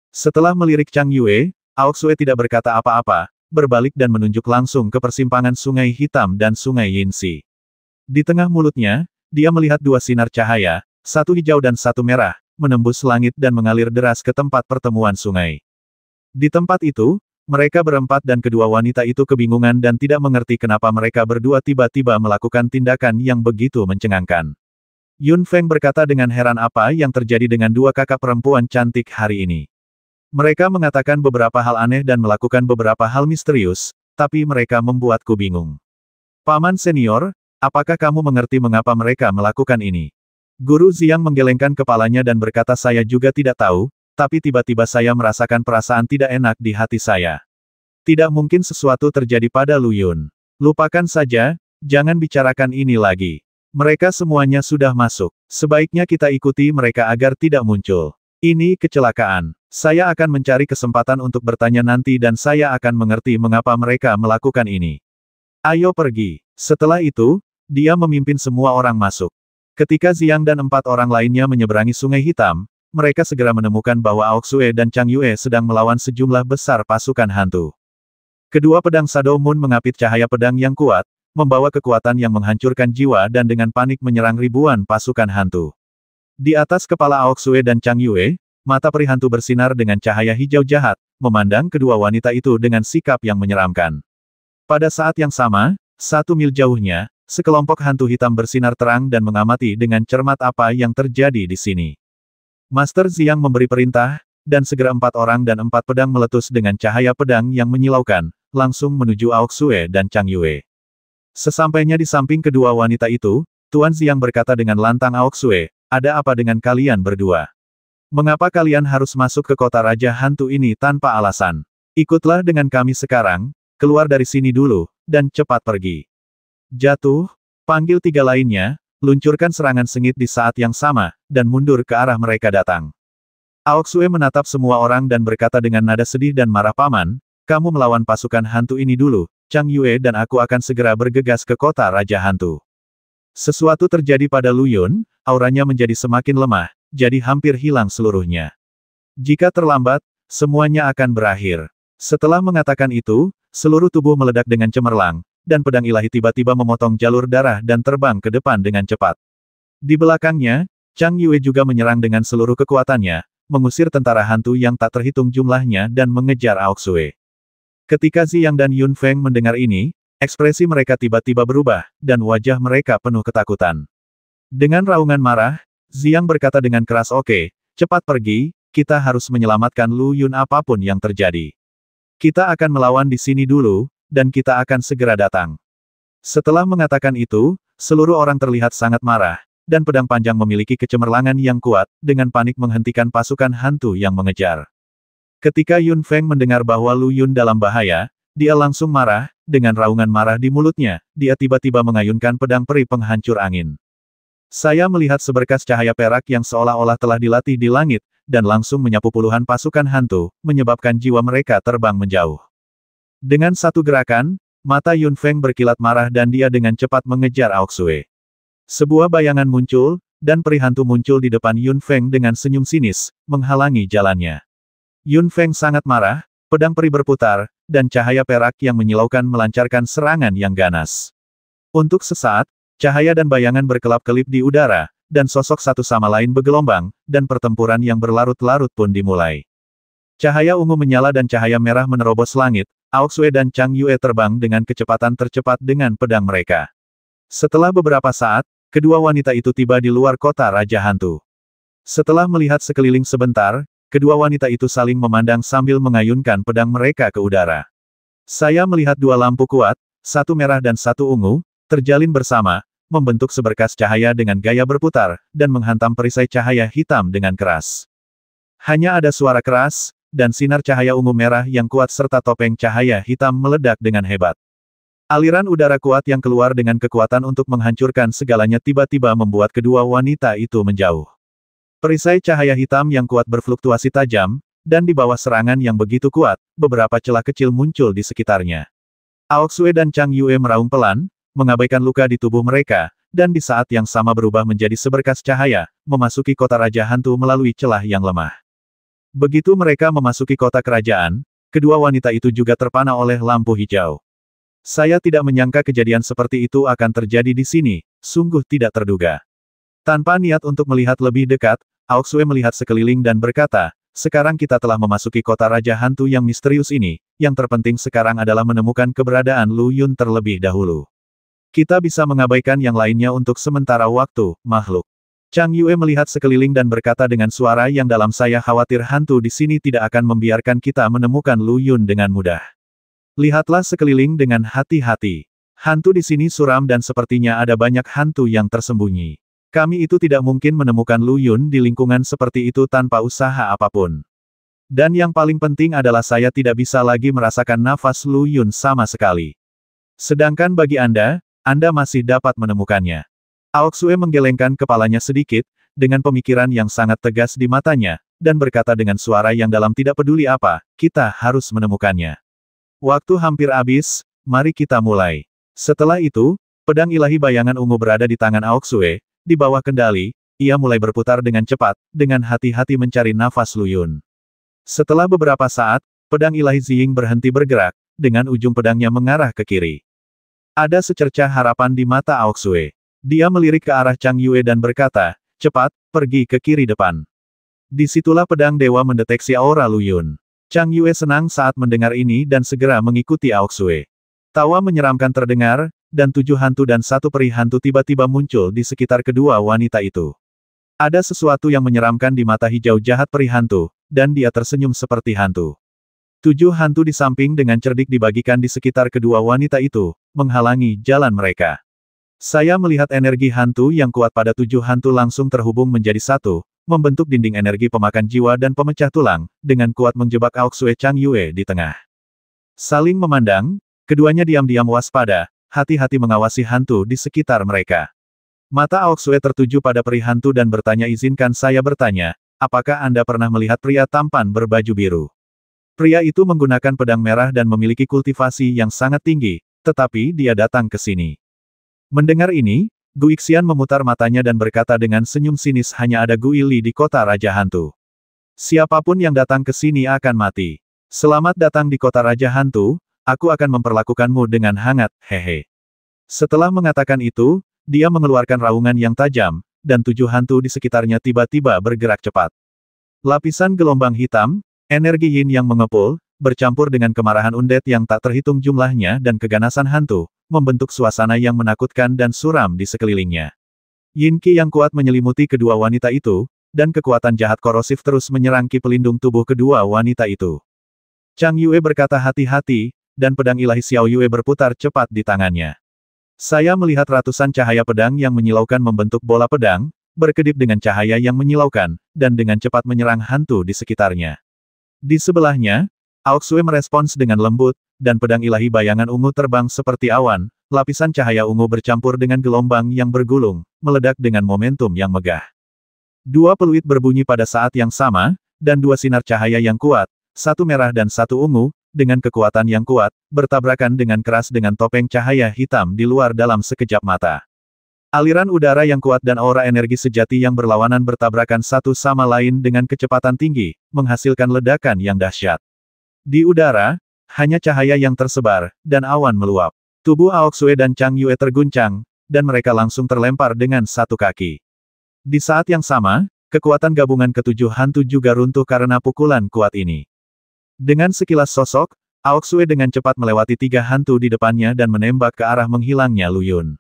Setelah melirik Chang Yue, Aoksue tidak berkata apa-apa, berbalik dan menunjuk langsung ke persimpangan sungai hitam dan sungai Yinsi. Di tengah mulutnya, dia melihat dua sinar cahaya, satu hijau dan satu merah, menembus langit dan mengalir deras ke tempat pertemuan sungai. Di tempat itu, mereka berempat dan kedua wanita itu kebingungan dan tidak mengerti kenapa mereka berdua tiba-tiba melakukan tindakan yang begitu mencengangkan. Yun Feng berkata dengan heran apa yang terjadi dengan dua kakak perempuan cantik hari ini. Mereka mengatakan beberapa hal aneh dan melakukan beberapa hal misterius, tapi mereka membuatku bingung. Paman senior, apakah kamu mengerti mengapa mereka melakukan ini? Guru Ziang menggelengkan kepalanya dan berkata saya juga tidak tahu, tapi tiba-tiba saya merasakan perasaan tidak enak di hati saya. Tidak mungkin sesuatu terjadi pada Lu Yun. Lupakan saja, jangan bicarakan ini lagi. Mereka semuanya sudah masuk. Sebaiknya kita ikuti mereka agar tidak muncul. Ini kecelakaan. Saya akan mencari kesempatan untuk bertanya nanti dan saya akan mengerti mengapa mereka melakukan ini. Ayo pergi. Setelah itu, dia memimpin semua orang masuk. Ketika Ziang dan empat orang lainnya menyeberangi Sungai Hitam, mereka segera menemukan bahwa Aoksue dan Chang Yue sedang melawan sejumlah besar pasukan hantu. Kedua pedang Shadow Moon mengapit cahaya pedang yang kuat, membawa kekuatan yang menghancurkan jiwa dan dengan panik menyerang ribuan pasukan hantu. Di atas kepala Aoksue dan Chang Yue, mata peri hantu bersinar dengan cahaya hijau jahat, memandang kedua wanita itu dengan sikap yang menyeramkan. Pada saat yang sama, satu mil jauhnya, sekelompok hantu hitam bersinar terang dan mengamati dengan cermat apa yang terjadi di sini. Master Ziang memberi perintah, dan segera empat orang dan empat pedang meletus dengan cahaya pedang yang menyilaukan, langsung menuju Aoksue dan Chang Yue. Sesampainya di samping kedua wanita itu, Tuan Ziang berkata dengan lantang Aoksue, ada apa dengan kalian berdua? Mengapa kalian harus masuk ke kota Raja Hantu ini tanpa alasan? Ikutlah dengan kami sekarang, keluar dari sini dulu, dan cepat pergi. Jatuh, panggil tiga lainnya, luncurkan serangan sengit di saat yang sama, dan mundur ke arah mereka datang. Aoksue menatap semua orang dan berkata dengan nada sedih dan marah paman, kamu melawan pasukan hantu ini dulu, Chang Yue dan aku akan segera bergegas ke kota Raja Hantu. Sesuatu terjadi pada Lu Yun, auranya menjadi semakin lemah, jadi hampir hilang seluruhnya. Jika terlambat, semuanya akan berakhir. Setelah mengatakan itu, Seluruh tubuh meledak dengan cemerlang, dan pedang ilahi tiba-tiba memotong jalur darah dan terbang ke depan dengan cepat. Di belakangnya, Chang Yue juga menyerang dengan seluruh kekuatannya, mengusir tentara hantu yang tak terhitung jumlahnya dan mengejar Aoksue. Ketika Ziyang dan Yun Feng mendengar ini, ekspresi mereka tiba-tiba berubah, dan wajah mereka penuh ketakutan. Dengan raungan marah, Ziyang berkata dengan keras oke, cepat pergi, kita harus menyelamatkan Lu Yun apa pun yang terjadi. Kita akan melawan di sini dulu, dan kita akan segera datang. Setelah mengatakan itu, seluruh orang terlihat sangat marah, dan pedang panjang memiliki kecemerlangan yang kuat, dengan panik menghentikan pasukan hantu yang mengejar. Ketika Yun Feng mendengar bahwa Lu Yun dalam bahaya, dia langsung marah, dengan raungan marah di mulutnya, dia tiba-tiba mengayunkan pedang peri penghancur angin. Saya melihat seberkas cahaya perak yang seolah-olah telah dilatih di langit, dan langsung menyapu puluhan pasukan hantu, menyebabkan jiwa mereka terbang menjauh. Dengan satu gerakan, mata Yun Feng berkilat marah dan dia dengan cepat mengejar Aoksue. Sebuah bayangan muncul, dan peri hantu muncul di depan Yun Feng dengan senyum sinis, menghalangi jalannya. Yun Feng sangat marah, pedang peri berputar, dan cahaya perak yang menyilaukan melancarkan serangan yang ganas. Untuk sesaat, cahaya dan bayangan berkelap-kelip di udara, dan sosok satu sama lain bergelombang, dan pertempuran yang berlarut-larut pun dimulai. Cahaya ungu menyala dan cahaya merah menerobos langit, Aoksue dan Chang Yue terbang dengan kecepatan tercepat dengan pedang mereka. Setelah beberapa saat, kedua wanita itu tiba di luar kota Raja Hantu. Setelah melihat sekeliling sebentar, kedua wanita itu saling memandang sambil mengayunkan pedang mereka ke udara. Saya melihat dua lampu kuat, satu merah dan satu ungu, terjalin bersama, membentuk seberkas cahaya dengan gaya berputar, dan menghantam perisai cahaya hitam dengan keras. Hanya ada suara keras, dan sinar cahaya ungu merah yang kuat serta topeng cahaya hitam meledak dengan hebat. Aliran udara kuat yang keluar dengan kekuatan untuk menghancurkan segalanya tiba-tiba membuat kedua wanita itu menjauh. Perisai cahaya hitam yang kuat berfluktuasi tajam, dan di bawah serangan yang begitu kuat, beberapa celah kecil muncul di sekitarnya. Aoksue dan Chang Yue meraung pelan, mengabaikan luka di tubuh mereka, dan di saat yang sama berubah menjadi seberkas cahaya, memasuki kota Raja Hantu melalui celah yang lemah. Begitu mereka memasuki kota kerajaan, kedua wanita itu juga terpana oleh lampu hijau. Saya tidak menyangka kejadian seperti itu akan terjadi di sini, sungguh tidak terduga. Tanpa niat untuk melihat lebih dekat, Aoksue melihat sekeliling dan berkata, sekarang kita telah memasuki kota Raja Hantu yang misterius ini, yang terpenting sekarang adalah menemukan keberadaan Lu Yun terlebih dahulu. Kita bisa mengabaikan yang lainnya untuk sementara waktu, makhluk. Chang Yue melihat sekeliling dan berkata dengan suara yang dalam saya khawatir hantu di sini tidak akan membiarkan kita menemukan Lu Yun dengan mudah. Lihatlah sekeliling dengan hati-hati. Hantu di sini suram dan sepertinya ada banyak hantu yang tersembunyi. Kami itu tidak mungkin menemukan Lu Yun di lingkungan seperti itu tanpa usaha apa pun. Dan yang paling penting adalah saya tidak bisa lagi merasakan nafas Lu Yun sama sekali. Sedangkan bagi Anda, Anda masih dapat menemukannya. Aoksue menggelengkan kepalanya sedikit, dengan pemikiran yang sangat tegas di matanya, dan berkata dengan suara yang dalam tidak peduli apa, kita harus menemukannya. Waktu hampir habis, mari kita mulai. Setelah itu, pedang ilahi bayangan ungu berada di tangan Aoksue, di bawah kendali, ia mulai berputar dengan cepat, dengan hati-hati mencari nafas Luyun. Setelah beberapa saat, pedang ilahi Ziying berhenti bergerak, dengan ujung pedangnya mengarah ke kiri. Ada secercah harapan di mata Aoksue. Dia melirik ke arah Chang Yue dan berkata, cepat, pergi ke kiri depan. Di situlah pedang dewa mendeteksi aura Lu Yun. Chang Yue senang saat mendengar ini dan segera mengikuti Aoksue. Tawa menyeramkan terdengar, dan tujuh hantu dan satu peri hantu tiba-tiba muncul di sekitar kedua wanita itu. Ada sesuatu yang menyeramkan di mata hijau jahat peri hantu, dan dia tersenyum seperti hantu. Tujuh hantu di samping dengan cerdik dibagikan di sekitar kedua wanita itu, menghalangi jalan mereka. Saya melihat energi hantu yang kuat pada tujuh hantu langsung terhubung menjadi satu, membentuk dinding energi pemakan jiwa dan pemecah tulang, dengan kuat menjebak Aoksue Chang Yue di tengah. Saling memandang, keduanya diam-diam waspada, hati-hati mengawasi hantu di sekitar mereka. Mata Aoksue tertuju pada peri hantu dan bertanya izinkan saya bertanya, apakah Anda pernah melihat pria tampan berbaju biru? Pria itu menggunakan pedang merah dan memiliki kultivasi yang sangat tinggi, tetapi dia datang ke sini. Mendengar ini, Gu Ixian memutar matanya dan berkata dengan senyum sinis hanya ada Gu Ili di kota Raja Hantu. Siapa pun yang datang ke sini akan mati. Selamat datang di kota Raja Hantu, aku akan memperlakukanmu dengan hangat, hehe. Setelah mengatakan itu, dia mengeluarkan raungan yang tajam, dan tujuh hantu di sekitarnya tiba-tiba bergerak cepat. Lapisan gelombang hitam, energi yin yang mengepul, bercampur dengan kemarahan undead yang tak terhitung jumlahnya dan keganasan hantu, membentuk suasana yang menakutkan dan suram di sekelilingnya. Yin Qi yang kuat menyelimuti kedua wanita itu, dan kekuatan jahat korosif terus menyerang ki pelindung tubuh kedua wanita itu. Chang Yue berkata hati-hati, dan pedang ilahi Xiao Yue berputar cepat di tangannya. Saya melihat ratusan cahaya pedang yang menyilaukan membentuk bola pedang, berkedip dengan cahaya yang menyilaukan, dan dengan cepat menyerang hantu di sekitarnya. Di sebelahnya, Aoksue merespons dengan lembut, dan pedang ilahi bayangan ungu terbang seperti awan, lapisan cahaya ungu bercampur dengan gelombang yang bergulung, meledak dengan momentum yang megah. Dua peluit berbunyi pada saat yang sama, dan dua sinar cahaya yang kuat, satu merah dan satu ungu, dengan kekuatan yang kuat, bertabrakan dengan keras dengan topeng cahaya hitam di luar dalam sekejap mata. Aliran udara yang kuat dan aura energi sejati yang berlawanan bertabrakan satu sama lain dengan kecepatan tinggi, menghasilkan ledakan yang dahsyat. Di udara, hanya cahaya yang tersebar, dan awan meluap. Tubuh Aoksue dan Chang Yue terguncang, dan mereka langsung terlempar dengan satu kaki. Di saat yang sama, kekuatan gabungan ketujuh hantu juga runtuh karena pukulan kuat ini. Dengan sekilas sosok, Aoksue dengan cepat melewati tiga hantu di depannya dan menembak ke arah menghilangnya Luyun.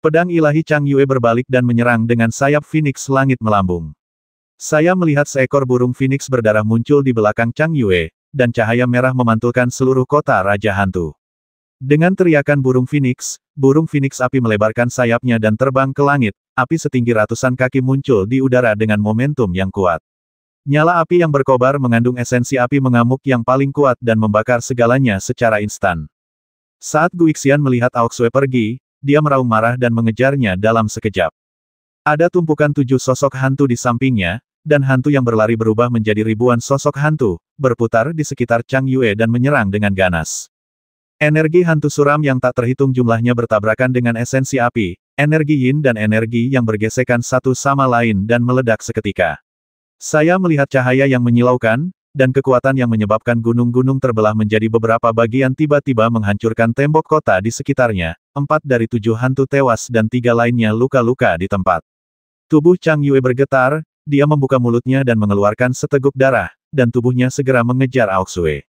Pedang ilahi Chang Yue berbalik dan menyerang dengan sayap Phoenix langit melambung. Saya melihat seekor burung Phoenix berdarah muncul di belakang Chang Yue, dan cahaya merah memantulkan seluruh kota Raja Hantu. Dengan teriakan burung Phoenix, burung Phoenix api melebarkan sayapnya dan terbang ke langit, api setinggi ratusan kaki muncul di udara dengan momentum yang kuat. Nyala api yang berkobar mengandung esensi api mengamuk yang paling kuat dan membakar segalanya secara instan. Saat Guixian melihat Aoksue pergi, dia meraung marah dan mengejarnya dalam sekejap. Ada tumpukan tujuh sosok hantu di sampingnya, dan hantu yang berlari berubah menjadi ribuan sosok hantu, berputar di sekitar Chang Yue dan menyerang dengan ganas. Energi hantu suram yang tak terhitung jumlahnya bertabrakan dengan esensi api, energi yin dan energi yang bergesekan satu sama lain dan meledak seketika. Saya melihat cahaya yang menyilaukan, dan kekuatan yang menyebabkan gunung-gunung terbelah menjadi beberapa bagian tiba-tiba menghancurkan tembok kota di sekitarnya, empat dari tujuh hantu tewas dan tiga lainnya luka-luka di tempat. Tubuh Chang Yue bergetar, dia membuka mulutnya dan mengeluarkan seteguk darah, dan tubuhnya segera mengejar Aoksue.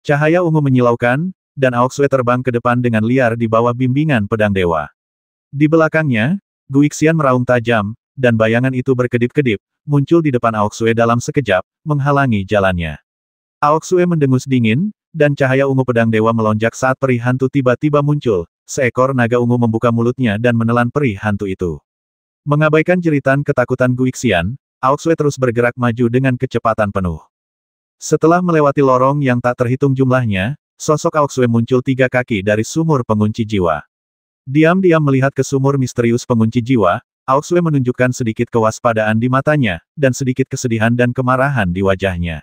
Cahaya ungu menyilaukan, dan Aoksue terbang ke depan dengan liar di bawah bimbingan pedang dewa. Di belakangnya, Guixian meraung tajam, dan bayangan itu berkedip-kedip, muncul di depan Aoksue dalam sekejap, menghalangi jalannya. Aoksue mendengus dingin, dan cahaya ungu pedang dewa melonjak saat peri hantu tiba-tiba muncul, seekor naga ungu membuka mulutnya dan menelan peri hantu itu. Mengabaikan jeritan ketakutan Guixian, Aoksue terus bergerak maju dengan kecepatan penuh. Setelah melewati lorong yang tak terhitung jumlahnya, sosok Aoksue muncul tiga kaki dari sumur pengunci jiwa. Diam-diam melihat ke sumur misterius pengunci jiwa, Aoksue menunjukkan sedikit kewaspadaan di matanya, dan sedikit kesedihan dan kemarahan di wajahnya.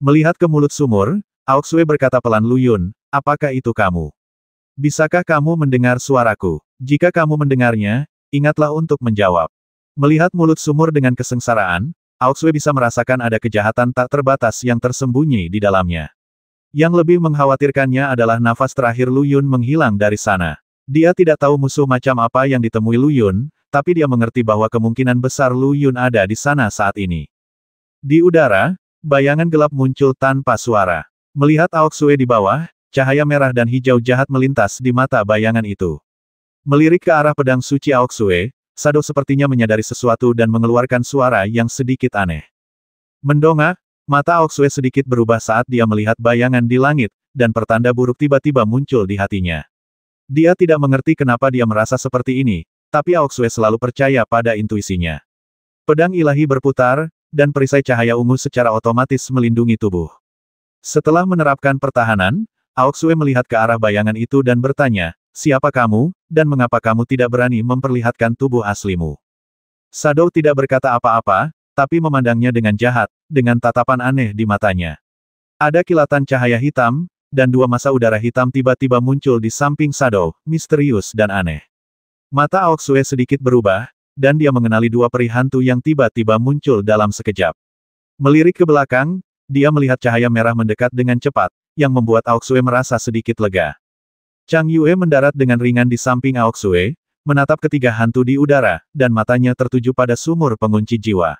Melihat ke mulut sumur, Aoksue berkata pelan Luyun, apakah itu kamu? Bisakah kamu mendengar suaraku? Jika kamu mendengarnya, ingatlah untuk menjawab. Melihat mulut sumur dengan kesengsaraan, Aoksue bisa merasakan ada kejahatan tak terbatas yang tersembunyi di dalamnya. Yang lebih mengkhawatirkannya adalah nafas terakhir Luyun menghilang dari sana. Dia tidak tahu musuh macam apa yang ditemui Lu Yun, tapi dia mengerti bahwa kemungkinan besar Lu Yun ada di sana saat ini. Di udara, bayangan gelap muncul tanpa suara. Melihat Aok Sue di bawah, cahaya merah dan hijau jahat melintas di mata bayangan itu. Melirik ke arah pedang suci Aok Sue, Sado sepertinya menyadari sesuatu dan mengeluarkan suara yang sedikit aneh. Mendongak, mata Aok Sue sedikit berubah saat dia melihat bayangan di langit, dan pertanda buruk tiba-tiba muncul di hatinya. Dia tidak mengerti kenapa dia merasa seperti ini, tapi Aoksue selalu percaya pada intuisinya. Pedang ilahi berputar, dan perisai cahaya ungu secara otomatis melindungi tubuh. Setelah menerapkan pertahanan, Aoksue melihat ke arah bayangan itu dan bertanya, siapa kamu, dan mengapa kamu tidak berani memperlihatkan tubuh aslimu? Sado tidak berkata apa-apa, tapi memandangnya dengan jahat, dengan tatapan aneh di matanya. Ada kilatan cahaya hitam, dan dua masa udara hitam tiba-tiba muncul di samping Sado, misterius dan aneh. Mata Aoksue sedikit berubah, dan dia mengenali dua peri hantu yang tiba-tiba muncul dalam sekejap. Melirik ke belakang, dia melihat cahaya merah mendekat dengan cepat, yang membuat Aoksue merasa sedikit lega. Chang Yue mendarat dengan ringan di samping Aoksue, menatap ketiga hantu di udara, dan matanya tertuju pada sumur pengunci jiwa.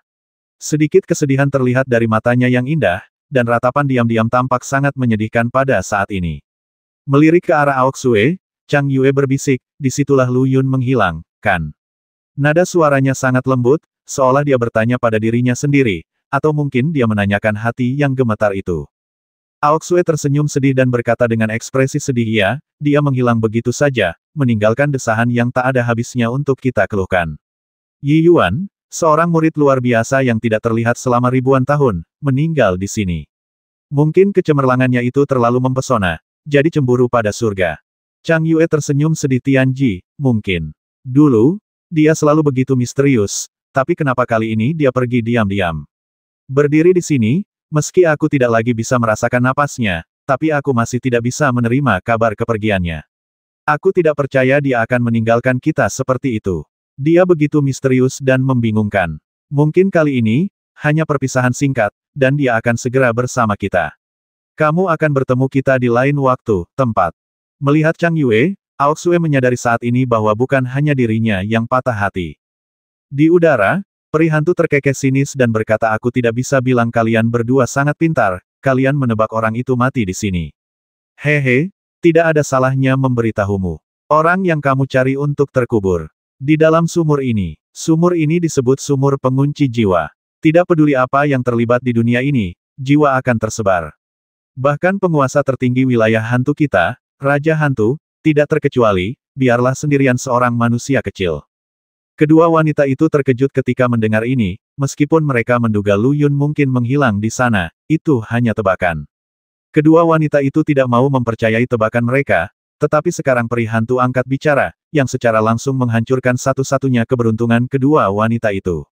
Sedikit kesedihan terlihat dari matanya yang indah, dan ratapan diam-diam tampak sangat menyedihkan pada saat ini. Melirik ke arah Aok Sue, Chang Yue berbisik, di situlah Lu Yun menghilang, kan? Nada suaranya sangat lembut, seolah dia bertanya pada dirinya sendiri, atau mungkin dia menanyakan hati yang gemetar itu. Aok Sue tersenyum sedih dan berkata dengan ekspresi sedih ya, dia menghilang begitu saja, meninggalkan desahan yang tak ada habisnya untuk kita keluhkan. Yi Yuan, Seorang murid luar biasa yang tidak terlihat selama ribuan tahun, meninggal di sini. Mungkin kecemerlangannya itu terlalu mempesona, jadi cemburu pada surga. Chang Yue tersenyum sedih Tianji, mungkin. Dulu, dia selalu begitu misterius, tapi kenapa kali ini dia pergi diam-diam? Berdiri di sini, meski aku tidak lagi bisa merasakan napasnya, tapi aku masih tidak bisa menerima kabar kepergiannya. Aku tidak percaya dia akan meninggalkan kita seperti itu. Dia begitu misterius dan membingungkan. Mungkin kali ini, hanya perpisahan singkat, dan dia akan segera bersama kita. Kamu akan bertemu kita di lain waktu, tempat. Melihat Chang Yue, Aoksue menyadari saat ini bahwa bukan hanya dirinya yang patah hati. Di udara, peri hantu terkekeh sinis dan berkata aku tidak bisa bilang kalian berdua sangat pintar, kalian menebak orang itu mati di sini. Hehe, tidak ada salahnya memberitahumu. Orang yang kamu cari untuk terkubur. Di dalam sumur ini, sumur ini disebut sumur pengunci jiwa. Tidak peduli apa yang terlibat di dunia ini, jiwa akan tersebar. Bahkan penguasa tertinggi wilayah hantu kita, Raja Hantu, tidak terkecuali, biarlah sendirian seorang manusia kecil. Kedua wanita itu terkejut ketika mendengar ini, meskipun mereka menduga Lu Yun mungkin menghilang di sana, itu hanya tebakan. Kedua wanita itu tidak mau mempercayai tebakan mereka, tetapi sekarang peri hantu angkat bicara, yang secara langsung menghancurkan satu-satunya keberuntungan kedua wanita itu.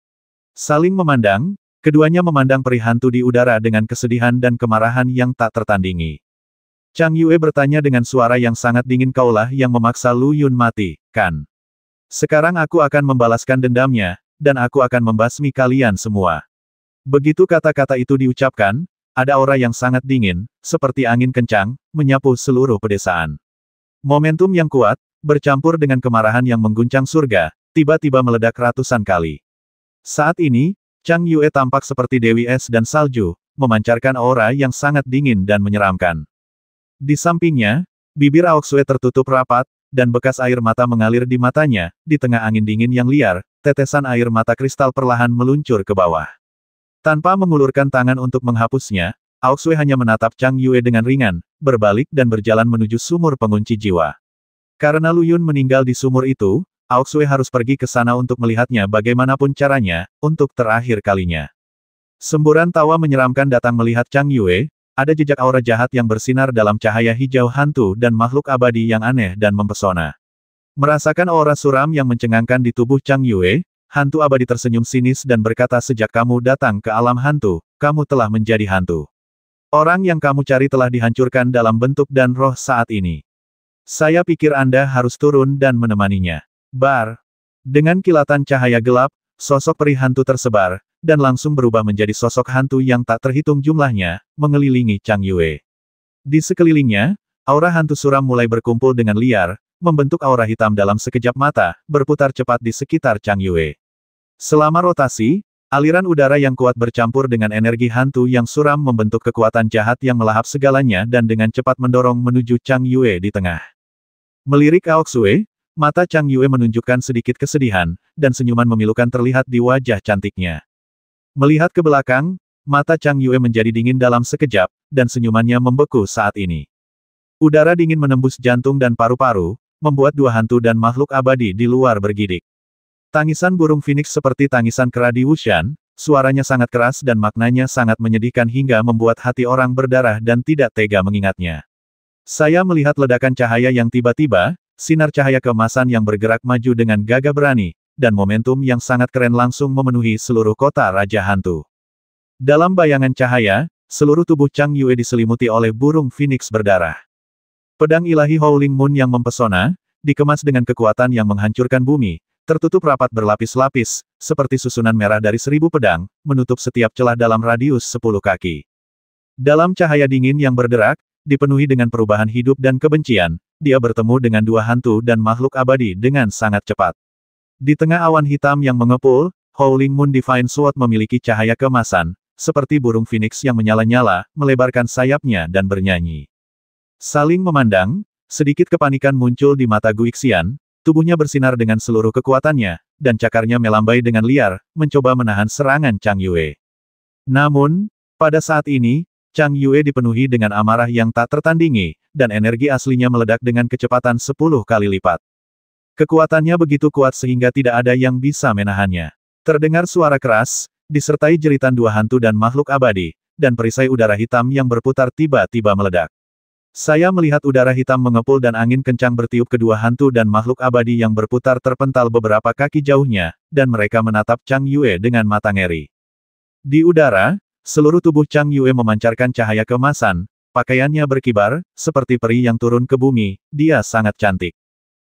Saling memandang, keduanya memandang peri hantu di udara dengan kesedihan dan kemarahan yang tak tertandingi. Chang Yue bertanya dengan suara yang sangat dingin kaulah yang memaksa Lu Yun mati, kan? Sekarang aku akan membalaskan dendamnya, dan aku akan membasmi kalian semua. Begitu kata-kata itu diucapkan, ada aura yang sangat dingin, seperti angin kencang, menyapu seluruh pedesaan. Momentum yang kuat, bercampur dengan kemarahan yang mengguncang surga, tiba-tiba meledak ratusan kali. Saat ini, Chang Yue tampak seperti Dewi Es dan Salju, memancarkan aura yang sangat dingin dan menyeramkan. Di sampingnya, bibir Aoksue tertutup rapat, dan bekas air mata mengalir di matanya, di tengah angin dingin yang liar, tetesan air mata kristal perlahan meluncur ke bawah. Tanpa mengulurkan tangan untuk menghapusnya, Aoxue hanya menatap Chang Yue dengan ringan, berbalik dan berjalan menuju sumur pengunci jiwa. Karena Lu Yun meninggal di sumur itu, Aoxue harus pergi ke sana untuk melihatnya bagaimanapun caranya, untuk terakhir kalinya. Semburan tawa menyeramkan datang melihat Chang Yue, ada jejak aura jahat yang bersinar dalam cahaya hijau hantu dan makhluk abadi yang aneh dan mempesona. Merasakan aura suram yang mencengangkan di tubuh Chang Yue, hantu abadi tersenyum sinis dan berkata sejak kamu datang ke alam hantu, kamu telah menjadi hantu. Orang yang kamu cari telah dihancurkan dalam bentuk dan roh saat ini. Saya pikir Anda harus turun dan menemaninya. Bar. Dengan kilatan cahaya gelap, sosok peri hantu tersebar, dan langsung berubah menjadi sosok hantu yang tak terhitung jumlahnya, mengelilingi Chang Yue. Di sekelilingnya, aura hantu suram mulai berkumpul dengan liar, membentuk aura hitam dalam sekejap mata, berputar cepat di sekitar Chang Yue. Selama rotasi, aliran udara yang kuat bercampur dengan energi hantu yang suram membentuk kekuatan jahat yang melahap segalanya dan dengan cepat mendorong menuju Chang Yue di tengah. Melirik Aoxue, Mata Chang Yue menunjukkan sedikit kesedihan, dan senyuman memilukan terlihat di wajah cantiknya. Melihat ke belakang, mata Chang Yue menjadi dingin dalam sekejap, dan senyumannya membeku saat ini. Udara dingin menembus jantung dan paru-paru, membuat dua hantu dan makhluk abadi di luar bergidik. Tangisan burung phoenix seperti tangisan kera di Wushan, suaranya sangat keras dan maknanya sangat menyedihkan hingga membuat hati orang berdarah dan tidak tega mengingatnya. Saya melihat ledakan cahaya yang tiba-tiba, sinar cahaya keemasan yang bergerak maju dengan gagah berani, dan momentum yang sangat keren langsung memenuhi seluruh kota Raja Hantu. Dalam bayangan cahaya, seluruh tubuh Chang Yue diselimuti oleh burung phoenix berdarah. Pedang ilahi Howling Moon yang mempesona, dikemas dengan kekuatan yang menghancurkan bumi, tertutup rapat berlapis-lapis, seperti susunan merah dari seribu pedang, menutup setiap celah dalam radius sepuluh kaki. Dalam cahaya dingin yang berderak, dipenuhi dengan perubahan hidup dan kebencian, dia bertemu dengan dua hantu dan makhluk abadi dengan sangat cepat. Di tengah awan hitam yang mengepul, Howling Moon Divine Sword memiliki cahaya kemasan, seperti burung phoenix yang menyala-nyala, melebarkan sayapnya dan bernyanyi. Saling memandang, sedikit kepanikan muncul di mata Guixian, tubuhnya bersinar dengan seluruh kekuatannya, dan cakarnya melambai dengan liar, mencoba menahan serangan Chang Yue. Namun, pada saat ini, Chang Yue dipenuhi dengan amarah yang tak tertandingi, dan energi aslinya meledak dengan kecepatan sepuluh kali lipat. Kekuatannya begitu kuat sehingga tidak ada yang bisa menahannya. Terdengar suara keras, disertai jeritan dua hantu dan makhluk abadi, dan perisai udara hitam yang berputar tiba-tiba meledak. Saya melihat udara hitam mengepul dan angin kencang bertiup kedua hantu dan makhluk abadi yang berputar terpental beberapa kaki jauhnya, dan mereka menatap Chang Yue dengan mata ngeri. Di udara, Seluruh tubuh Chang Yue memancarkan cahaya kemasan, pakaiannya berkibar, seperti peri yang turun ke bumi, dia sangat cantik.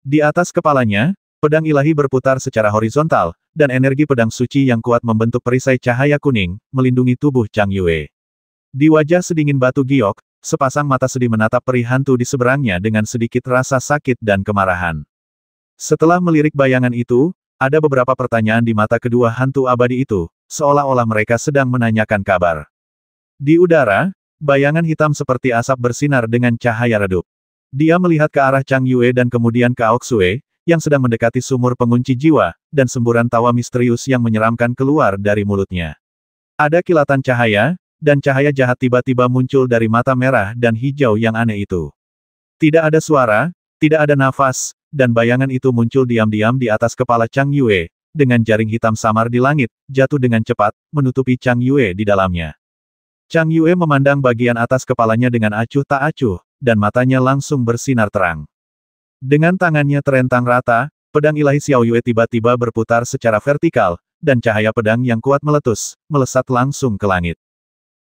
Di atas kepalanya, pedang ilahi berputar secara horizontal, dan energi pedang suci yang kuat membentuk perisai cahaya kuning, melindungi tubuh Chang Yue. Di wajah sedingin batu giok, sepasang mata sedih menatap peri hantu di seberangnya dengan sedikit rasa sakit dan kemarahan. Setelah melirik bayangan itu, ada beberapa pertanyaan di mata kedua hantu abadi itu, seolah-olah mereka sedang menanyakan kabar. Di udara, bayangan hitam seperti asap bersinar dengan cahaya redup. Dia melihat ke arah Chang Yue dan kemudian ke Aoxue, yang sedang mendekati sumur pengunci jiwa, dan semburan tawa misterius yang menyeramkan keluar dari mulutnya. Ada kilatan cahaya, dan cahaya jahat tiba-tiba muncul dari mata merah dan hijau yang aneh itu. Tidak ada suara, tidak ada nafas, dan bayangan itu muncul diam-diam di atas kepala Chang Yue, dengan jaring hitam samar di langit, jatuh dengan cepat, menutupi Chang Yue di dalamnya. Chang Yue memandang bagian atas kepalanya dengan acuh tak acuh, dan matanya langsung bersinar terang. Dengan tangannya terentang rata, pedang ilahi Xiao Yue tiba-tiba berputar secara vertikal, dan cahaya pedang yang kuat meletus, melesat langsung ke langit.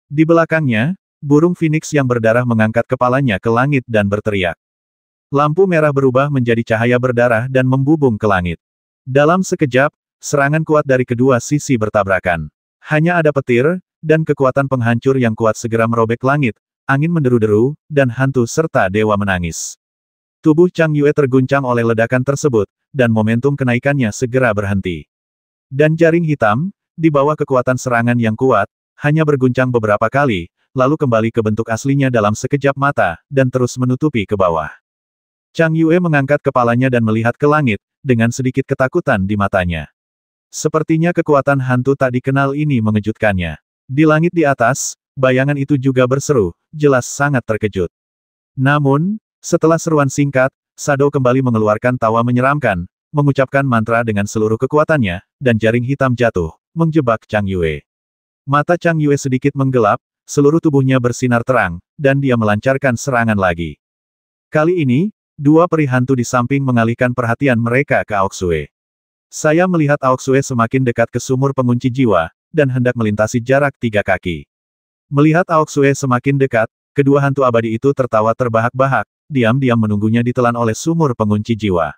Di belakangnya, burung phoenix yang berdarah mengangkat kepalanya ke langit dan berteriak. Lampu merah berubah menjadi cahaya berdarah dan membubung ke langit. Dalam sekejap, Serangan kuat dari kedua sisi bertabrakan. Hanya ada petir, dan kekuatan penghancur yang kuat segera merobek langit, angin menderu-deru, dan hantu serta dewa menangis. Tubuh Chang Yue terguncang oleh ledakan tersebut, dan momentum kenaikannya segera berhenti. Dan jaring hitam, di bawah kekuatan serangan yang kuat, hanya berguncang beberapa kali, lalu kembali ke bentuk aslinya dalam sekejap mata, dan terus menutupi ke bawah. Chang Yue mengangkat kepalanya dan melihat ke langit, dengan sedikit ketakutan di matanya. Sepertinya kekuatan hantu tak dikenal ini mengejutkannya. Di langit di atas, bayangan itu juga berseru, jelas sangat terkejut. Namun, setelah seruan singkat, Sado kembali mengeluarkan tawa menyeramkan, mengucapkan mantra dengan seluruh kekuatannya, dan jaring hitam jatuh, menjebak Chang Yue. Mata Chang Yue sedikit menggelap, seluruh tubuhnya bersinar terang, dan dia melancarkan serangan lagi. Kali ini, dua peri hantu di samping mengalihkan perhatian mereka ke Aoksue. Saya melihat Aoksue semakin dekat ke sumur pengunci jiwa, dan hendak melintasi jarak tiga kaki. Melihat Aoksue semakin dekat, kedua hantu abadi itu tertawa terbahak-bahak, diam-diam menunggunya ditelan oleh sumur pengunci jiwa.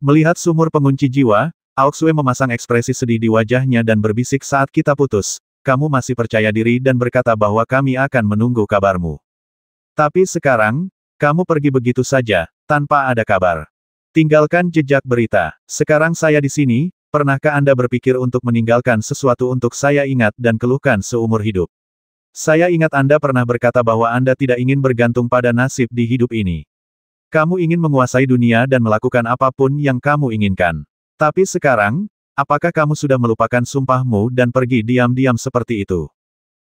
Melihat sumur pengunci jiwa, Aoksue memasang ekspresi sedih di wajahnya dan berbisik saat kita putus, kamu masih percaya diri dan berkata bahwa kami akan menunggu kabarmu. Tapi sekarang, kamu pergi begitu saja, tanpa ada kabar. Tinggalkan jejak berita. Sekarang saya di sini, pernahkah Anda berpikir untuk meninggalkan sesuatu untuk saya ingat dan keluhkan seumur hidup? Saya ingat Anda pernah berkata bahwa Anda tidak ingin bergantung pada nasib di hidup ini. Kamu ingin menguasai dunia dan melakukan apa pun yang kamu inginkan. Tapi sekarang, apakah kamu sudah melupakan sumpahmu dan pergi diam-diam seperti itu?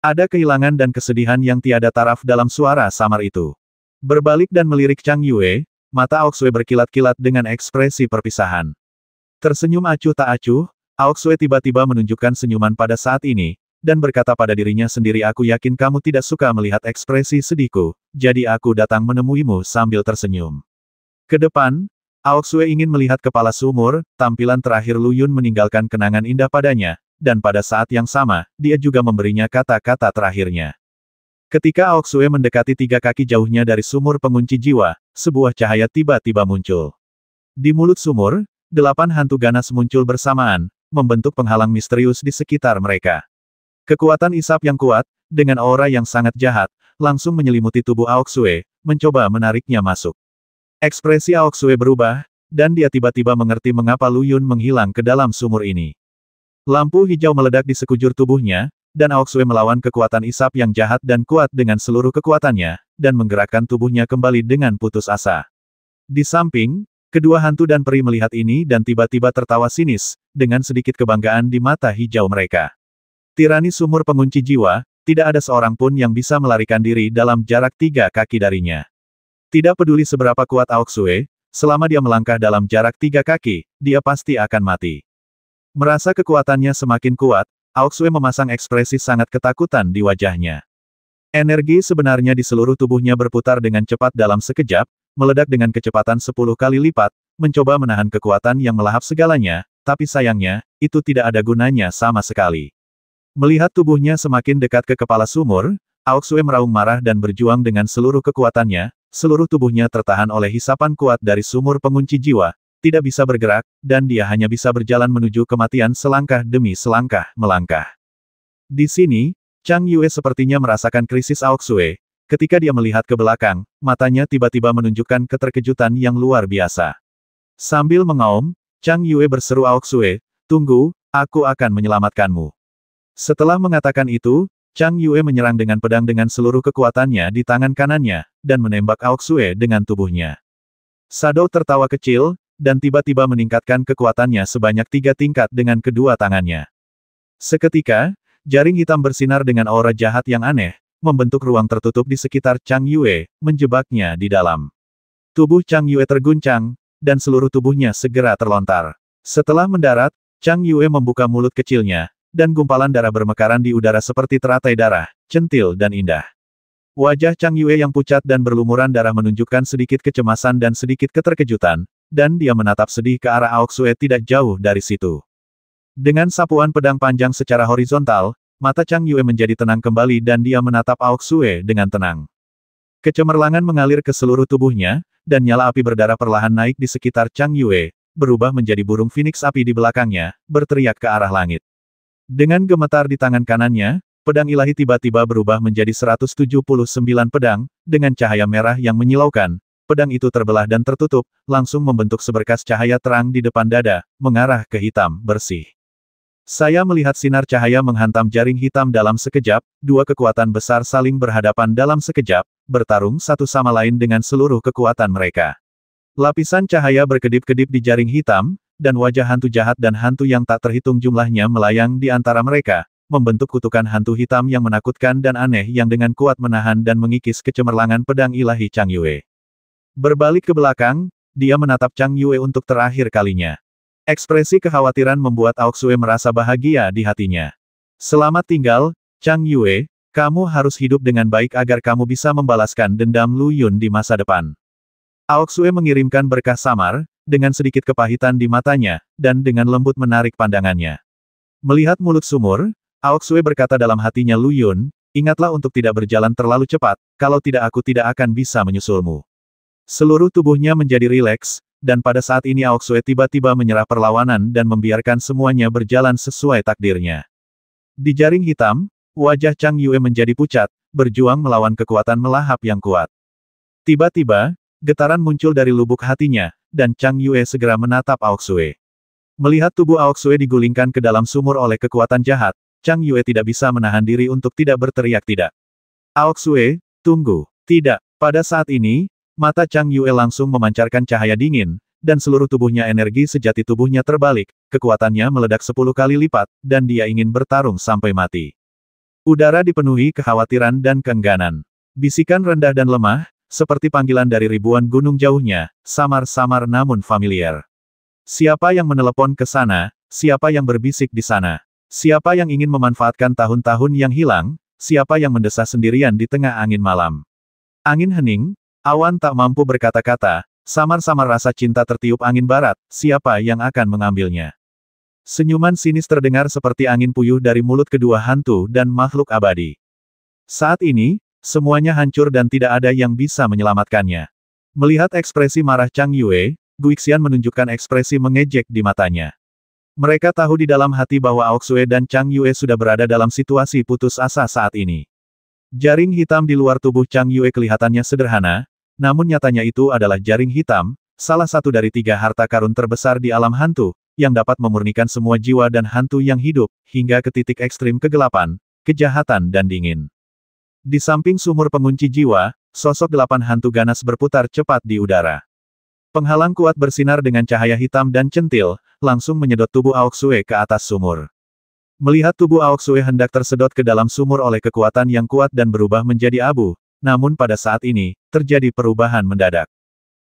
Ada kehilangan dan kesedihan yang tiada taraf dalam suara samar itu. Berbalik dan melirik Chang Yue, mata Aoksue berkilat-kilat dengan ekspresi perpisahan. Tersenyum acuh tak acuh, Aoksue tiba-tiba menunjukkan senyuman pada saat ini, dan berkata pada dirinya sendiri aku yakin kamu tidak suka melihat ekspresi sedihku, jadi aku datang menemuimu sambil tersenyum. Ke depan, Aoksue ingin melihat kepala sumur, tampilan terakhir Lu Yun meninggalkan kenangan indah padanya, dan pada saat yang sama, dia juga memberinya kata-kata terakhirnya. Ketika Aoksue mendekati tiga kaki jauhnya dari sumur pengunci jiwa, sebuah cahaya tiba-tiba muncul. Di mulut sumur, delapan hantu ganas muncul bersamaan, membentuk penghalang misterius di sekitar mereka. Kekuatan isap yang kuat, dengan aura yang sangat jahat, langsung menyelimuti tubuh Aoksue, mencoba menariknya masuk. Ekspresi Aoksue berubah, dan dia tiba-tiba mengerti mengapa Lu Yun menghilang ke dalam sumur ini. Lampu hijau meledak di sekujur tubuhnya, dan Aoksue melawan kekuatan isap yang jahat dan kuat dengan seluruh kekuatannya, dan menggerakkan tubuhnya kembali dengan putus asa. Di samping, kedua hantu dan peri melihat ini dan tiba-tiba tertawa sinis, dengan sedikit kebanggaan di mata hijau mereka. Tirani sumur pengunci jiwa, tidak ada seorang pun yang bisa melarikan diri dalam jarak tiga kaki darinya. Tidak peduli seberapa kuat Aoksue, selama dia melangkah dalam jarak tiga kaki, dia pasti akan mati. Merasa kekuatannya semakin kuat, Aoksue memasang ekspresi sangat ketakutan di wajahnya. Energi sebenarnya di seluruh tubuhnya berputar dengan cepat dalam sekejap, meledak dengan kecepatan sepuluh kali lipat, mencoba menahan kekuatan yang melahap segalanya, tapi sayangnya, itu tidak ada gunanya sama sekali. Melihat tubuhnya semakin dekat ke kepala sumur, Aoksue meraung marah dan berjuang dengan seluruh kekuatannya, seluruh tubuhnya tertahan oleh hisapan kuat dari sumur pengunci jiwa, tidak bisa bergerak, dan dia hanya bisa berjalan menuju kematian selangkah demi selangkah melangkah. Di sini, Chang Yue sepertinya merasakan krisis Aoksue, ketika dia melihat ke belakang, matanya tiba-tiba menunjukkan keterkejutan yang luar biasa. Sambil mengaum, Chang Yue berseru Aoksue, tunggu, aku akan menyelamatkanmu. Setelah mengatakan itu, Chang Yue menyerang dengan pedang dengan seluruh kekuatannya di tangan kanannya, dan menembak Aoksue dengan tubuhnya. Sado tertawa kecil, dan tiba-tiba meningkatkan kekuatannya sebanyak tiga tingkat dengan kedua tangannya. Seketika, jaring hitam bersinar dengan aura jahat yang aneh, membentuk ruang tertutup di sekitar Chang Yue, menjebaknya di dalam. Tubuh Chang Yue terguncang, dan seluruh tubuhnya segera terlontar. Setelah mendarat, Chang Yue membuka mulut kecilnya, dan gumpalan darah bermekaran di udara seperti teratai darah, centil dan indah. Wajah Chang Yue yang pucat dan berlumuran darah menunjukkan sedikit kecemasan dan sedikit keterkejutan, dan dia menatap sedih ke arah Aoksue tidak jauh dari situ. Dengan sapuan pedang panjang secara horizontal, mata Chang Yue menjadi tenang kembali dan dia menatap Aoksue dengan tenang. Kecemerlangan mengalir ke seluruh tubuhnya, dan nyala api berdarah perlahan naik di sekitar Chang Yue, berubah menjadi burung phoenix api di belakangnya, berteriak ke arah langit. Dengan gemetar di tangan kanannya, pedang ilahi tiba-tiba berubah menjadi 179 pedang, dengan cahaya merah yang menyilaukan, pedang itu terbelah dan tertutup, langsung membentuk seberkas cahaya terang di depan dada, mengarah ke hitam, bersih. Saya melihat sinar cahaya menghantam jaring hitam dalam sekejap, dua kekuatan besar saling berhadapan dalam sekejap, bertarung satu sama lain dengan seluruh kekuatan mereka. Lapisan cahaya berkedip-kedip di jaring hitam, dan wajah hantu jahat dan hantu yang tak terhitung jumlahnya melayang di antara mereka, membentuk kutukan hantu hitam yang menakutkan dan aneh yang dengan kuat menahan dan mengikis kecemerlangan pedang ilahi Chang Yue. Berbalik ke belakang, dia menatap Chang Yue untuk terakhir kalinya. Ekspresi kekhawatiran membuat Aoxue merasa bahagia di hatinya. Selamat tinggal, Chang Yue, kamu harus hidup dengan baik agar kamu bisa membalaskan dendam Lu Yun di masa depan. Aoxue mengirimkan berkah samar, dengan sedikit kepahitan di matanya, dan dengan lembut menarik pandangannya. Melihat mulut sumur, Aoxue berkata dalam hatinya Lu Yun, ingatlah untuk tidak berjalan terlalu cepat, kalau tidak aku tidak akan bisa menyusulmu. Seluruh tubuhnya menjadi rileks, dan pada saat ini Aoxue tiba-tiba menyerah perlawanan dan membiarkan semuanya berjalan sesuai takdirnya. Di jaring hitam, wajah Chang Yue menjadi pucat, berjuang melawan kekuatan melahap yang kuat. Tiba-tiba, Getaran muncul dari lubuk hatinya, dan Chang Yue segera menatap Aoxue. Melihat tubuh Aoxue digulingkan ke dalam sumur oleh kekuatan jahat, Chang Yue tidak bisa menahan diri untuk tidak berteriak tidak. Aoxue, tunggu. Tidak. Pada saat ini, mata Chang Yue langsung memancarkan cahaya dingin, dan seluruh tubuhnya energi sejati tubuhnya terbalik, kekuatannya meledak sepuluh kali lipat, dan dia ingin bertarung sampai mati. Udara dipenuhi kekhawatiran dan keengganan. Bisikan rendah dan lemah, seperti panggilan dari ribuan gunung jauhnya, samar-samar namun familiar. Siapa yang menelepon ke sana, siapa yang berbisik di sana, siapa yang ingin memanfaatkan tahun-tahun yang hilang, siapa yang mendesah sendirian di tengah angin malam. Angin hening, awan tak mampu berkata-kata, samar-samar rasa cinta tertiup angin barat, siapa yang akan mengambilnya. Senyuman sinis terdengar seperti angin puyuh dari mulut kedua hantu dan makhluk abadi. Saat ini, Semuanya hancur dan tidak ada yang bisa menyelamatkannya. Melihat ekspresi marah Chang Yue, Guixian menunjukkan ekspresi mengejek di matanya. Mereka tahu di dalam hati bahwa Aoxue dan Chang Yue sudah berada dalam situasi putus asa saat ini. Jaring hitam di luar tubuh Chang Yue kelihatannya sederhana, namun nyatanya itu adalah jaring hitam, salah satu dari tiga harta karun terbesar di alam hantu, yang dapat memurnikan semua jiwa dan hantu yang hidup, hingga ke titik ekstrim kegelapan, kejahatan dan dingin. Di samping sumur pengunci jiwa, sosok delapan hantu ganas berputar cepat di udara. Penghalang kuat bersinar dengan cahaya hitam dan centil, langsung menyedot tubuh Aoxue ke atas sumur. Melihat tubuh Aoxue hendak tersedot ke dalam sumur oleh kekuatan yang kuat dan berubah menjadi abu, namun pada saat ini, terjadi perubahan mendadak.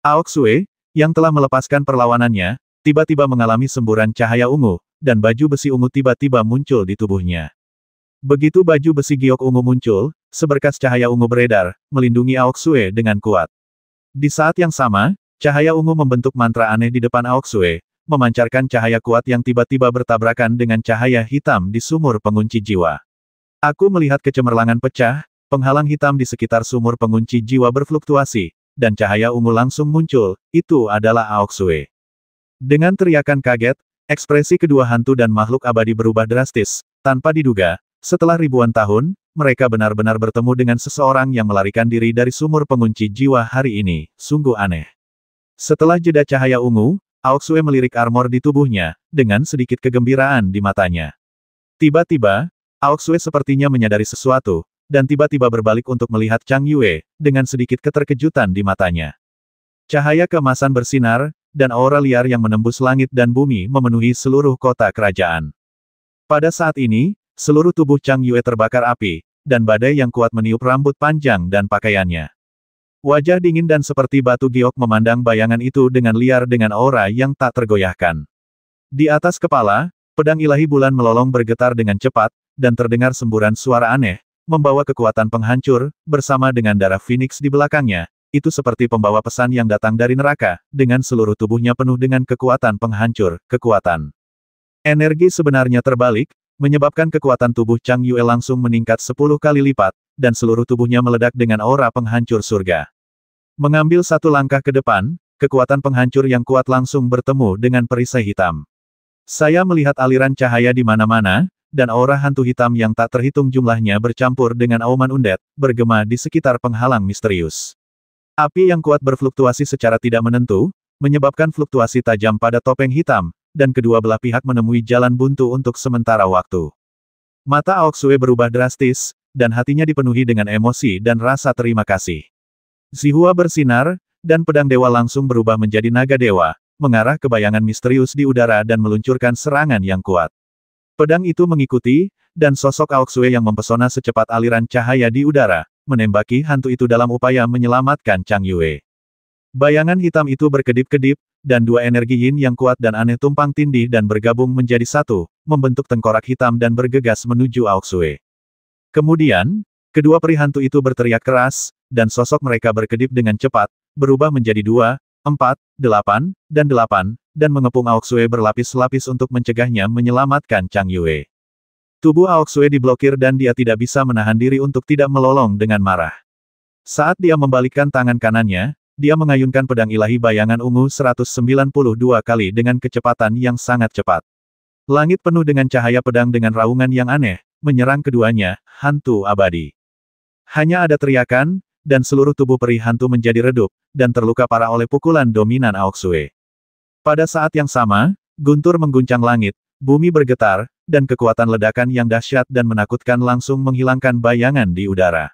Aoxue, yang telah melepaskan perlawanannya, tiba-tiba mengalami semburan cahaya ungu, dan baju besi ungu tiba-tiba muncul di tubuhnya. Begitu baju besi giok ungu muncul, Seberkas cahaya ungu beredar, melindungi Aoxue dengan kuat. Di saat yang sama, cahaya ungu membentuk mantra aneh di depan Aoxue, memancarkan cahaya kuat yang tiba-tiba bertabrakan dengan cahaya hitam di sumur pengunci jiwa. Aku melihat kecemerlangan pecah, penghalang hitam di sekitar sumur pengunci jiwa berfluktuasi, dan cahaya ungu langsung muncul, itu adalah Aoxue. Dengan teriakan kaget, ekspresi kedua hantu dan makhluk abadi berubah drastis, tanpa diduga, setelah ribuan tahun, mereka benar-benar bertemu dengan seseorang yang melarikan diri dari sumur pengunci jiwa hari ini, sungguh aneh. Setelah jeda cahaya ungu, Aoxue melirik armor di tubuhnya, dengan sedikit kegembiraan di matanya. Tiba-tiba, Aoxue sepertinya menyadari sesuatu, dan tiba-tiba berbalik untuk melihat Chang Yue, dengan sedikit keterkejutan di matanya. Cahaya keemasan bersinar, dan aura liar yang menembus langit dan bumi memenuhi seluruh kota kerajaan. Pada saat ini, seluruh tubuh Chang Yue terbakar api, dan badai yang kuat meniup rambut panjang dan pakaiannya. Wajah dingin dan seperti batu giok memandang bayangan itu dengan liar dengan aura yang tak tergoyahkan. Di atas kepala, pedang ilahi bulan melolong bergetar dengan cepat, dan terdengar semburan suara aneh, membawa kekuatan penghancur, bersama dengan darah Phoenix di belakangnya, itu seperti pembawa pesan yang datang dari neraka, dengan seluruh tubuhnya penuh dengan kekuatan penghancur, kekuatan. Energi sebenarnya terbalik, menyebabkan kekuatan tubuh Chang Yue langsung meningkat 10 kali lipat, dan seluruh tubuhnya meledak dengan aura penghancur surga. Mengambil satu langkah ke depan, kekuatan penghancur yang kuat langsung bertemu dengan perisai hitam. Saya melihat aliran cahaya di mana-mana, dan aura hantu hitam yang tak terhitung jumlahnya bercampur dengan auman undead, bergema di sekitar penghalang misterius. Api yang kuat berfluktuasi secara tidak menentu, menyebabkan fluktuasi tajam pada topeng hitam, dan kedua belah pihak menemui jalan buntu untuk sementara waktu. Mata Aoxue berubah drastis, dan hatinya dipenuhi dengan emosi dan rasa terima kasih. Zihua bersinar, dan pedang dewa langsung berubah menjadi naga dewa, mengarah ke bayangan misterius di udara dan meluncurkan serangan yang kuat. Pedang itu mengikuti, dan sosok Aoksue yang mempesona secepat aliran cahaya di udara, menembaki hantu itu dalam upaya menyelamatkan Chang Yue. Bayangan hitam itu berkedip-kedip, dan dua energi yin yang kuat dan aneh tumpang tindih dan bergabung menjadi satu, membentuk tengkorak hitam dan bergegas menuju Aoksue. Kemudian, kedua peri hantu itu berteriak keras, dan sosok mereka berkedip dengan cepat, berubah menjadi dua, empat, delapan, dan delapan, dan mengepung Aoksue berlapis-lapis untuk mencegahnya menyelamatkan Chang Yue. Tubuh Aoksue diblokir dan dia tidak bisa menahan diri untuk tidak melolong dengan marah. Saat dia membalikkan tangan kanannya, dia mengayunkan pedang ilahi bayangan ungu 192 kali dengan kecepatan yang sangat cepat. Langit penuh dengan cahaya pedang dengan raungan yang aneh, menyerang keduanya, hantu abadi. Hanya ada teriakan, dan seluruh tubuh peri hantu menjadi redup, dan terluka parah oleh pukulan dominan Aoksue. Pada saat yang sama, guntur mengguncang langit, bumi bergetar, dan kekuatan ledakan yang dahsyat dan menakutkan langsung menghilangkan bayangan di udara.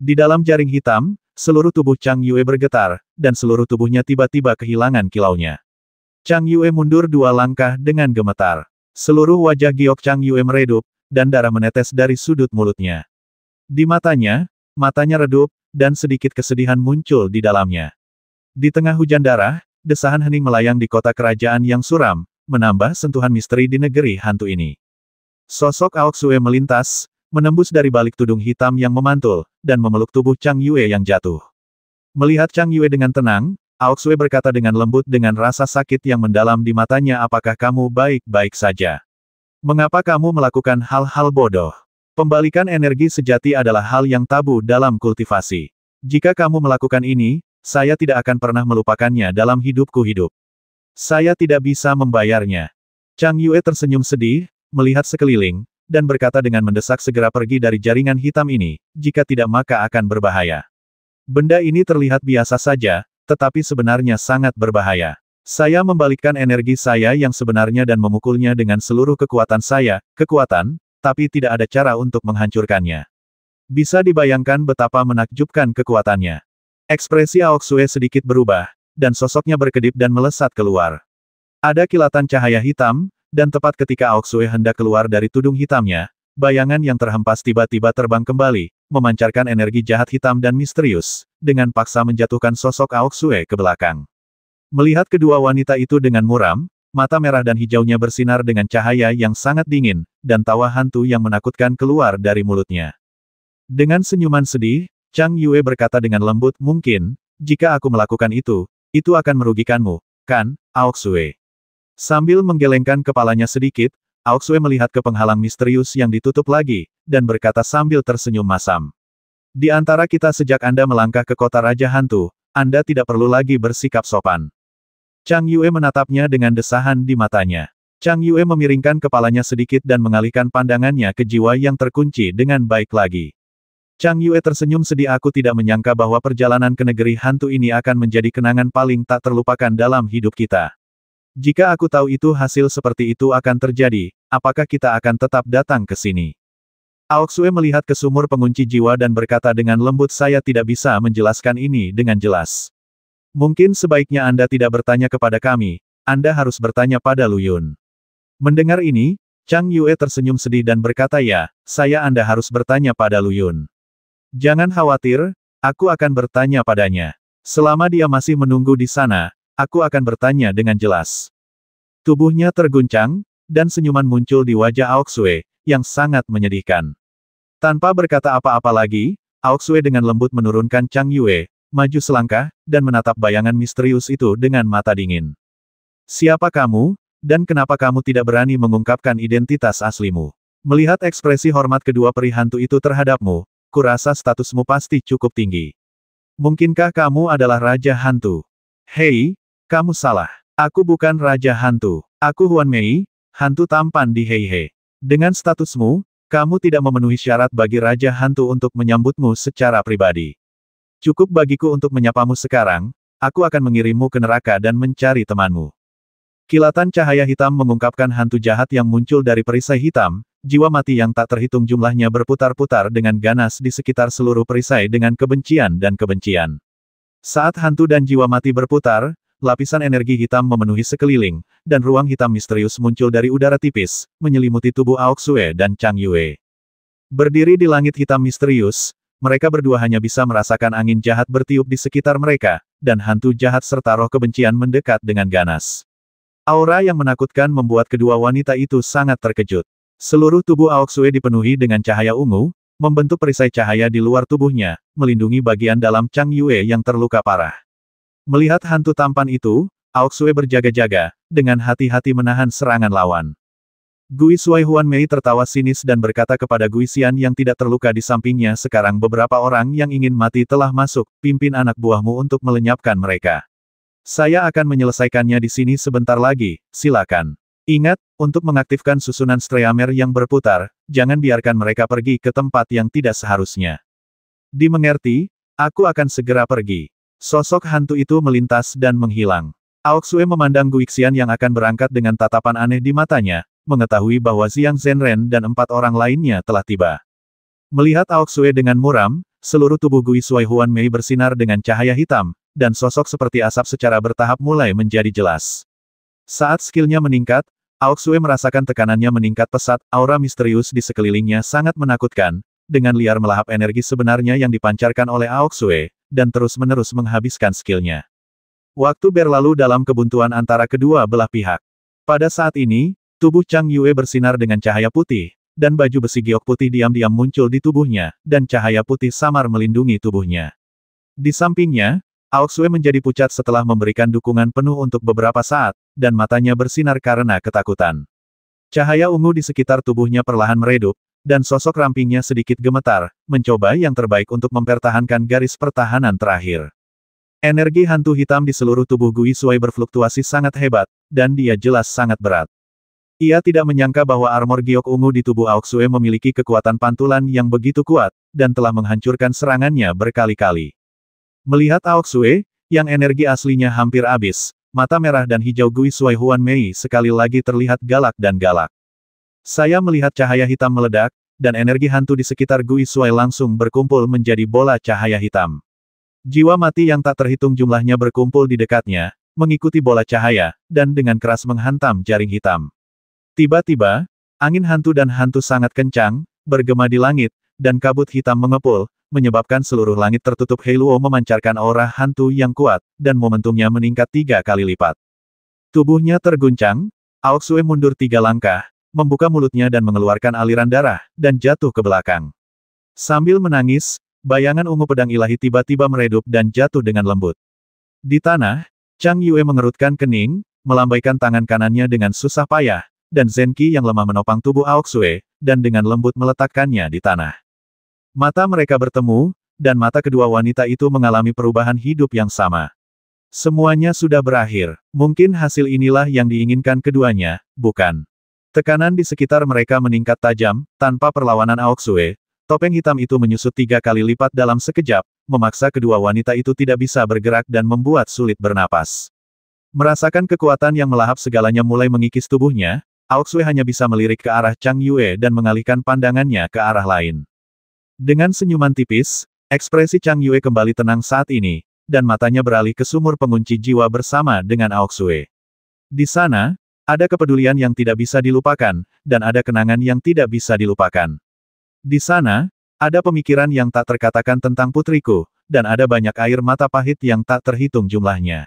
Di dalam jaring hitam, Seluruh tubuh Chang Yue bergetar, dan seluruh tubuhnya tiba-tiba kehilangan kilaunya. Chang Yue mundur dua langkah dengan gemetar. Seluruh wajah giok Chang Yue meredup, dan darah menetes dari sudut mulutnya. Di matanya, matanya redup, dan sedikit kesedihan muncul di dalamnya. Di tengah hujan darah, desahan hening melayang di kota kerajaan yang suram, menambah sentuhan misteri di negeri hantu ini. Sosok Aoksue melintas, menembus dari balik tudung hitam yang memantul, dan memeluk tubuh Chang Yue yang jatuh. Melihat Chang Yue dengan tenang, Aoksue berkata dengan lembut dengan rasa sakit yang mendalam di matanya apakah kamu baik-baik saja? Mengapa kamu melakukan hal-hal bodoh? Pembalikan energi sejati adalah hal yang tabu dalam kultivasi. Jika kamu melakukan ini, saya tidak akan pernah melupakannya dalam hidupku hidup. Saya tidak bisa membayarnya. Chang Yue tersenyum sedih, melihat sekeliling, dan berkata dengan mendesak segera pergi dari jaringan hitam ini, jika tidak maka akan berbahaya. Benda ini terlihat biasa saja, tetapi sebenarnya sangat berbahaya. Saya membalikkan energi saya yang sebenarnya dan memukulnya dengan seluruh kekuatan saya, kekuatan, tapi tidak ada cara untuk menghancurkannya. Bisa dibayangkan betapa menakjubkan kekuatannya. Ekspresi Aoksue sedikit berubah, dan sosoknya berkedip dan melesat keluar. Ada kilatan cahaya hitam, dan tepat ketika Aoksue hendak keluar dari tudung hitamnya, bayangan yang terhempas tiba-tiba terbang kembali, memancarkan energi jahat hitam dan misterius, dengan paksa menjatuhkan sosok Aoksue ke belakang. Melihat kedua wanita itu dengan muram, mata merah dan hijaunya bersinar dengan cahaya yang sangat dingin, dan tawa hantu yang menakutkan keluar dari mulutnya. Dengan senyuman sedih, Chang Yue berkata dengan lembut mungkin, jika aku melakukan itu, itu akan merugikanmu, kan, Aoksue. Sambil menggelengkan kepalanya sedikit, Aoksue melihat ke penghalang misterius yang ditutup lagi, dan berkata sambil tersenyum masam. Di antara kita sejak Anda melangkah ke kota Raja Hantu, Anda tidak perlu lagi bersikap sopan. Chang Yue menatapnya dengan desahan di matanya. Chang Yue memiringkan kepalanya sedikit dan mengalihkan pandangannya ke jiwa yang terkunci dengan baik lagi. Chang Yue tersenyum sedih aku tidak menyangka bahwa perjalanan ke negeri hantu ini akan menjadi kenangan paling tak terlupakan dalam hidup kita. Jika aku tahu itu hasil seperti itu akan terjadi, apakah kita akan tetap datang ke sini? Aoksue melihat ke sumur pengunci jiwa dan berkata dengan lembut saya tidak bisa menjelaskan ini dengan jelas. Mungkin sebaiknya Anda tidak bertanya kepada kami, Anda harus bertanya pada Lu Yun. Mendengar ini, Chang Yue tersenyum sedih dan berkata ya, saya Anda harus bertanya pada Lu Yun. Jangan khawatir, aku akan bertanya padanya. Selama dia masih menunggu di sana, Aku akan bertanya dengan jelas. Tubuhnya terguncang, dan senyuman muncul di wajah Aoksue, yang sangat menyedihkan. Tanpa berkata apa-apa lagi, Aoksue dengan lembut menurunkan Chang Yue, maju selangkah, dan menatap bayangan misterius itu dengan mata dingin. Siapa kamu, dan kenapa kamu tidak berani mengungkapkan identitas aslimu? Melihat ekspresi hormat kedua peri hantu itu terhadapmu, kurasa statusmu pasti cukup tinggi. Mungkinkah kamu adalah Raja Hantu? Hei, kamu salah. Aku bukan Raja Hantu. Aku Huan Mei, hantu tampan di Heihe. Dengan statusmu, kamu tidak memenuhi syarat bagi Raja Hantu untuk menyambutmu secara pribadi. Cukup bagiku untuk menyapamu sekarang, aku akan mengirimmu ke neraka dan mencari temanmu. Kilatan cahaya hitam mengungkapkan hantu jahat yang muncul dari perisai hitam, jiwa mati yang tak terhitung jumlahnya berputar-putar dengan ganas di sekitar seluruh perisai dengan kebencian dan kebencian. Saat hantu dan jiwa mati berputar, lapisan energi hitam memenuhi sekeliling, dan ruang hitam misterius muncul dari udara tipis, menyelimuti tubuh Aok Sue dan Chang Yue. Berdiri di langit hitam misterius, mereka berdua hanya bisa merasakan angin jahat bertiup di sekitar mereka, dan hantu jahat serta roh kebencian mendekat dengan ganas. Aura yang menakutkan membuat kedua wanita itu sangat terkejut. Seluruh tubuh Aok Sue dipenuhi dengan cahaya ungu, membentuk perisai cahaya di luar tubuhnya, melindungi bagian dalam Chang Yue yang terluka parah. Melihat hantu tampan itu, Aok Sue berjaga-jaga, dengan hati-hati menahan serangan lawan. Gui Sui Huan Mei tertawa sinis dan berkata kepada Gui Xian yang tidak terluka di sampingnya sekarang beberapa orang yang ingin mati telah masuk, pimpin anak buahmu untuk melenyapkan mereka. Saya akan menyelesaikannya di sini sebentar lagi, silakan. Ingat, untuk mengaktifkan susunan Streamer yang berputar, jangan biarkan mereka pergi ke tempat yang tidak seharusnya. Dimengerti, aku akan segera pergi. Sosok hantu itu melintas dan menghilang. Aoksue memandang Guixian yang akan berangkat dengan tatapan aneh di matanya, mengetahui bahwa Xiang Zhenren dan empat orang lainnya telah tiba. Melihat Aoksue dengan muram, seluruh tubuh Gui Sui Huan Mei bersinar dengan cahaya hitam, dan sosok seperti asap secara bertahap mulai menjadi jelas. Saat skillnya meningkat, Aoksue merasakan tekanannya meningkat pesat, aura misterius di sekelilingnya sangat menakutkan, dengan liar melahap energi sebenarnya yang dipancarkan oleh Aoksue, dan terus-menerus menghabiskan skillnya. Waktu berlalu dalam kebuntuan antara kedua belah pihak. Pada saat ini, tubuh Chang Yue bersinar dengan cahaya putih, dan baju besi giok putih diam-diam muncul di tubuhnya, dan cahaya putih samar melindungi tubuhnya. Di sampingnya, Aoksue menjadi pucat setelah memberikan dukungan penuh untuk beberapa saat, dan matanya bersinar karena ketakutan. Cahaya ungu di sekitar tubuhnya perlahan meredup, dan sosok rampingnya sedikit gemetar, mencoba yang terbaik untuk mempertahankan garis pertahanan terakhir. Energi hantu hitam di seluruh tubuh Gui Sui berfluktuasi sangat hebat, dan dia jelas sangat berat. Ia tidak menyangka bahwa armor giok ungu di tubuh Aoksue memiliki kekuatan pantulan yang begitu kuat, dan telah menghancurkan serangannya berkali-kali. Melihat Aoksue, yang energi aslinya hampir habis, mata merah dan hijau Gui Sui Huan Mei sekali lagi terlihat galak dan galak. Saya melihat cahaya hitam meledak, dan energi hantu di sekitar Gui Sui langsung berkumpul menjadi bola cahaya hitam. Jiwa mati yang tak terhitung jumlahnya berkumpul di dekatnya, mengikuti bola cahaya, dan dengan keras menghantam jaring hitam. Tiba-tiba, angin hantu dan hantu sangat kencang, bergema di langit, dan kabut hitam mengepul, menyebabkan seluruh langit tertutup Heiluo memancarkan aura hantu yang kuat, dan momentumnya meningkat tiga kali lipat. Tubuhnya terguncang, Aoksue mundur tiga langkah, membuka mulutnya dan mengeluarkan aliran darah, dan jatuh ke belakang. Sambil menangis, bayangan ungu pedang ilahi tiba-tiba meredup dan jatuh dengan lembut. Di tanah, Chang Yue mengerutkan kening, melambaikan tangan kanannya dengan susah payah, dan Zenki yang lemah menopang tubuh Aoksue, dan dengan lembut meletakkannya di tanah. Mata mereka bertemu, dan mata kedua wanita itu mengalami perubahan hidup yang sama. Semuanya sudah berakhir. Mungkin hasil inilah yang diinginkan keduanya, bukan? Tekanan di sekitar mereka meningkat tajam, tanpa perlawanan Aoksue, topeng hitam itu menyusut tiga kali lipat dalam sekejap, memaksa kedua wanita itu tidak bisa bergerak dan membuat sulit bernapas. Merasakan kekuatan yang melahap segalanya mulai mengikis tubuhnya, Aoksue hanya bisa melirik ke arah Chang Yue dan mengalihkan pandangannya ke arah lain. Dengan senyuman tipis, ekspresi Chang Yue kembali tenang saat ini, dan matanya beralih ke sumur pengunci jiwa bersama dengan Aoksue. Di sana, ada kepedulian yang tidak bisa dilupakan, dan ada kenangan yang tidak bisa dilupakan. Di sana, ada pemikiran yang tak terkatakan tentang putriku, dan ada banyak air mata pahit yang tak terhitung jumlahnya.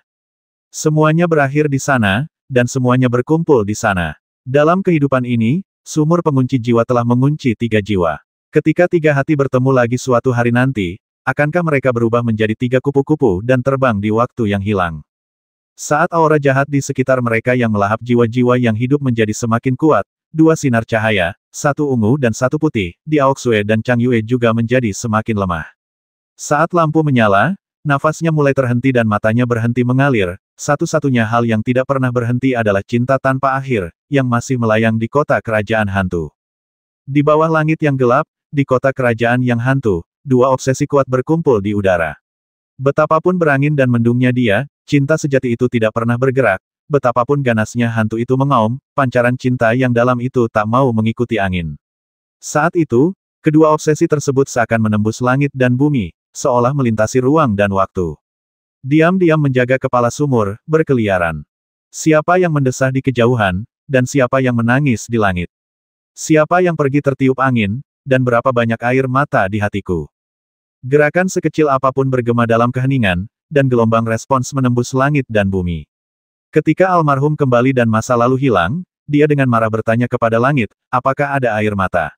Semuanya berakhir di sana, dan semuanya berkumpul di sana. Dalam kehidupan ini, sumur pengunci jiwa telah mengunci tiga jiwa. Ketika tiga hati bertemu lagi suatu hari nanti, akankah mereka berubah menjadi tiga kupu-kupu dan terbang di waktu yang hilang? Saat aura jahat di sekitar mereka yang melahap jiwa-jiwa yang hidup menjadi semakin kuat, dua sinar cahaya, satu ungu dan satu putih, di Aoksue dan Chang Yue juga menjadi semakin lemah. Saat lampu menyala, nafasnya mulai terhenti dan matanya berhenti mengalir, satu-satunya hal yang tidak pernah berhenti adalah cinta tanpa akhir, yang masih melayang di kota kerajaan hantu. Di bawah langit yang gelap, di kota kerajaan yang hantu, dua obsesi kuat berkumpul di udara. Betapapun berangin dan mendungnya dia, cinta sejati itu tidak pernah bergerak, betapapun ganasnya hantu itu mengaum, pancaran cinta yang dalam itu tak mau mengikuti angin. Saat itu, kedua obsesi tersebut seakan menembus langit dan bumi, seolah melintasi ruang dan waktu. Diam-diam menjaga kepala sumur, berkeliaran. Siapa yang mendesah di kejauhan, dan siapa yang menangis di langit? Siapa yang pergi tertiup angin, dan berapa banyak air mata di hatiku? Gerakan sekecil apa pun bergema dalam keheningan, dan gelombang respons menembus langit dan bumi. Ketika almarhum kembali dan masa lalu hilang, dia dengan marah bertanya kepada langit, apakah ada air mata?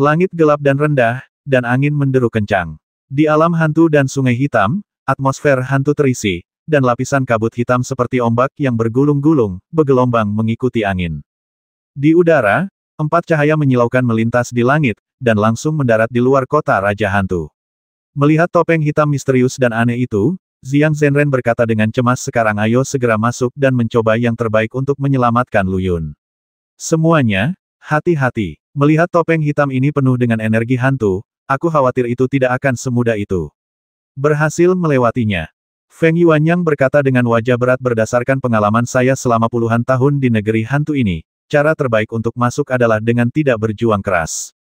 Langit gelap dan rendah, dan angin menderu kencang. Di alam hantu dan sungai hitam, atmosfer hantu terisi, dan lapisan kabut hitam seperti ombak yang bergulung-gulung, bergelombang mengikuti angin. Di udara, empat cahaya menyilaukan melintas di langit, dan langsung mendarat di luar kota Raja Hantu. Melihat topeng hitam misterius dan aneh itu, Ziang Zenren berkata dengan cemas sekarang ayo segera masuk dan mencoba yang terbaik untuk menyelamatkan Luyun. Semuanya, hati-hati. Melihat topeng hitam ini penuh dengan energi hantu, aku khawatir itu tidak akan semudah itu. Berhasil melewatinya. Feng Yuanyang berkata dengan wajah berat berdasarkan pengalaman saya selama puluhan tahun di negeri hantu ini, cara terbaik untuk masuk adalah dengan tidak berjuang keras.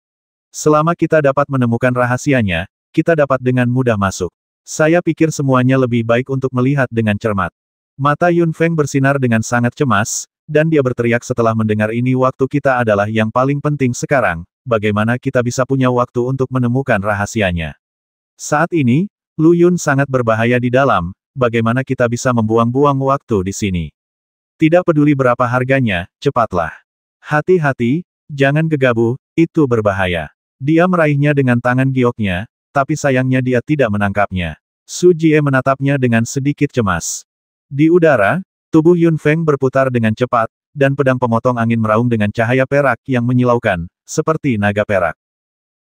Selama kita dapat menemukan rahasianya, kita dapat dengan mudah masuk. Saya pikir semuanya lebih baik untuk melihat dengan cermat. Mata Yun Feng bersinar dengan sangat cemas, dan dia berteriak setelah mendengar ini waktu kita adalah yang paling penting sekarang, bagaimana kita bisa punya waktu untuk menemukan rahasianya. Saat ini, Lu Yun sangat berbahaya di dalam, bagaimana kita bisa membuang-buang waktu di sini. Tidak peduli berapa harganya, cepatlah. Hati-hati, jangan gegabah, itu berbahaya. Dia meraihnya dengan tangan gioknya, tapi sayangnya dia tidak menangkapnya. Su Jie menatapnya dengan sedikit cemas. Di udara, tubuh Yun Feng berputar dengan cepat, dan pedang pemotong angin meraung dengan cahaya perak yang menyilaukan, seperti naga perak.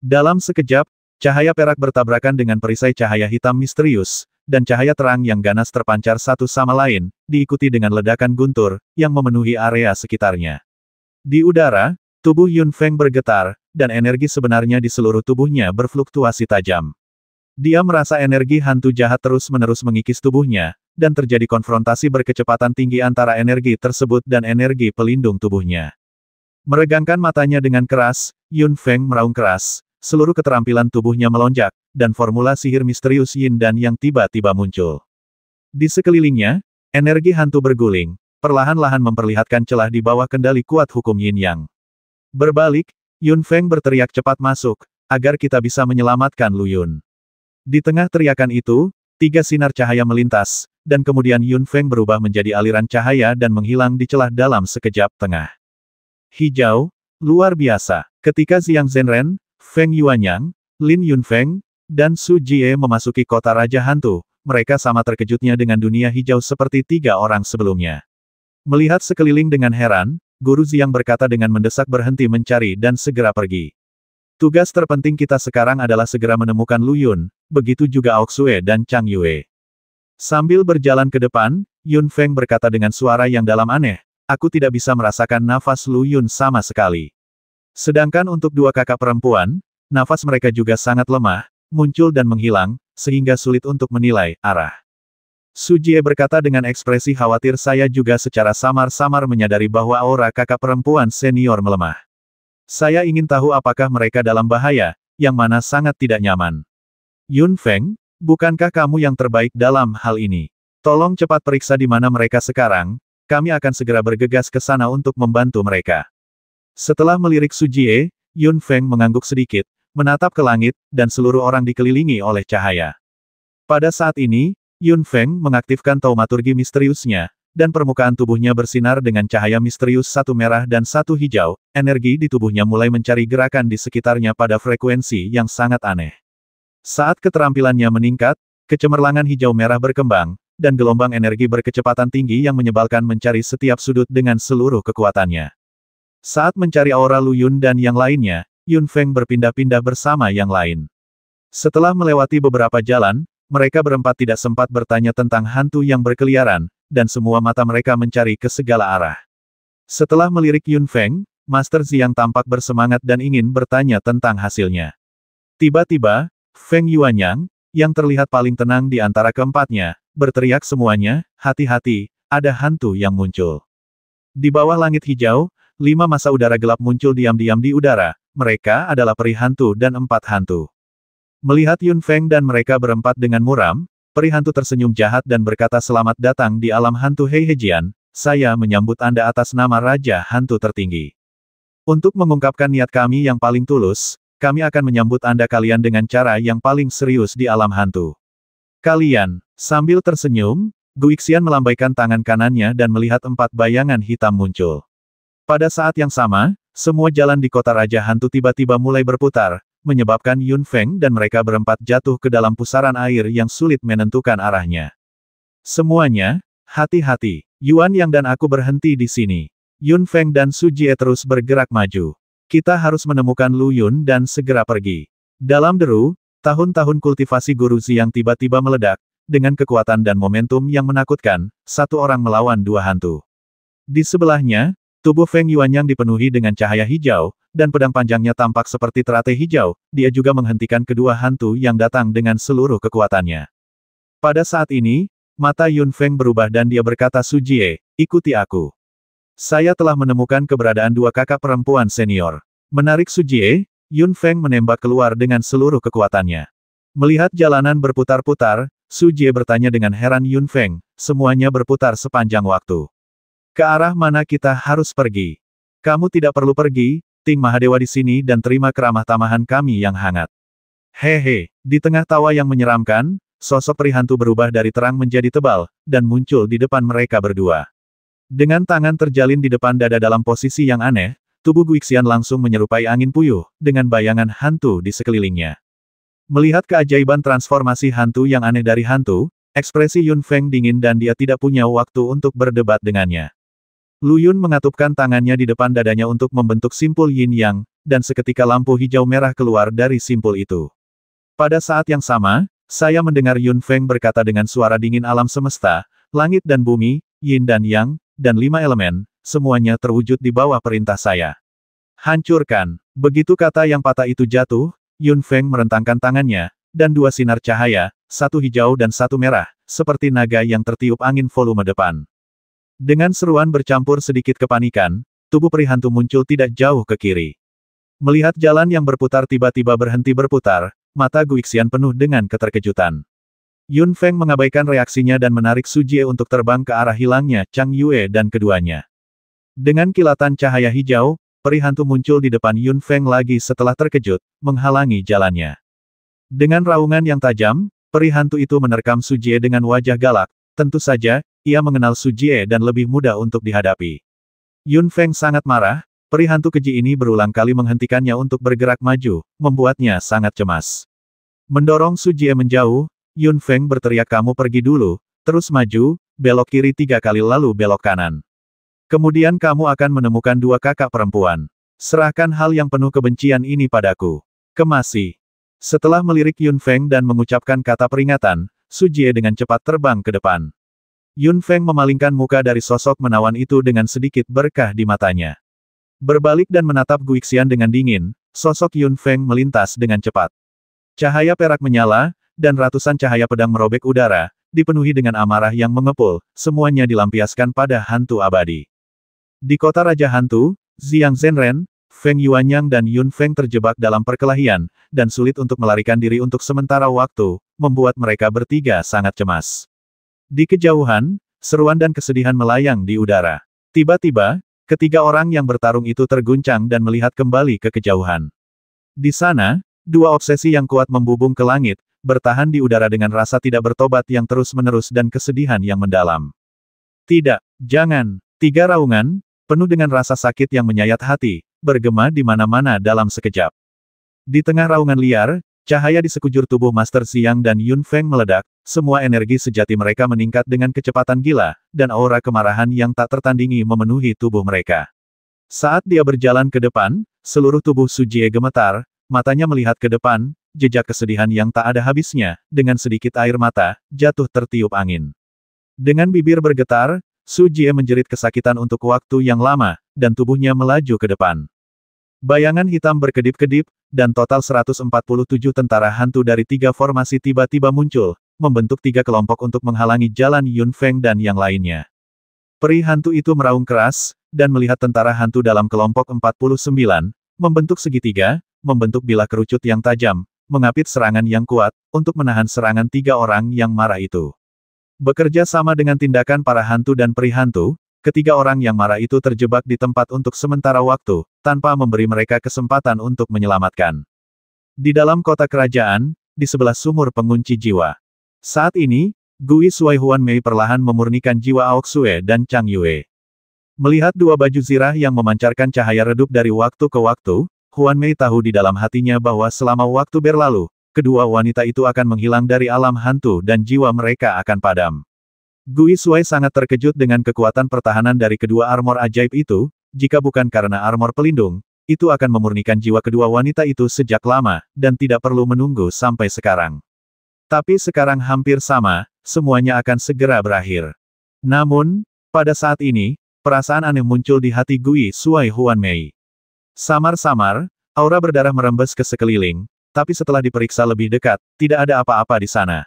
Dalam sekejap, cahaya perak bertabrakan dengan perisai cahaya hitam misterius, dan cahaya terang yang ganas terpancar satu sama lain, diikuti dengan ledakan guntur, yang memenuhi area sekitarnya. Di udara, tubuh Yun Feng bergetar, dan energi sebenarnya di seluruh tubuhnya berfluktuasi tajam. Dia merasa energi hantu jahat terus-menerus mengikis tubuhnya, dan terjadi konfrontasi berkecepatan tinggi antara energi tersebut dan energi pelindung tubuhnya. Meregangkan matanya dengan keras, Yun Feng meraung keras, seluruh keterampilan tubuhnya melonjak, dan formula sihir misterius Yin dan yang tiba-tiba muncul. Di sekelilingnya, energi hantu berguling, perlahan-lahan memperlihatkan celah di bawah kendali kuat hukum Yin Yang. Berbalik, Yun Feng berteriak cepat masuk, agar kita bisa menyelamatkan Lu Yun. Di tengah teriakan itu, tiga sinar cahaya melintas, dan kemudian Yun Feng berubah menjadi aliran cahaya dan menghilang di celah dalam sekejap tengah. Hijau, luar biasa. Ketika Xiang Zhenren, Feng Yuanyang, Lin Yun Feng, dan Su Jie memasuki kota Raja Hantu, mereka sama terkejutnya dengan dunia hijau seperti tiga orang sebelumnya. Melihat sekeliling dengan heran, Guru Ziang berkata dengan mendesak berhenti mencari dan segera pergi. Tugas terpenting kita sekarang adalah segera menemukan Lu Yun, begitu juga Aok dan Chang Yue. Sambil berjalan ke depan, Yun Feng berkata dengan suara yang dalam aneh, aku tidak bisa merasakan nafas Lu Yun sama sekali. Sedangkan untuk dua kakak perempuan, nafas mereka juga sangat lemah, muncul dan menghilang, sehingga sulit untuk menilai arah. Sujie berkata dengan ekspresi khawatir saya juga secara samar-samar menyadari bahwa aura kakak perempuan senior melemah. Saya ingin tahu apakah mereka dalam bahaya, yang mana sangat tidak nyaman. Yun Feng, bukankah kamu yang terbaik dalam hal ini? Tolong cepat periksa di mana mereka sekarang, kami akan segera bergegas ke sana untuk membantu mereka. Setelah melirik Sujie, Yun Feng mengangguk sedikit, menatap ke langit, dan seluruh orang dikelilingi oleh cahaya. Pada saat ini, Yun Feng mengaktifkan taumaturgi misteriusnya, dan permukaan tubuhnya bersinar dengan cahaya misterius satu merah dan satu hijau, energi di tubuhnya mulai mencari gerakan di sekitarnya pada frekuensi yang sangat aneh. Saat keterampilannya meningkat, kecemerlangan hijau merah berkembang, dan gelombang energi berkecepatan tinggi yang menyebalkan mencari setiap sudut dengan seluruh kekuatannya. Saat mencari aura Lu Yun dan yang lainnya, Yun Feng berpindah-pindah bersama yang lain. Setelah melewati beberapa jalan, mereka berempat tidak sempat bertanya tentang hantu yang berkeliaran, dan semua mata mereka mencari ke segala arah. Setelah melirik Yun Feng, Master Ziang tampak bersemangat dan ingin bertanya tentang hasilnya. Tiba-tiba, Feng Yuanyang, yang terlihat paling tenang di antara keempatnya, berteriak semuanya, hati-hati, ada hantu yang muncul. Di bawah langit hijau, lima masa udara gelap muncul diam-diam di udara, mereka adalah peri hantu dan empat hantu. Melihat Yun Feng dan mereka berempat dengan muram, peri hantu tersenyum jahat dan berkata selamat datang di alam hantu Heihejian, saya menyambut Anda atas nama Raja Hantu Tertinggi. Untuk mengungkapkan niat kami yang paling tulus, kami akan menyambut Anda kalian dengan cara yang paling serius di alam hantu. Kalian, sambil tersenyum, Guixian melambaikan tangan kanannya dan melihat empat bayangan hitam muncul. Pada saat yang sama, semua jalan di kota Raja Hantu tiba-tiba mulai berputar, menyebabkan Yun Feng dan mereka berempat jatuh ke dalam pusaran air yang sulit menentukan arahnya. Semuanya, hati-hati, Yuan Yang dan aku berhenti di sini. Yun Feng dan Su Jie terus bergerak maju. Kita harus menemukan Lu Yun dan segera pergi. Dalam deru, tahun-tahun kultivasi guru yang tiba-tiba meledak, dengan kekuatan dan momentum yang menakutkan, satu orang melawan dua hantu. Di sebelahnya, tubuh Feng Yuanyang dipenuhi dengan cahaya hijau, dan pedang panjangnya tampak seperti teratai hijau, dia juga menghentikan kedua hantu yang datang dengan seluruh kekuatannya. Pada saat ini, mata Yun Feng berubah dan dia berkata Sujie, ikuti aku. Saya telah menemukan keberadaan dua kakak perempuan senior. Menarik Sujie, Yun Feng menembak keluar dengan seluruh kekuatannya. Melihat jalanan berputar-putar, Su Jie bertanya dengan heran Yun Feng, semuanya berputar sepanjang waktu. Ke arah mana kita harus pergi? Kamu tidak perlu pergi, Ting Mahadewa di sini dan terima keramah tamahan kami yang hangat. Hehe, di tengah tawa yang menyeramkan, sosok perihantu berubah dari terang menjadi tebal, dan muncul di depan mereka berdua. Dengan tangan terjalin di depan dada dalam posisi yang aneh, tubuh Guixian langsung menyerupai angin puyuh, dengan bayangan hantu di sekelilingnya. Melihat keajaiban transformasi hantu yang aneh dari hantu, ekspresi Yun Feng dingin dan dia tidak punya waktu untuk berdebat dengannya. Lu Yun mengatupkan tangannya di depan dadanya untuk membentuk simpul yin yang, dan seketika lampu hijau merah keluar dari simpul itu. Pada saat yang sama, saya mendengar Yun Feng berkata dengan suara dingin alam semesta, langit dan bumi, yin dan yang, dan lima elemen, semuanya terwujud di bawah perintah saya. Hancurkan. Begitu kata yang patah itu jatuh, Yun Feng merentangkan tangannya, dan dua sinar cahaya, satu hijau dan satu merah, seperti naga yang tertiup angin volume depan. Dengan seruan bercampur sedikit kepanikan, tubuh perihantu muncul tidak jauh ke kiri. Melihat jalan yang berputar tiba-tiba berhenti berputar, mata Guixian penuh dengan keterkejutan. Yun Feng mengabaikan reaksinya dan menarik Su Jie untuk terbang ke arah hilangnya Chang Yue dan keduanya. Dengan kilatan cahaya hijau, peri hantu muncul di depan Yun Feng lagi setelah terkejut, menghalangi jalannya. Dengan raungan yang tajam, peri hantu itu menerkam Sujie dengan wajah galak, tentu saja, ia mengenal Sujie dan lebih mudah untuk dihadapi. Yun Feng sangat marah, peri hantu keji ini berulang kali menghentikannya untuk bergerak maju, membuatnya sangat cemas. Mendorong Sujie menjauh, Yun Feng berteriak kamu pergi dulu, terus maju, belok kiri tiga kali lalu belok kanan. Kemudian kamu akan menemukan dua kakak perempuan. Serahkan hal yang penuh kebencian ini padaku. Kemasi. Setelah melirik Yun Feng dan mengucapkan kata peringatan, Su Jie dengan cepat terbang ke depan. Yun Feng memalingkan muka dari sosok menawan itu dengan sedikit berkah di matanya. Berbalik dan menatap Guixian dengan dingin, sosok Yun Feng melintas dengan cepat. Cahaya perak menyala, dan ratusan cahaya pedang merobek udara, dipenuhi dengan amarah yang mengepul, semuanya dilampiaskan pada hantu abadi. Di kota Raja Hantu, Ziang Zhenren, Feng Yuanyang dan Yun Feng terjebak dalam perkelahian, dan sulit untuk melarikan diri untuk sementara waktu, membuat mereka bertiga sangat cemas. Di kejauhan, seruan dan kesedihan melayang di udara. Tiba-tiba, ketiga orang yang bertarung itu terguncang dan melihat kembali ke kejauhan. Di sana, dua obsesi yang kuat membubung ke langit, bertahan di udara dengan rasa tidak bertobat yang terus-menerus dan kesedihan yang mendalam. Tidak, jangan. Tiga raungan, penuh dengan rasa sakit yang menyayat hati, bergema di mana-mana dalam sekejap. Di tengah raungan liar, cahaya di sekujur tubuh Master Xiang dan Yun Feng meledak, semua energi sejati mereka meningkat dengan kecepatan gila, dan aura kemarahan yang tak tertandingi memenuhi tubuh mereka. Saat dia berjalan ke depan, seluruh tubuh Sujie gemetar, matanya melihat ke depan, jejak kesedihan yang tak ada habisnya, dengan sedikit air mata, jatuh tertiup angin. Dengan bibir bergetar, Su Jie menjerit kesakitan untuk waktu yang lama, dan tubuhnya melaju ke depan. Bayangan hitam berkedip-kedip, dan total 147 tentara hantu dari tiga formasi tiba-tiba muncul, membentuk tiga kelompok untuk menghalangi jalan Yun Feng dan yang lainnya. Peri hantu itu meraung keras, dan melihat tentara hantu dalam kelompok 49, membentuk segitiga, membentuk bilah kerucut yang tajam, mengapit serangan yang kuat, untuk menahan serangan tiga orang yang marah itu. Bekerja sama dengan tindakan para hantu dan peri hantu, ketiga orang yang marah itu terjebak di tempat untuk sementara waktu, tanpa memberi mereka kesempatan untuk menyelamatkan. Di dalam kota kerajaan, di sebelah sumur pengunci jiwa. Saat ini, Gui Huan Mei perlahan memurnikan jiwa Aok Sue dan Chang Yue. Melihat dua baju zirah yang memancarkan cahaya redup dari waktu ke waktu, Huan Mei tahu di dalam hatinya bahwa selama waktu berlalu, kedua wanita itu akan menghilang dari alam hantu dan jiwa mereka akan padam. Gui Sui sangat terkejut dengan kekuatan pertahanan dari kedua armor ajaib itu, jika bukan karena armor pelindung, itu akan memurnikan jiwa kedua wanita itu sejak lama, dan tidak perlu menunggu sampai sekarang. Tapi sekarang hampir sama, semuanya akan segera berakhir. Namun, pada saat ini, Perasaan aneh muncul di hati Gui Sui Huan Mei. Samar-samar, aura berdarah merembes ke sekeliling, tapi setelah diperiksa lebih dekat, tidak ada apa-apa di sana.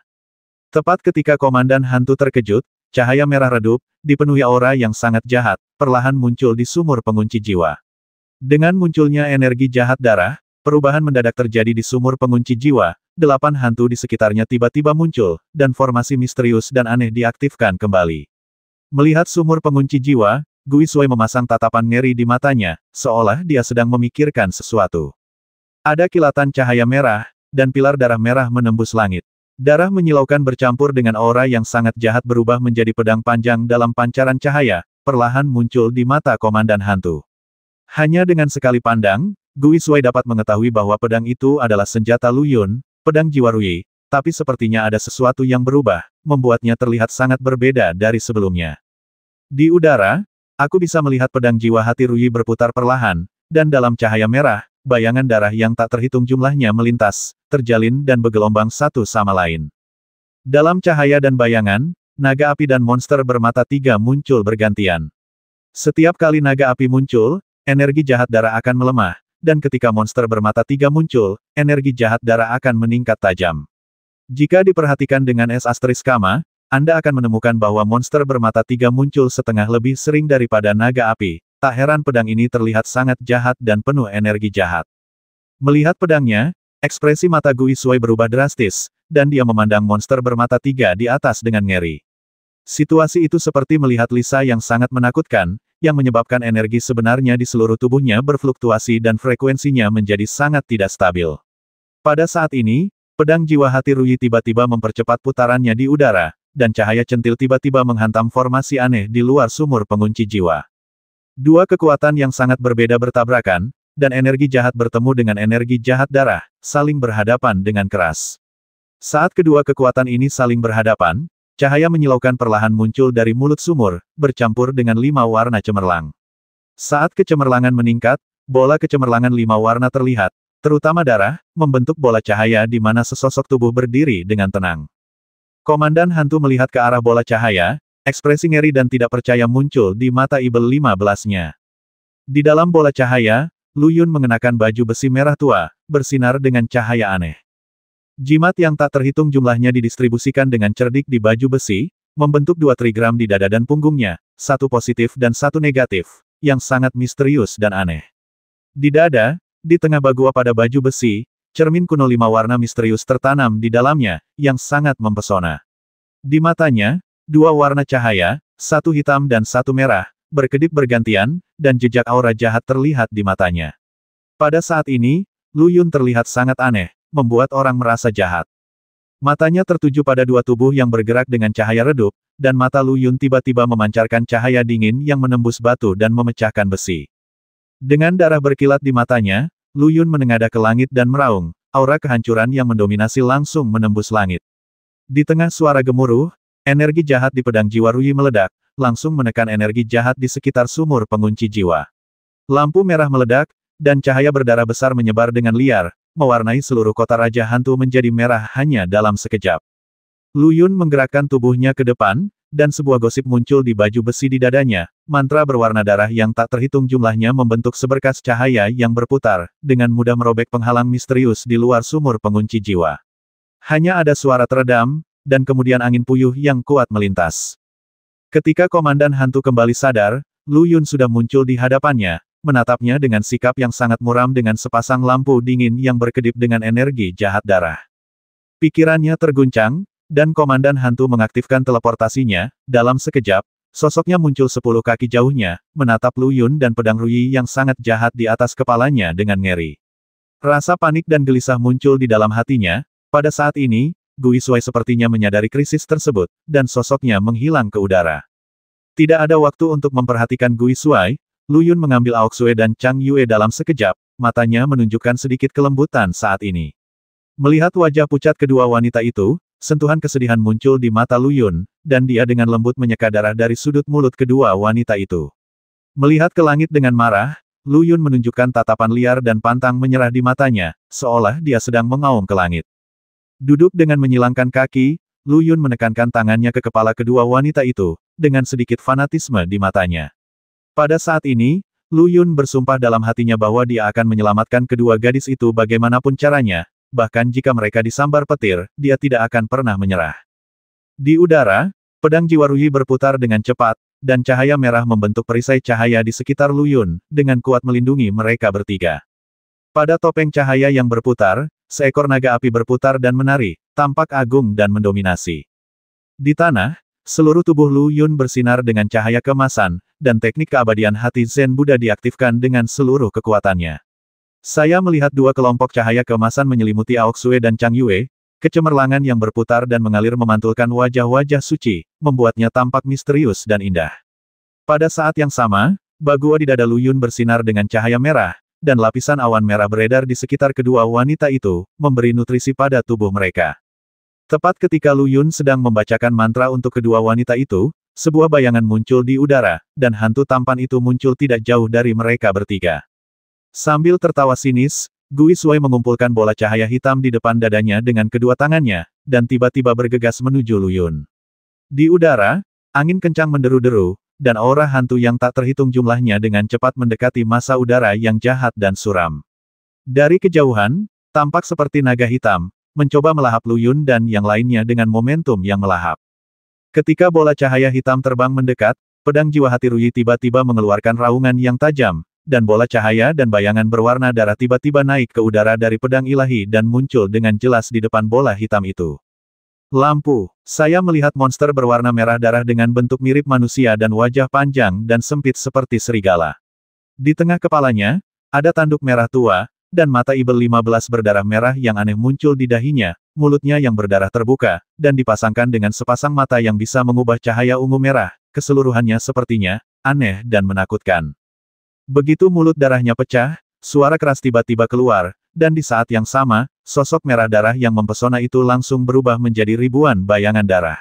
Tepat ketika komandan hantu terkejut, cahaya merah redup, dipenuhi aura yang sangat jahat, perlahan muncul di sumur pengunci jiwa. Dengan munculnya energi jahat darah, perubahan mendadak terjadi di sumur pengunci jiwa, delapan hantu di sekitarnya tiba-tiba muncul, dan formasi misterius dan aneh diaktifkan kembali. Melihat sumur pengunci jiwa, Gui Sui memasang tatapan ngeri di matanya, seolah dia sedang memikirkan sesuatu. Ada kilatan cahaya merah, dan pilar darah merah menembus langit. Darah menyilaukan bercampur dengan aura yang sangat jahat berubah menjadi pedang panjang dalam pancaran cahaya, perlahan muncul di mata komandan hantu. Hanya dengan sekali pandang, Gui Sui dapat mengetahui bahwa pedang itu adalah senjata Lu Yun, pedang jiwa Rui, tapi sepertinya ada sesuatu yang berubah, membuatnya terlihat sangat berbeda dari sebelumnya. Di udara, aku bisa melihat pedang jiwa hati Rui berputar perlahan, dan dalam cahaya merah, bayangan darah yang tak terhitung jumlahnya melintas, terjalin dan bergelombang satu sama lain. Dalam cahaya dan bayangan, naga api dan monster bermata tiga muncul bergantian. Setiap kali naga api muncul, energi jahat darah akan melemah, dan ketika monster bermata tiga muncul, energi jahat darah akan meningkat tajam. Jika diperhatikan dengan es asteris kama, anda akan menemukan bahwa monster bermata tiga muncul setengah lebih sering daripada naga api. Tak heran pedang ini terlihat sangat jahat dan penuh energi jahat. Melihat pedangnya, ekspresi mata Gui Sui berubah drastis, dan dia memandang monster bermata tiga di atas dengan ngeri. Situasi itu seperti melihat Lisa yang sangat menakutkan, yang menyebabkan energi sebenarnya di seluruh tubuhnya berfluktuasi dan frekuensinya menjadi sangat tidak stabil. Pada saat ini, pedang jiwa hati Rui tiba-tiba mempercepat putarannya di udara, dan cahaya centil tiba-tiba menghantam formasi aneh di luar sumur pengunci jiwa. Dua kekuatan yang sangat berbeda bertabrakan, dan energi jahat bertemu dengan energi jahat darah, saling berhadapan dengan keras. Saat kedua kekuatan ini saling berhadapan, cahaya menyilaukan perlahan muncul dari mulut sumur, bercampur dengan lima warna cemerlang. Saat kecemerlangan meningkat, bola kecemerlangan lima warna terlihat, terutama darah, membentuk bola cahaya di mana sesosok tubuh berdiri dengan tenang. Komandan hantu melihat ke arah bola cahaya, ekspresi ngeri dan tidak percaya muncul di mata Ibel lima belasnya. Di dalam bola cahaya, Lu Yun mengenakan baju besi merah tua, bersinar dengan cahaya aneh. Jimat yang tak terhitung jumlahnya didistribusikan dengan cerdik di baju besi, membentuk dua trigram di dada dan punggungnya, satu positif dan satu negatif, yang sangat misterius dan aneh. Di dada, di tengah bagua pada baju besi, cermin kuno lima warna misterius tertanam di dalamnya, yang sangat mempesona. Di matanya, dua warna cahaya, satu hitam dan satu merah, berkedip bergantian, dan jejak aura jahat terlihat di matanya. Pada saat ini, Lu Yun terlihat sangat aneh, membuat orang merasa jahat. Matanya tertuju pada dua tubuh yang bergerak dengan cahaya redup, dan mata Lu Yun tiba-tiba memancarkan cahaya dingin yang menembus batu dan memecahkan besi. Dengan darah berkilat di matanya, Lu Yun menengadah ke langit dan meraung, aura kehancuran yang mendominasi langsung menembus langit. Di tengah suara gemuruh, energi jahat di pedang jiwa Rui meledak, langsung menekan energi jahat di sekitar sumur pengunci jiwa. Lampu merah meledak, dan cahaya berdarah besar menyebar dengan liar, mewarnai seluruh kota Raja Hantu menjadi merah hanya dalam sekejap. Lu Yun menggerakkan tubuhnya ke depan, dan sebuah gosip muncul di baju besi di dadanya, mantra berwarna darah yang tak terhitung jumlahnya membentuk seberkas cahaya yang berputar, dengan mudah merobek penghalang misterius di luar sumur pengunci jiwa. Hanya ada suara teredam, dan kemudian angin puyuh yang kuat melintas. Ketika komandan hantu kembali sadar, Lu Yun sudah muncul di hadapannya, menatapnya dengan sikap yang sangat muram dengan sepasang lampu dingin yang berkedip dengan energi jahat darah. Pikirannya terguncang, dan Komandan Hantu mengaktifkan teleportasinya, dalam sekejap, sosoknya muncul sepuluh kaki jauhnya, menatap Lu Yun dan pedang Rui yang sangat jahat di atas kepalanya dengan ngeri. Rasa panik dan gelisah muncul di dalam hatinya, pada saat ini, Gui Shuai sepertinya menyadari krisis tersebut, dan sosoknya menghilang ke udara. Tidak ada waktu untuk memperhatikan Gui Shuai, Lu Yun mengambil Aoxue dan Chang Yue dalam sekejap, matanya menunjukkan sedikit kelembutan saat ini. Melihat wajah pucat kedua wanita itu, sentuhan kesedihan muncul di mata Lu Yun, dan dia dengan lembut menyeka darah dari sudut mulut kedua wanita itu. Melihat ke langit dengan marah, Lu Yun menunjukkan tatapan liar dan pantang menyerah di matanya, seolah dia sedang mengaum ke langit. Duduk dengan menyilangkan kaki, Lu Yun menekankan tangannya ke kepala kedua wanita itu, dengan sedikit fanatisme di matanya. Pada saat ini, Lu Yun bersumpah dalam hatinya bahwa dia akan menyelamatkan kedua gadis itu bagaimanapun caranya, bahkan jika mereka disambar petir, dia tidak akan pernah menyerah. Di udara, pedang jiwa Rui berputar dengan cepat, dan cahaya merah membentuk perisai cahaya di sekitar Lu Yun, dengan kuat melindungi mereka bertiga. Pada topeng cahaya yang berputar, seekor naga api berputar dan menari, tampak agung dan mendominasi. Di tanah, seluruh tubuh Lu Yun bersinar dengan cahaya kemasan, dan teknik keabadian hati Zen Buddha diaktifkan dengan seluruh kekuatannya. Saya melihat dua kelompok cahaya kemasan menyelimuti Aoxue dan Chang Yue, kecemerlangan yang berputar dan mengalir memantulkan wajah-wajah suci, membuatnya tampak misterius dan indah. Pada saat yang sama, Bagua di dada Lu Yun bersinar dengan cahaya merah, dan lapisan awan merah beredar di sekitar kedua wanita itu, memberi nutrisi pada tubuh mereka. Tepat ketika Lu Yun sedang membacakan mantra untuk kedua wanita itu, sebuah bayangan muncul di udara, dan hantu tampan itu muncul tidak jauh dari mereka bertiga. Sambil tertawa sinis, Gui Sui mengumpulkan bola cahaya hitam di depan dadanya dengan kedua tangannya, dan tiba-tiba bergegas menuju Lu Yun. Di udara, angin kencang menderu-deru, dan aura hantu yang tak terhitung jumlahnya dengan cepat mendekati masa udara yang jahat dan suram. Dari kejauhan, tampak seperti naga hitam, mencoba melahap Lu Yun dan yang lainnya dengan momentum yang melahap. Ketika bola cahaya hitam terbang mendekat, pedang jiwa hati Rui tiba-tiba mengeluarkan raungan yang tajam, dan bola cahaya dan bayangan berwarna darah tiba-tiba naik ke udara dari pedang ilahi dan muncul dengan jelas di depan bola hitam itu. Lampu. Saya melihat monster berwarna merah darah dengan bentuk mirip manusia dan wajah panjang dan sempit seperti serigala. Di tengah kepalanya, ada tanduk merah tua, dan mata Ibel 15 berdarah merah yang aneh muncul di dahinya, mulutnya yang berdarah terbuka, dan dipasangkan dengan sepasang mata yang bisa mengubah cahaya ungu merah, keseluruhannya sepertinya, aneh dan menakutkan. Begitu mulut darahnya pecah, suara keras tiba-tiba keluar, dan di saat yang sama, sosok merah darah yang mempesona itu langsung berubah menjadi ribuan bayangan darah.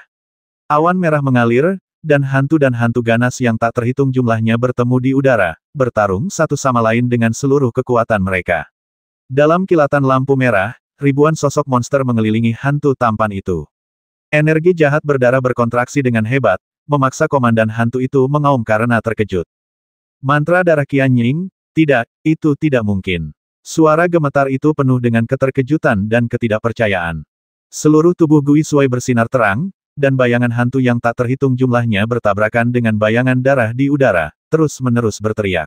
Awan merah mengalir, dan hantu dan hantu ganas yang tak terhitung jumlahnya bertemu di udara, bertarung satu sama lain dengan seluruh kekuatan mereka. Dalam kilatan lampu merah, ribuan sosok monster mengelilingi hantu tampan itu. Energi jahat berdarah berkontraksi dengan hebat, memaksa komandan hantu itu mengaum karena terkejut. Mantra darah Qian Ying? Tidak, itu tidak mungkin. Suara gemetar itu penuh dengan keterkejutan dan ketidakpercayaan. Seluruh tubuh Gui Sui bersinar terang, dan bayangan hantu yang tak terhitung jumlahnya bertabrakan dengan bayangan darah di udara, terus-menerus berteriak.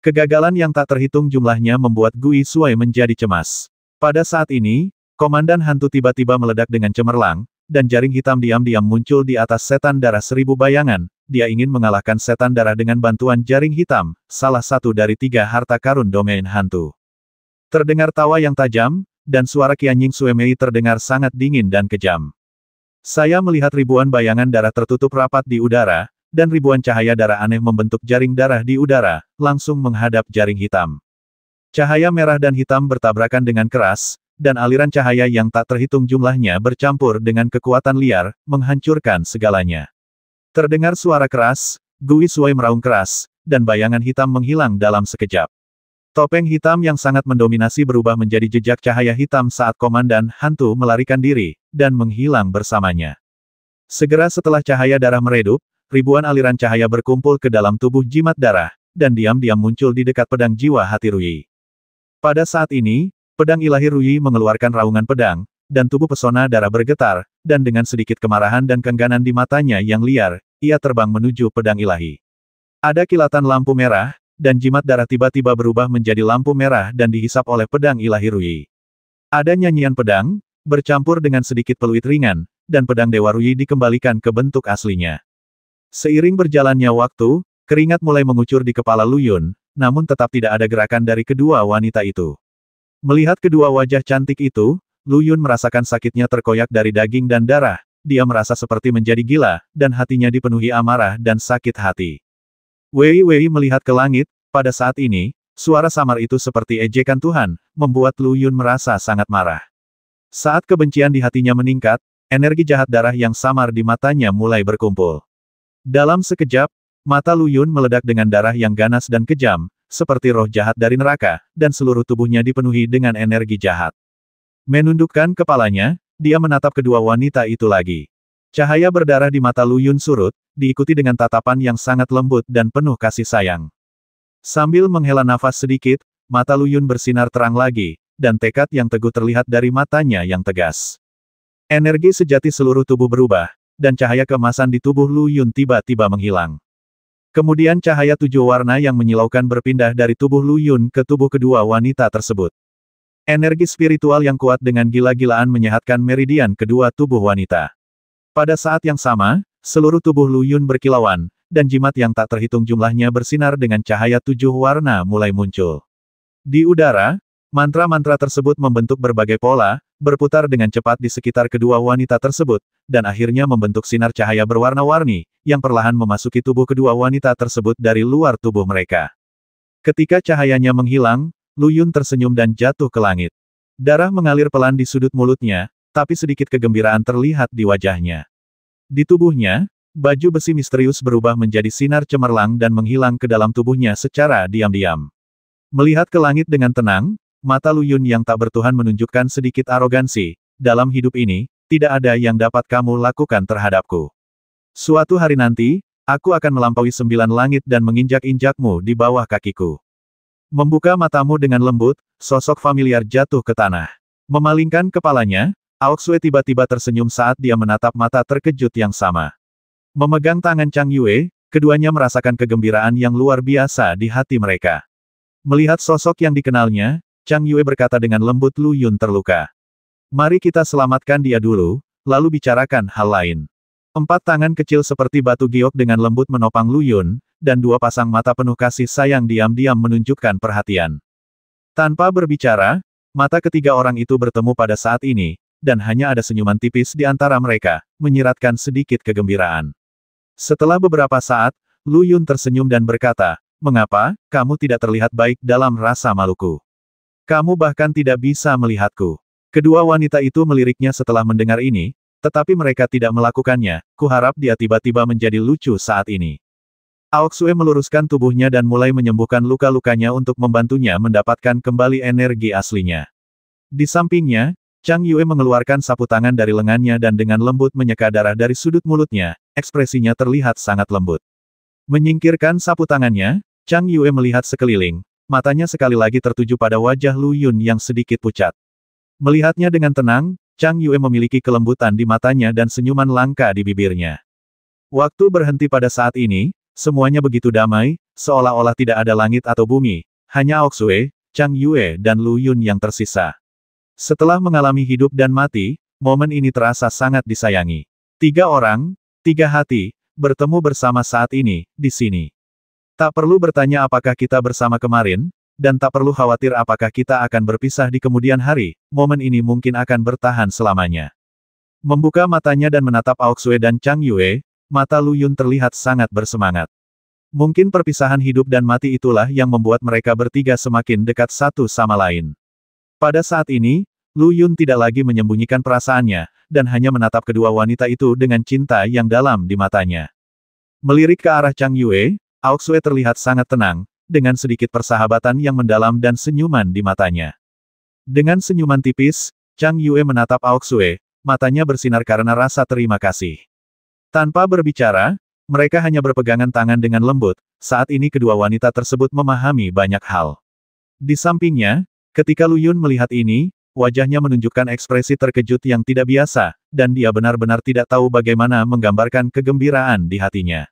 Kegagalan yang tak terhitung jumlahnya membuat Gui Sui menjadi cemas. Pada saat ini, komandan hantu tiba-tiba meledak dengan cemerlang, dan jaring hitam diam-diam muncul di atas setan darah seribu bayangan, dia ingin mengalahkan setan darah dengan bantuan jaring hitam, salah satu dari tiga harta karun domain hantu. Terdengar tawa yang tajam, dan suara Qianying Suemei terdengar sangat dingin dan kejam. Saya melihat ribuan bayangan darah tertutup rapat di udara, dan ribuan cahaya darah aneh membentuk jaring darah di udara, langsung menghadap jaring hitam. Cahaya merah dan hitam bertabrakan dengan keras, dan aliran cahaya yang tak terhitung jumlahnya bercampur dengan kekuatan liar, menghancurkan segalanya. Terdengar suara keras, Gui Sui meraung keras, dan bayangan hitam menghilang dalam sekejap. Topeng hitam yang sangat mendominasi berubah menjadi jejak cahaya hitam saat komandan hantu melarikan diri, dan menghilang bersamanya. Segera setelah cahaya darah meredup, ribuan aliran cahaya berkumpul ke dalam tubuh jimat darah, dan diam-diam muncul di dekat pedang jiwa hati Rui. Pada saat ini, pedang ilahi Rui mengeluarkan raungan pedang, dan tubuh pesona darah bergetar, dan dengan sedikit kemarahan dan kengganan di matanya yang liar, ia terbang menuju pedang ilahi. Ada kilatan lampu merah, dan jimat darah tiba-tiba berubah menjadi lampu merah dan dihisap oleh pedang ilahi Rui. Ada nyanyian pedang, bercampur dengan sedikit peluit ringan, dan pedang Dewa Rui dikembalikan ke bentuk aslinya. Seiring berjalannya waktu, keringat mulai mengucur di kepala Luyun, namun tetap tidak ada gerakan dari kedua wanita itu. Melihat kedua wajah cantik itu, Luyun merasakan sakitnya terkoyak dari daging dan darah, dia merasa seperti menjadi gila, dan hatinya dipenuhi amarah dan sakit hati. Wei Wei melihat ke langit, pada saat ini, suara samar itu seperti ejekan Tuhan, membuat Lu Yun merasa sangat marah. Saat kebencian di hatinya meningkat, energi jahat darah yang samar di matanya mulai berkumpul. Dalam sekejap, mata Lu Yun meledak dengan darah yang ganas dan kejam, seperti roh jahat dari neraka, dan seluruh tubuhnya dipenuhi dengan energi jahat. Menundukkan kepalanya, dia menatap kedua wanita itu lagi. Cahaya berdarah di mata Lu Yun surut, diikuti dengan tatapan yang sangat lembut dan penuh kasih sayang. Sambil menghela nafas sedikit, mata Lu Yun bersinar terang lagi, dan tekad yang teguh terlihat dari matanya yang tegas. Energi sejati seluruh tubuh berubah, dan cahaya kemasan di tubuh Lu Yun tiba-tiba menghilang. Kemudian cahaya tujuh warna yang menyilaukan berpindah dari tubuh Lu Yun ke tubuh kedua wanita tersebut. Energi spiritual yang kuat dengan gila-gilaan menyehatkan meridian kedua tubuh wanita. Pada saat yang sama, seluruh tubuh Lu Yun berkilauan, dan jimat yang tak terhitung jumlahnya bersinar dengan cahaya tujuh warna mulai muncul. Di udara, mantra-mantra tersebut membentuk berbagai pola, berputar dengan cepat di sekitar kedua wanita tersebut, dan akhirnya membentuk sinar cahaya berwarna-warni, yang perlahan memasuki tubuh kedua wanita tersebut dari luar tubuh mereka. Ketika cahayanya menghilang, Lu Yun tersenyum dan jatuh ke langit. Darah mengalir pelan di sudut mulutnya, tapi sedikit kegembiraan terlihat di wajahnya. Di tubuhnya, baju besi misterius berubah menjadi sinar cemerlang dan menghilang ke dalam tubuhnya secara diam-diam. Melihat ke langit dengan tenang, mata Luyun yang tak bertuhan menunjukkan sedikit arogansi, dalam hidup ini, tidak ada yang dapat kamu lakukan terhadapku. Suatu hari nanti, aku akan melampaui sembilan langit dan menginjak-injakmu di bawah kakiku. Membuka matamu dengan lembut, sosok familiar jatuh ke tanah. Memalingkan kepalanya, Aoksue tiba-tiba tersenyum saat dia menatap mata terkejut yang sama. Memegang tangan Chang Yue, keduanya merasakan kegembiraan yang luar biasa di hati mereka. Melihat sosok yang dikenalnya, Chang Yue berkata dengan lembut Lu Yun terluka. Mari kita selamatkan dia dulu, lalu bicarakan hal lain. Empat tangan kecil seperti batu giok dengan lembut menopang Lu Yun, dan dua pasang mata penuh kasih sayang diam-diam menunjukkan perhatian. Tanpa berbicara, mata ketiga orang itu bertemu pada saat ini, dan hanya ada senyuman tipis di antara mereka, menyiratkan sedikit kegembiraan. Setelah beberapa saat, Lu Yun tersenyum dan berkata, Mengapa, kamu tidak terlihat baik dalam rasa maluku? Kamu bahkan tidak bisa melihatku. Kedua wanita itu meliriknya setelah mendengar ini, tetapi mereka tidak melakukannya, kuharap dia tiba-tiba menjadi lucu saat ini. Aoksue meluruskan tubuhnya dan mulai menyembuhkan luka-lukanya untuk membantunya mendapatkan kembali energi aslinya. Di sampingnya, Chang Yue mengeluarkan sapu tangan dari lengannya dan dengan lembut menyeka darah dari sudut mulutnya, ekspresinya terlihat sangat lembut. Menyingkirkan sapu tangannya, Chang Yue melihat sekeliling, matanya sekali lagi tertuju pada wajah Lu Yun yang sedikit pucat. Melihatnya dengan tenang, Chang Yue memiliki kelembutan di matanya dan senyuman langka di bibirnya. Waktu berhenti pada saat ini, semuanya begitu damai, seolah-olah tidak ada langit atau bumi, hanya Oksue, Chang Yue dan Lu Yun yang tersisa. Setelah mengalami hidup dan mati, momen ini terasa sangat disayangi. Tiga orang, tiga hati, bertemu bersama saat ini, di sini. Tak perlu bertanya apakah kita bersama kemarin, dan tak perlu khawatir apakah kita akan berpisah di kemudian hari, momen ini mungkin akan bertahan selamanya. Membuka matanya dan menatap Aoksue dan Chang Yue, mata Lu Yun terlihat sangat bersemangat. Mungkin perpisahan hidup dan mati itulah yang membuat mereka bertiga semakin dekat satu sama lain. Pada saat ini, Lu Yun tidak lagi menyembunyikan perasaannya, dan hanya menatap kedua wanita itu dengan cinta yang dalam di matanya. Melirik ke arah Chang Yue, Aoksue terlihat sangat tenang, dengan sedikit persahabatan yang mendalam dan senyuman di matanya. Dengan senyuman tipis, Chang Yue menatap Aoksue, matanya bersinar karena rasa terima kasih. Tanpa berbicara, mereka hanya berpegangan tangan dengan lembut, saat ini kedua wanita tersebut memahami banyak hal. Di sampingnya, ketika Lu Yun melihat ini, Wajahnya menunjukkan ekspresi terkejut yang tidak biasa, dan dia benar-benar tidak tahu bagaimana menggambarkan kegembiraan di hatinya.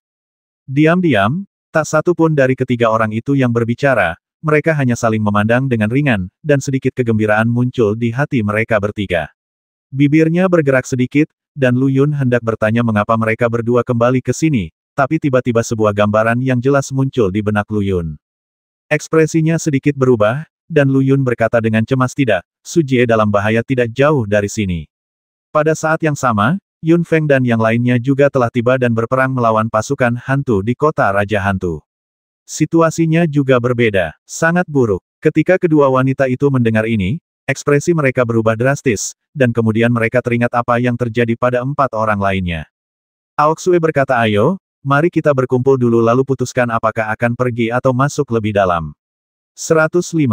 Diam-diam, Tak satu pun dari ketiga orang itu yang berbicara, mereka hanya saling memandang dengan ringan, dan sedikit kegembiraan muncul di hati mereka bertiga. Bibirnya bergerak sedikit, dan Lu Yun hendak bertanya mengapa mereka berdua kembali ke sini, tapi tiba-tiba sebuah gambaran yang jelas muncul di benak Lu Yun. Ekspresinya sedikit berubah, dan Lu Yun berkata dengan cemas tidak, Su Jie dalam bahaya tidak jauh dari sini. Pada saat yang sama, Yun Feng dan yang lainnya juga telah tiba dan berperang melawan pasukan hantu di kota Raja Hantu. Situasinya juga berbeda, sangat buruk. Ketika kedua wanita itu mendengar ini, ekspresi mereka berubah drastis, dan kemudian mereka teringat apa yang terjadi pada empat orang lainnya. Aoksue berkata ayo, mari kita berkumpul dulu lalu putuskan apakah akan pergi atau masuk lebih dalam. 105.